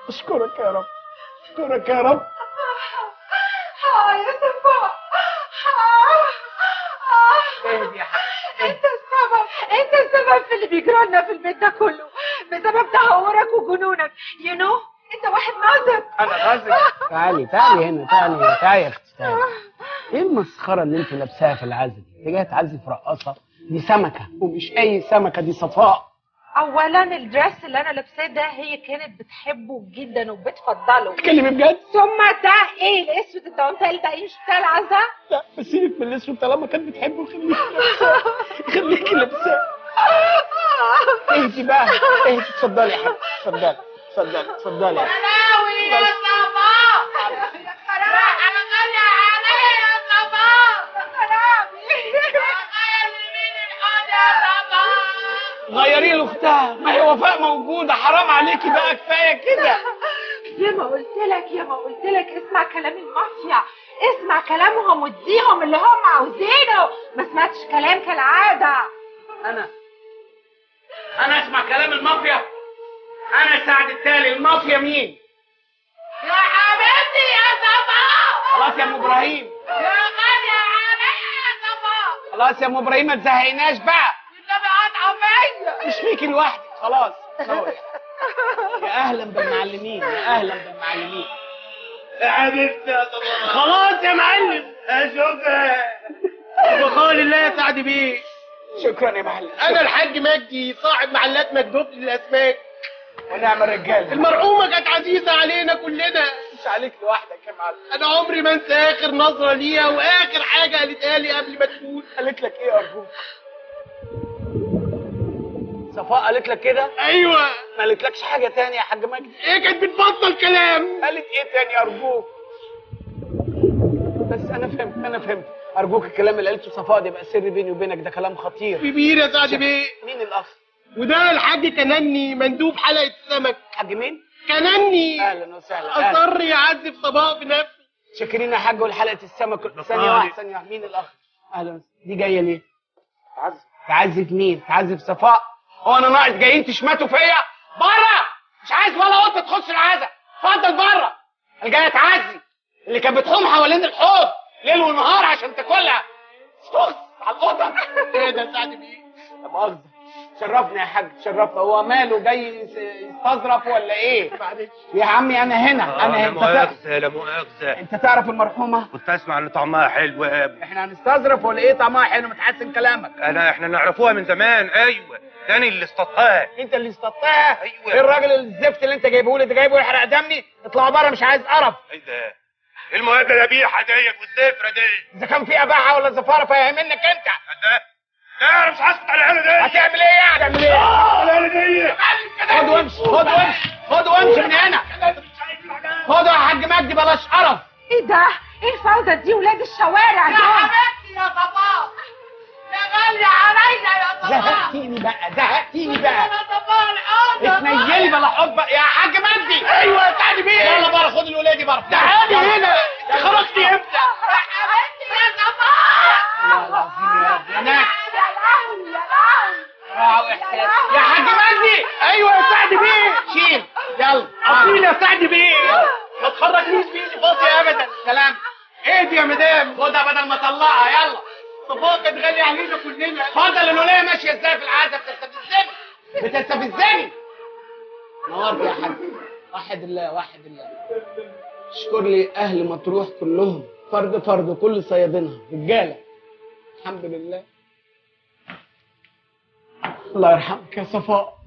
أشكرك يا رب. أشكرك يا رب. آه يا صفاء اهدي يا أنت السبب أنت السبب في اللي بيجرى لنا في البيت ده كله. بسبب تهورك وجنونك. يو نو أنت واحد نازك أنا غازي تعالي تعالي هنا تعالي تعالي يا أختي تعالي. إيه المسخرة اللي أنت لابساها في العزة دي؟ انت جاية تعزي في رقاصة دي سمكة ومش أي سمكة دي صفاء. اولا الدرس اللي أنا لابساه ده هي كانت بتحبه جدا وبتفضله. تتكلمي بجد؟ ثم ده إيه الأسود الدانتيل ده إيه مش بتاع العزا؟ لا بس سيبك من الأسود طالما كانت بتحبه خليكي لابساه. خليكي لابساه. اهدي بقى اهدي اتفضلي يا حبيبي اتفضلي اتفضلي اتفضلي يا حبيبي. خلاوي يا صفاء يا خلاوي أنا غالية عليا يا صفاء يا خلاوي غير مين الحاضر يا صفاء غيري له اختها ما هي وفاء موجودة. حرام عليكي بقى. كفاية كده. يا ما قلت لك يا ما قلت لك اسمع كلام المافيا. اسمع كلامهم واديهم اللي هم عاوزينه. ما سمعتش كلام كالعادة. أنا أنا أسمع كلام المافيا. أنا سعد التالي. المافيا مين؟ يا حبيبتي يا صفاء خلاص يا أم إبراهيم. يا غالية عليا يا صفاء خلاص يا أم إبراهيم ما تزهقناش بقى. فيا مش فيكي لوحدك خلاص. يا أهلا بالمعلمين يا أهلا بالمعلمين. يا حبيبتي يا صباح خلاص يا معلم. اشوفك بقول الله يا سعد بيه. شكرا يا معلم. أنا الحاج مجدي صاحب محلات مكدوب للأسماك. ونعم الرجاله المرحومة كانت عزيزة علينا كلنا. مش عليك لوحدك يا معلم. أنا عمري ما أنسى آخر نظرة ليها وآخر حاجة قالتها لي قبل ما تموت قالت لك إيه أرجوك؟ صفاء قالت لك كده؟ أيوه. ما قالتلكش حاجة تانية يا حاج مجدي؟ إيه كانت بتبطل كلام. قالت إيه تاني؟ أرجوك. بس أنا فهمت أنا فهمت. أرجوك الكلام اللي قالته صفاء ده يبقى سر بيني وبينك ده كلام خطير. كبير يا سعد بيه. مين الأخ؟ وده الحاج كنني مندوب حلقة السمك حاج مين؟ كنني. أهلا وسهلا. أصر يعذب صباح بنفسه. شاكرين يا حاج ولحلقه السمك. ثانية واحدة ثانية مين الأخ؟ أهلا. دي جاية ليه؟ تعذب. تعذب مين؟ تعذب صفاء. هو أنا ناقص جايين تشمتوا فيا؟ بره! مش عايز ولا قطة تخش العزا. اتفضل بره. اللي جاية تعزي. اللي كانت بتحوم حوالين الحوض ليل ونهار عشان تاكلها. استخس على القطه إيه ده سعد بيه؟ لا مؤاخذة. شرفنا يا حاج شرفنا. هو ماله جاي يس- يستظرف ولا إيه؟ معلش. يا عمي أنا هنا أنا هنا. لا مؤاخذة لا مؤاخذة. أنت تعرف المرحومة؟ كنت أسمع إن طعمها حلو. قوي إحنا هنستظرف ولا إيه؟ طعمها حلو متحسن كلامك. أنا إحنا نعرفوها من زمان. أيوه. تاني اللي اصطدتها أنت اللي اصطدتها أيوه. إيه الراجل الزفت اللي أنت جايبه لي؟ ده جايبه يحرق دمي؟ اطلع بره مش عايز قرف. إيه ده؟ إيه المهاجة القبيحة ديت والزفرة دي؟ إذا كان في أباحة ولا زفارة فيهمنك أنت. ده لا أنا مش هسكت على العيال دي هتعمل إيه؟ هتعمل إيه؟ العيال دي خد وامشي خد وامشي خد وامشي من هنا. خد يا حاج مجدي بلاش قرف. إيه ده؟ إيه الفوضى دي ولاد الشوارع دول؟ يا حبيبتي يا صباح يا غالية عليا يا صباح زهقتيني بقى زهقتيني بقى. يا صباح الحوضة اتنيلي بلا حب يا حاج مجدي. أيوه تعالي بيه يلا بره خد الولاد دي بره. تعالي. هنا. خرجتي إمتى؟ يا حبيبتي يا صباح يا لهوي يا لهوي يا حاج مجدي. أيوه يا سعد بيه. شيل. يلا. أصيل يا سعد بيه. ما تخرجنيش بيه فاضي ابدا. سلام. إيه دي يا مدام. خدها بدل ما اطلقها يلا. صفاء كانت غالية علينا كلنا. اتفضل الولايه ماشية إزاي في العزا بتستفزني. بتستفزني. نورت يا حاج وحد الله وحد الله. اشكر لي أهل مطروح كلهم. فرد فرد كل صيادينها. رجالة. الحمد لله. الله يرحمك يا صفاء.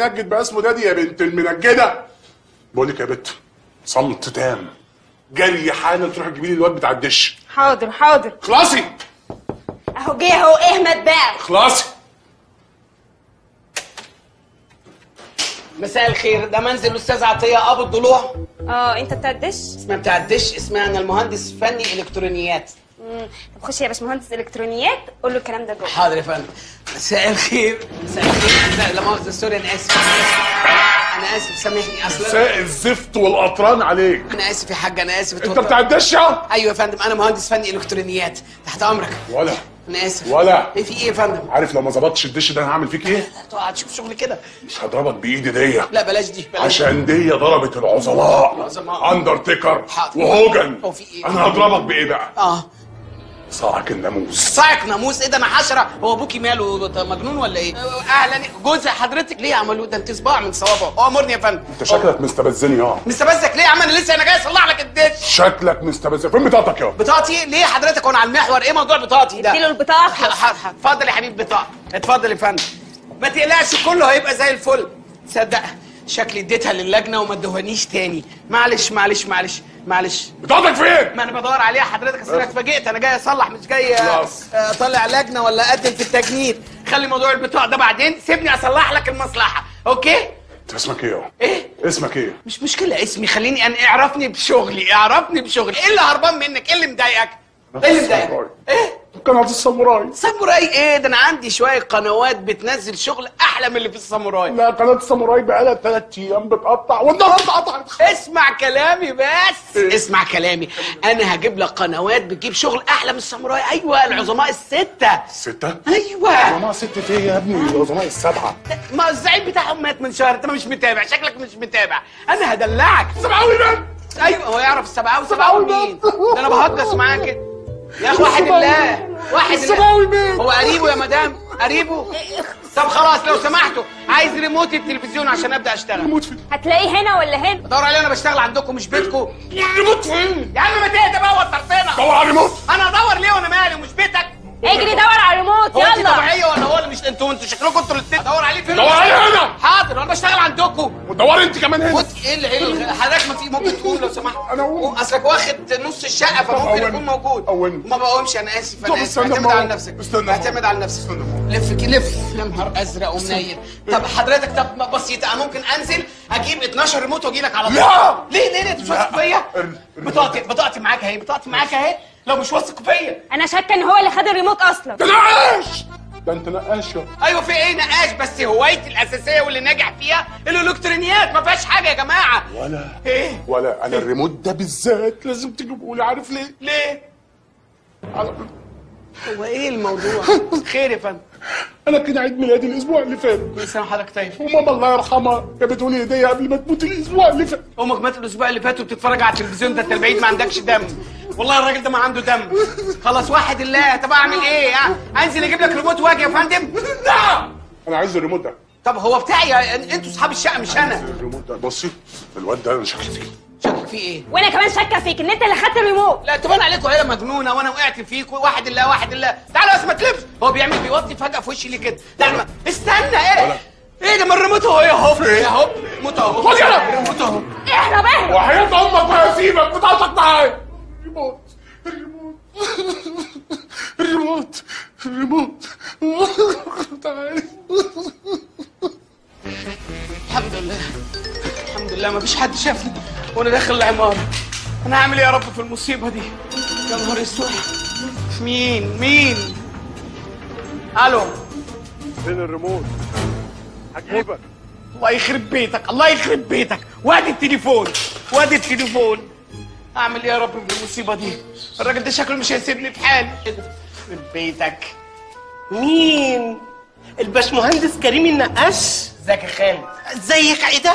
المنجد بقى اسمه دادي يا بنت المنجدة. بقول لك يا بنت صمت تام. جري حالا تروح تجيبي لي الواد بتاع الدش. حاضر حاضر. خلاصي. اهو جه اهو اهمت بقى. خلاصي. مساء الخير ده منزل الأستاذ عطية أبو الضلوع. آه انت بتاع الدش؟ اسمها بتاع الدش اسمها أنا المهندس فني إلكترونيات. مم. طب خش يا باشمهندس إلكترونيات قول له الكلام ده جوه. حاضر يا فندم. مساء الخير. مساء الخير. لا لا مؤاخذه sorry أنا آسف. أنا آسف سامحني. أصلا مساء الزفت والقطران عليك. أنا آسف يا حاج أنا آسف. أنت بتاع الدش يا أيوه يا فندم أنا مهندس فني إلكترونيات. تحت أمرك. ولا. أنا آسف. ولا. إيه في إيه يا فندم؟ عارف لو ما ظبطتش الدش ده أنا هعمل فيك إيه؟ تقعد تشوف شغل كده. مش هضربك بإيدي دي لا بلاش دي بلاش عشان دي ضربت العظماء. العظماء. اندرتيكر. وهوجن. هو في إيه؟ أنا هضربك بإيه بقى؟ آه. صاعك الناموس. صاعق ناموس؟ إيه ده أنا حشرة. هو ابوكي ماله؟ مجنون ولا إيه؟ أهلا. جوز حضرتك ليه عملوه؟ ده انت صباع من صوابعه. امرني يا فندم. انت شكلك مستبزني آه. مستفزك ليه يا عم؟ أنا لسه أنا جاي اصلح لك الدش. شكلك مستبزني فين بطاقتك يا بطاقتي ليه حضرتك وأنا على المحور؟ إيه موضوع بطاقتي ده؟ اديله البطاقة. اتفضل يا حبيبي بطاقة. اتفضل يا فندم. ما تقلقش كله هيبقى زي الفل. تصدق شكلي اديتها للجنة وما ادوهانيش تاني. معلش معلش معلش. معلش. بطاقتك فين؟ ما أنا بدور عليها حضرتك اصل أنا اتفاجئت أنا جاي اصلح مش جاي آه، خلاص. آه، اطلع لجنة ولا اقدم في التجنيد. خلي موضوع البطاقه ده بعدين. سيبني اصلح لك المصلحة. okay؟ انت اسمك إيه؟ إيه؟ اسمك إيه؟ مش مشكلة اسمي. خليني أنا اعرفني بشغلي اعرفني بشغلي. إيه اللي هربان منك؟ إيه اللي مضايقك؟ إيه اللي مضايقك إيه؟ قناة الساموراي. ساموراي إيه؟ ده أنا عندي شوية قنوات بتنزل شغل أحلى من اللي في الساموراي. لا قناة الساموراي بقالها ثلاث أيام بتقطع. والنهارده قطعت. اسمع كلامي بس. اسمع كلامي. أنا هجيب لك قنوات بتجيب شغل أحلى من الساموراي. أيوه العظماء الستة. ستة؟ أيوه. عظماء ستة إيه يا ابني؟ العظماء السبعة. ما الزعيم بتاعهم مات من شهر. أنت مش متابع. شكلك مش متابع. أنا هدلعك. سبعاوي مين؟ أيوه هو يعرف السبعاوي سبعاوي مين ده أنا بهجس معاه كده يا أخي واحد الله واحد الله مين؟ هو قريبه يا مدام؟ قريبه؟ طب خلاص لو سمحتوا. عايز ريموت التلفزيون عشان أبدأ أشتغل. ريموت فين؟ هتلاقيه هنا ولا هنا؟ بدور عليه أنا بشتغل عندكم مش بيتكم. ريموت فين؟ يا عم ما تهدى بقى وترتنا دور على الريموت. أنا أدور ليه وأنا مالي ومش بيتك؟ اجري دور على الريموت هو انت يلا. طبيعية ولا هو اللي مش أنتوا أنتوا شكلكم أنتوا الاثنين ادور عليه فين؟ دور عليه هنا. حاضر أنا بشتغل عندكم. ودور انت كمان هنا. خد إيه اللي إيه اللي- حضرتك ما في ممكن تقول لو سمحت. أنا اقوم أصلك واخد نص الشقة فممكن. يكون موجود. قومني. ما بقومش أنا آسف طب أنا آسف. استنى اعتمد على. نفسك. استنى اعتمد على نفسك. لف كي- لف. يا نهار أزرق ومنيل. طب حضرتك طب بسيطه أنا ممكن أنزل أجيب 12 ريموت واجي لك على طول. لا. ليه؟ ليه؟ ليه؟ انت مش واثق فيا بطاقتي بطاقتي معاك أهي بطاقتي معاك أهي. لو مش واثق فيا. أنا شاكة إن هو اللي خد الريموت أصلا. ده نقاش! ده أنت نقاش أيوه في إيه نقاش؟ بس هوايتي الأساسية واللي ناجح فيها الإلكترونيات. ما فيهاش حاجة يا جماعة. ولا إيه؟ ولا أنا الريموت ده بالذات لازم تجيبه لي عارف ليه؟ ليه؟ على- هو إيه الموضوع؟ خير يا فندم. أنا كان عيد ميلادي الأسبوع اللي فات. كل سنة وحضرتك طيب. وماما الله يرحمها جابته هديه قبل ما تموت الأسبوع اللي فات. أمك ماتت الأسبوع اللي فات وبتتفرج على التلفزيون ده انت البعيد ما عندكش دم. والله الراجل ده ما عنده دم. خلاص واحد الله طب أعمل إيه؟ أنزل أجيب لك ريموت وأجي يا فندم. لا! أنا عايز الريموت ده. طب هو بتاعي أنتوا أصحاب الشقة مش أنا. الريموت ده. بصي الواد ده أنا شكلي فيه. شكلك في إيه؟ وأنا كمان شاكة فيك إن أنت اللي خدت الريموت. لا تبان عليكم عيله مجنونة وأنا وقعت فيك واحد الله واحد الله. تعالى بس ما تلفش. هو بيعمل بيوطي فجأة في وشي ليه كده. تعالى ما- استنى إيه؟ إيه ده ما الريموت اهو يا هوب يا هوب. ريموت اهو خد يلا. الريموت اهو إحنا بقى وحياة أمك ما هسيبك بتاعتك معايا. الريموت الريموت الريموت الريموت تعالى الحمد لله. الحمد لله ما فيش حد شافني وأنا داخل العمارة. أنا هعمل إيه يا رب في المصيبة دي؟ يا نهار أسود. مين؟ مين؟ ألو. فين الريموت؟ هجيبك. الله يخرب بيتك الله يخرب بيتك. وادي التليفون وادي التليفون. أعمل إيه يا رب في المصيبة دي؟ الراجل ده شكله مش هيسيبني في حالي. يخرب بيتك. مين؟ الباشمهندس كريم النقاش. ازيك يا خالد؟ ازيك إيه ده؟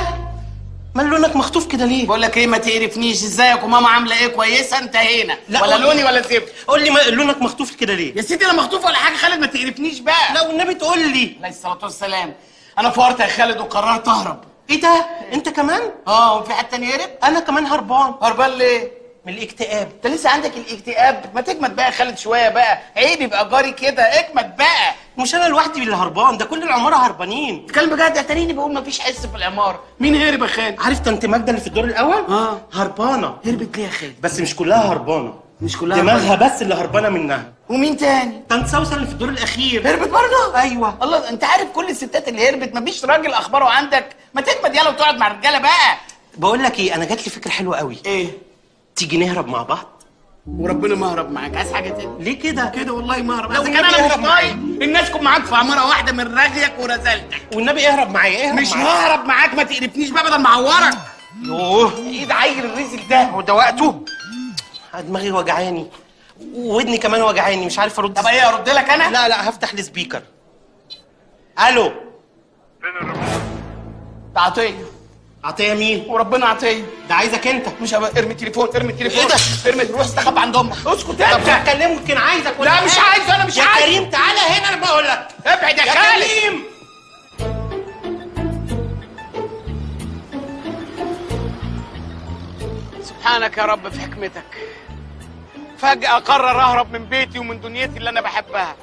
مال لونك مخطوف كده ليه؟ بقول لك إيه ما تقرفنيش. ازيك وماما عاملة إيه؟ كويسة؟ انتهينا لا، ولا لوني ولا زفت قول لي ما لونك مخطوف كده ليه؟ يا سيدي أنا مخطوف ولا حاجة. خالد ما تقرفنيش بقى. لا والنبي تقول لي. عليه الصلاة والسلام. أنا فورت يا خالد وقررت أهرب. إيه ده؟ انت كمان؟ آه وفي حد تاني هرب أنا كمان هربان. هربان ليه؟ من الاكتئاب. انت لسه عندك الاكتئاب؟ ما تجمد بقى خالد شوية بقى. عيب يبقى جاري كده. اجمد بقى. مش أنا لوحدي اللي هربان؟ ده كل العمارة هربانين. تتكلم بجد اتاريني بقول ما فيش حس في العمارة. مين هرب يا خالد؟ عارف طنط ماجدة اللي في الدور الأول؟ آه. هربانة. هربت ليه يا خالد؟ بس مش كلها هربانة. مش كلها دماغها هربانة. بس اللي هربانة منها. ومين تاني؟ طنط سوسن اللي في الدور الأخير. هربت برضه؟ أيوه. الله أنت عارف كل الستات اللي هربت مفيش راجل أخباره عندك؟ ما تجمد يلا وتقعد مع الرجالة بقى. بقول لك إيه أنا جات لي فكرة حلوة قوي. إيه؟ تيجي نهرب مع بعض؟ وربنا ما هرب معاك. عايز حاجة تاني؟ ليه كده؟ كده والله ما هرب. لو كان أنا مش. طايق. الناس تكون معاك في عمارة واحدة من رجلك ورزالتك والنبي اهرب معايا اهرب مش ههرب معاك ما تقرفنيش بقى بدل ما أعورك. يوه إيه ده عيل الرزل ده؟ هو ده وقته؟ دماغي وجعاني. ودني كمان وجعاني مش عارف أرد. طب إيه أرد لك أنا؟ لا لا هفتح السبيكر. ألو. ده عطيه عطية مين؟ وربنا عطية. ده عايزك انت. مش هبقى ارمي التليفون ارمي التليفون. إيه ده؟ ارمي روح استخبى عند أمك اسكت طب انت هكلمه يمكن عايزك ولا لا مش. عايز أنا مش يا عايز. كريم تعالى هنا أنا بقول لك. ابعد يا يا خالد. كريم. سبحانك يا رب في حكمتك. فجأة قرر أهرب من بيتي ومن دنيتي اللي أنا بحبها.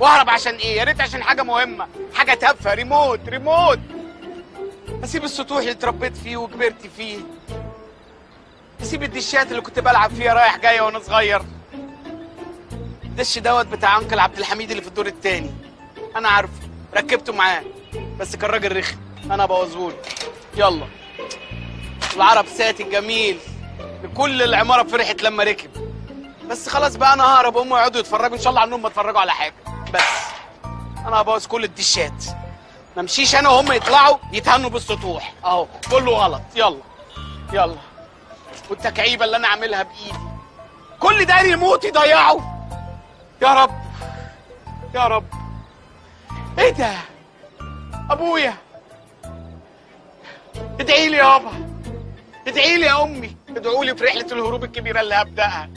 وأهرب عشان إيه؟ يا ريت عشان حاجة مهمة. حاجة تافهة. ريموت ريموت. أسيب السطوح اللي اتربيت فيه وكبرت فيه. أسيب الدشات اللي كنت بلعب فيها رايح جاي وأنا صغير. الدش دوت بتاع أنكل عبد الحميد اللي في الدور التاني. أنا عارفه ركبته معاه. بس كان راجل رخم. أنا بوظهوله. يلا. العرب ساتي الجميل كل العمارة فرحت لما ركب. بس خلاص بقى أنا ههرب هم يقعدوا يتفرجوا. إن شاء الله عنهم ما اتفرجوا على حاجة. بس. أنا هبوظ كل الدشات. ما امشيش أنا وهم يطلعوا يتهنوا بالسطوح. اهو كله غلط. يلا يلا. والتكعيبه اللي أنا عاملها بإيدي. كل ده ريموت يضيعه. يا رب يا رب. إيه ده؟ أبويا. ادعي لي يابا ادعي لي يا أمي. ادعوا لي في رحلة الهروب الكبيرة اللي هبدأها.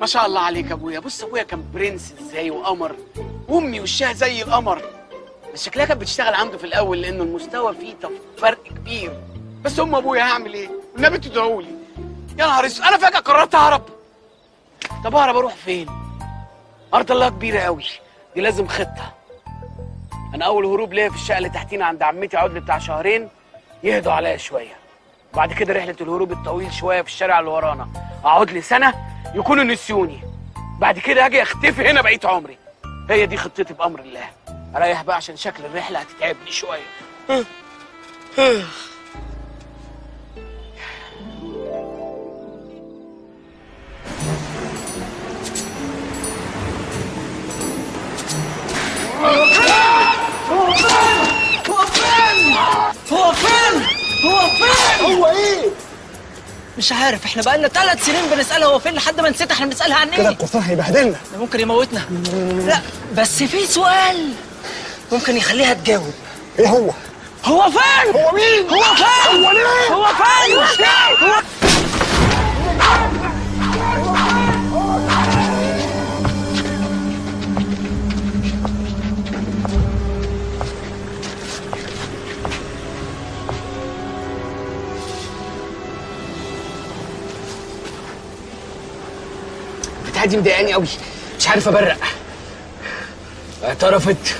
ما شاء الله عليك يا أبويا. بص أبويا كان برنس إزاي وقمر. وأمي وشها زي القمر. بس شكلها كانت بتشتغل عنده في الأول لأنه المستوى فيه فرق كبير. بس أم أبويا هعمل إيه؟ والنبي تدعوا لي. يا نهار أسود أنا فجأة قررت أهرب. طب أهرب أروح فين؟ أرض الله كبيرة قوي دي لازم خطة. أنا أول هروب ليا في الشقة اللي تحتينا عند عمتي عدل بتاع شهرين يهدوا عليا شوية. بعد كده رحلة الهروب الطويل شوية في الشارع اللي ورانا. أقعد لي سنة يكونوا نسيوني. بعد كده أجي أختفي هنا بقيت عمري. هي دي خطتي بأمر الله. اريح بقى عشان شكل الرحلة هتتعبني شوية هو فين؟ هو فين؟ هو فين؟ هو فين؟ هو إيه؟ مش عارف إحنا بقالنا ثلاث سنين بنسألها هو فين لحد ما نسيت إحنا بنسألها عن كده إيه؟ القرصان هيبهدلنا ده ممكن يموتنا لا بس في سؤال ممكن يخليها تجاوب إيه هو؟ هو فين؟ هو مين؟ هو فين؟ هو ليه؟ هو فين؟ مش فين؟ هو البتاعه دي مضايقاني قوي مش عارف أبرق اعترفت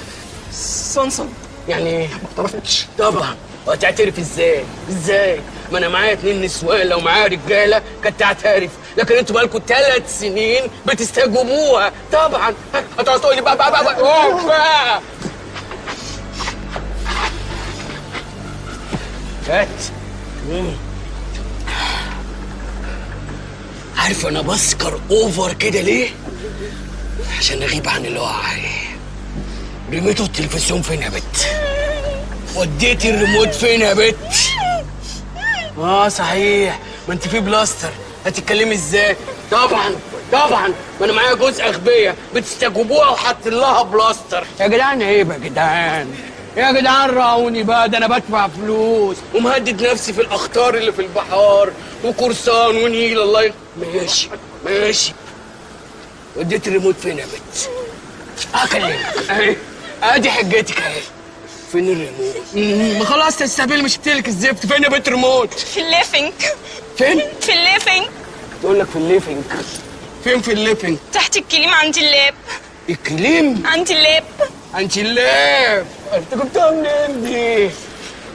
صنصن يعني؟ ما اعترفتش طبعا وهتعترف إزاي؟ إزاي؟ ما أنا معايا اتنين نسوان لو معايا رجالة كانت تعترف لكن أنتوا بقالكم ثلاث سنين بتستجوبوها طبعا هتقعد تقول لي بقى بقى بقى, بقى. أوف بقى. هات عارف أنا بسكر over كده ليه؟ عشان أغيب عن الوعي رميتوا التلفزيون فين يا بت؟ وديتي الريموت فين يا بت؟ آه صحيح. ما أنت في بلاستر. هتتكلمي إزاي؟ طبعا طبعا. ما أنا معايا جزء أغبية. بتستجوبوها وحاطين لها بلاستر. يا جدعان عيب يا جدعان؟ يا جدعان راعوني بقى. ده أنا بدفع فلوس. ومهدد نفسي في الأخطار اللي في البحار. وقرصان ونيل الله ي... ماشي ماشي. وديت الريموت فين يا بنت؟ اكلمك اهي ادي حجتك اهي فين الريموت؟ ما خلاص تستهبل مش قلتلك الزفت. فين يا بنت الريموت؟ في الليفنج فين؟ في الليفنج تقول لك في الليفنج فين في الليفنج؟ تحت الكليم عند اللاب الكليم؟ عند اللاب انت اللاب انت جبتها منين دي؟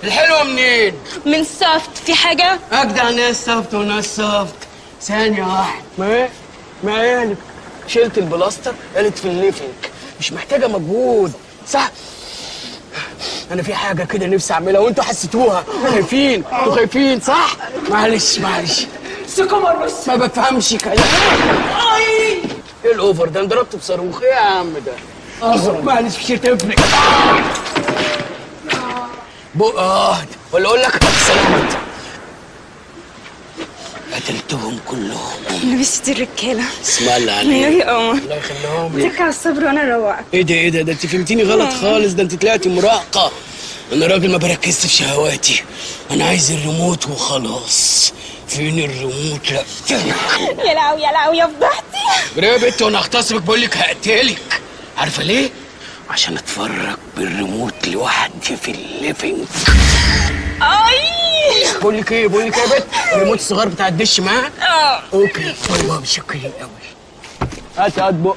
الحلوة منين؟ من سافت في حاجة؟ اجدع ناس سافت وناس سافت ثانية واحدة ما ما قالت شلت البلاستر قالت في الليفنج مش محتاجة مجهود. صح؟ أنا في حاجة كده نفسي أعملها وأنتوا حسيتوها. خايفين أنتوا خايفين صح؟ معلش معلش. سكمر بس ما بفهمش كلام أي! إيه الأوفر ده؟ أنا ضربته بصاروخ. إيه يا عم ده؟ أغرب معلش مش هتفرق بقى ولا أقول لك سلامت قتلتهم كلهم. لبست الرجالة. اسم الله عليك. ميري قمر الله يخليهم لك. على الصبر وأنا روقك إيه ده إيه ده ده أنت فهمتيني غلط خالص ده أنت طلعتي مراهقة. أنا راجل ما بركزش في شهواتي. أنا عايز الريموت وخلاص. فين الريموت؟ لا يا لهوي يا لهوي يا فضحتي. يا بنت وأنا اغتصبك بقول لك هقتلك. عارفة ليه؟ عشان أتفرج بالريموت لوحدي في الليفينج. اي بقول لك إيه؟ بقول لك إيه يا بنت الريموت الصغير بتاع الدش معاك آه. أوكي. طيب شكرا قوي هات هات بق.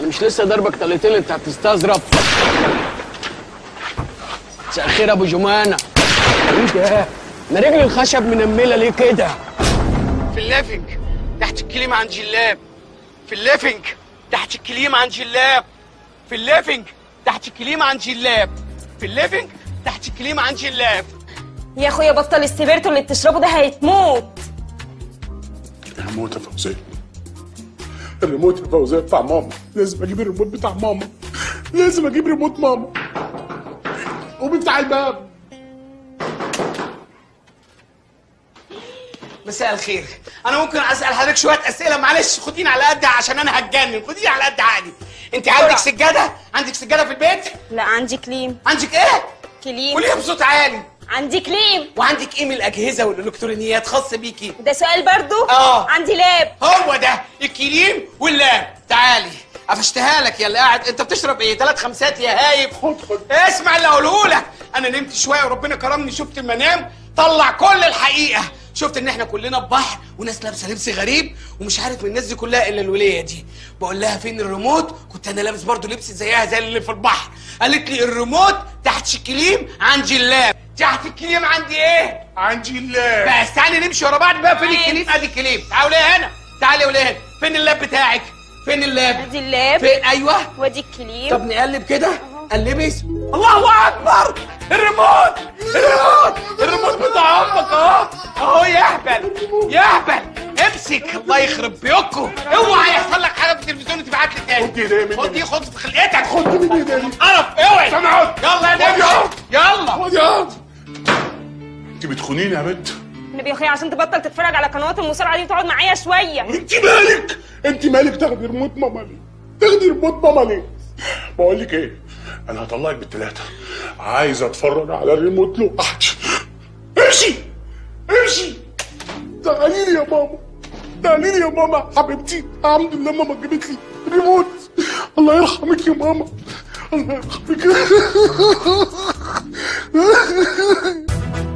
أنا مش لسه ضربك طليتين انت هتستظرف. مساء الخير ابو جمانة. إيه ده؟ أنا رجلي الخشب منمله ليه كده؟ في الليفنج تحت الكليم عن جلاب. في الليفنج تحت الكليم عن جلاب. في الليفنج تحت الكليم عن جلاب. في الليفنج تحت الكليم عن جلاب. يا أخويا بطل السبيرتو اللي بتشربه ده هيتموت. هموت يا فوزية الريموت يا فوزية بتاع ماما. لازم أجيب الريموت بتاع ماما. لازم أجيب ريموت ماما. وبتاع الباب. مساء الخير. أنا ممكن أسأل حضرتك شوية أسئلة؟ معلش خديني على قد عشان أنا هتجنن. خديني على قد عقلي. أنت عندك سجادة؟ عندك سجادة في البيت؟ لا عندي كليم. عندك إيه؟ كليم. قوليها بصوت عالي. عندي كليم وعندك إيه من الاجهزه والإلكترونيات خاصة بيكي. ده سؤال برضو؟ آه. عندي lap. هو ده. الكليم وال lap. تعالي. قفشتها لك يا اللي قاعد. أنت بتشرب إيه؟ ثلاث خمسات يا هايب. خد خد. اسمع اللي هقوله لك. أنا نمت شوية وربنا كرمني. شفت المنام. طلع كل الحقيقة. شفت إن إحنا كلنا في بحر وناس لابسة لبس غريب ومش عارف من الناس دي كلها إلا الوليه دي. بقول لها فين الريموت؟ كنت أنا لابس برضو لبس زيها زي اللي في البحر. قالت لي الريموت تحت الكليم عند جلاب تحت الكليم عندي إيه؟ عند جلاب بس تعالي نمشي ورا بعض بقى. فين الكليم أدي الكليم تعالي هنا. تعالي يا هنا فين ال lap بتاعك؟ فين ال lap؟ أدي ال lap. فين؟ أيوه. وأدي الكليم طب نقلب كده. قلبي الله أكبر. ال remote. ال remote. ال remote بتاع أمك أهو. أهو يهبل. يهبل. امسك. الله يخرب بيوتكم. اوعى يحصل لك حاجة في التلفزيون وتبعت لي تاني. خد دي خد دي خد في خلقتك. خد دي من ايدي قرف. اوعي يلا يا نجم يلا. خد يا انت بتخونيني يا بنت. النبي يا اخويا عشان تبطل تتفرج على قنوات المصارعة دي وتقعد معايا شوية. انت مالك؟ انت مالك تاخدي ريموت ماما ليه تاخدي ريموت ماما ليه بقول لك إيه؟ أنا هطلعك بالثلاثه عايز اتفرج على الريموت لوحدي امشي! امشي! تعالي لي يا ماما. تعالي لي يا ماما حبيبتي. الحمد لله ماما جابت لي ريموت. الله يرحمك يا ماما. الله يرحمك.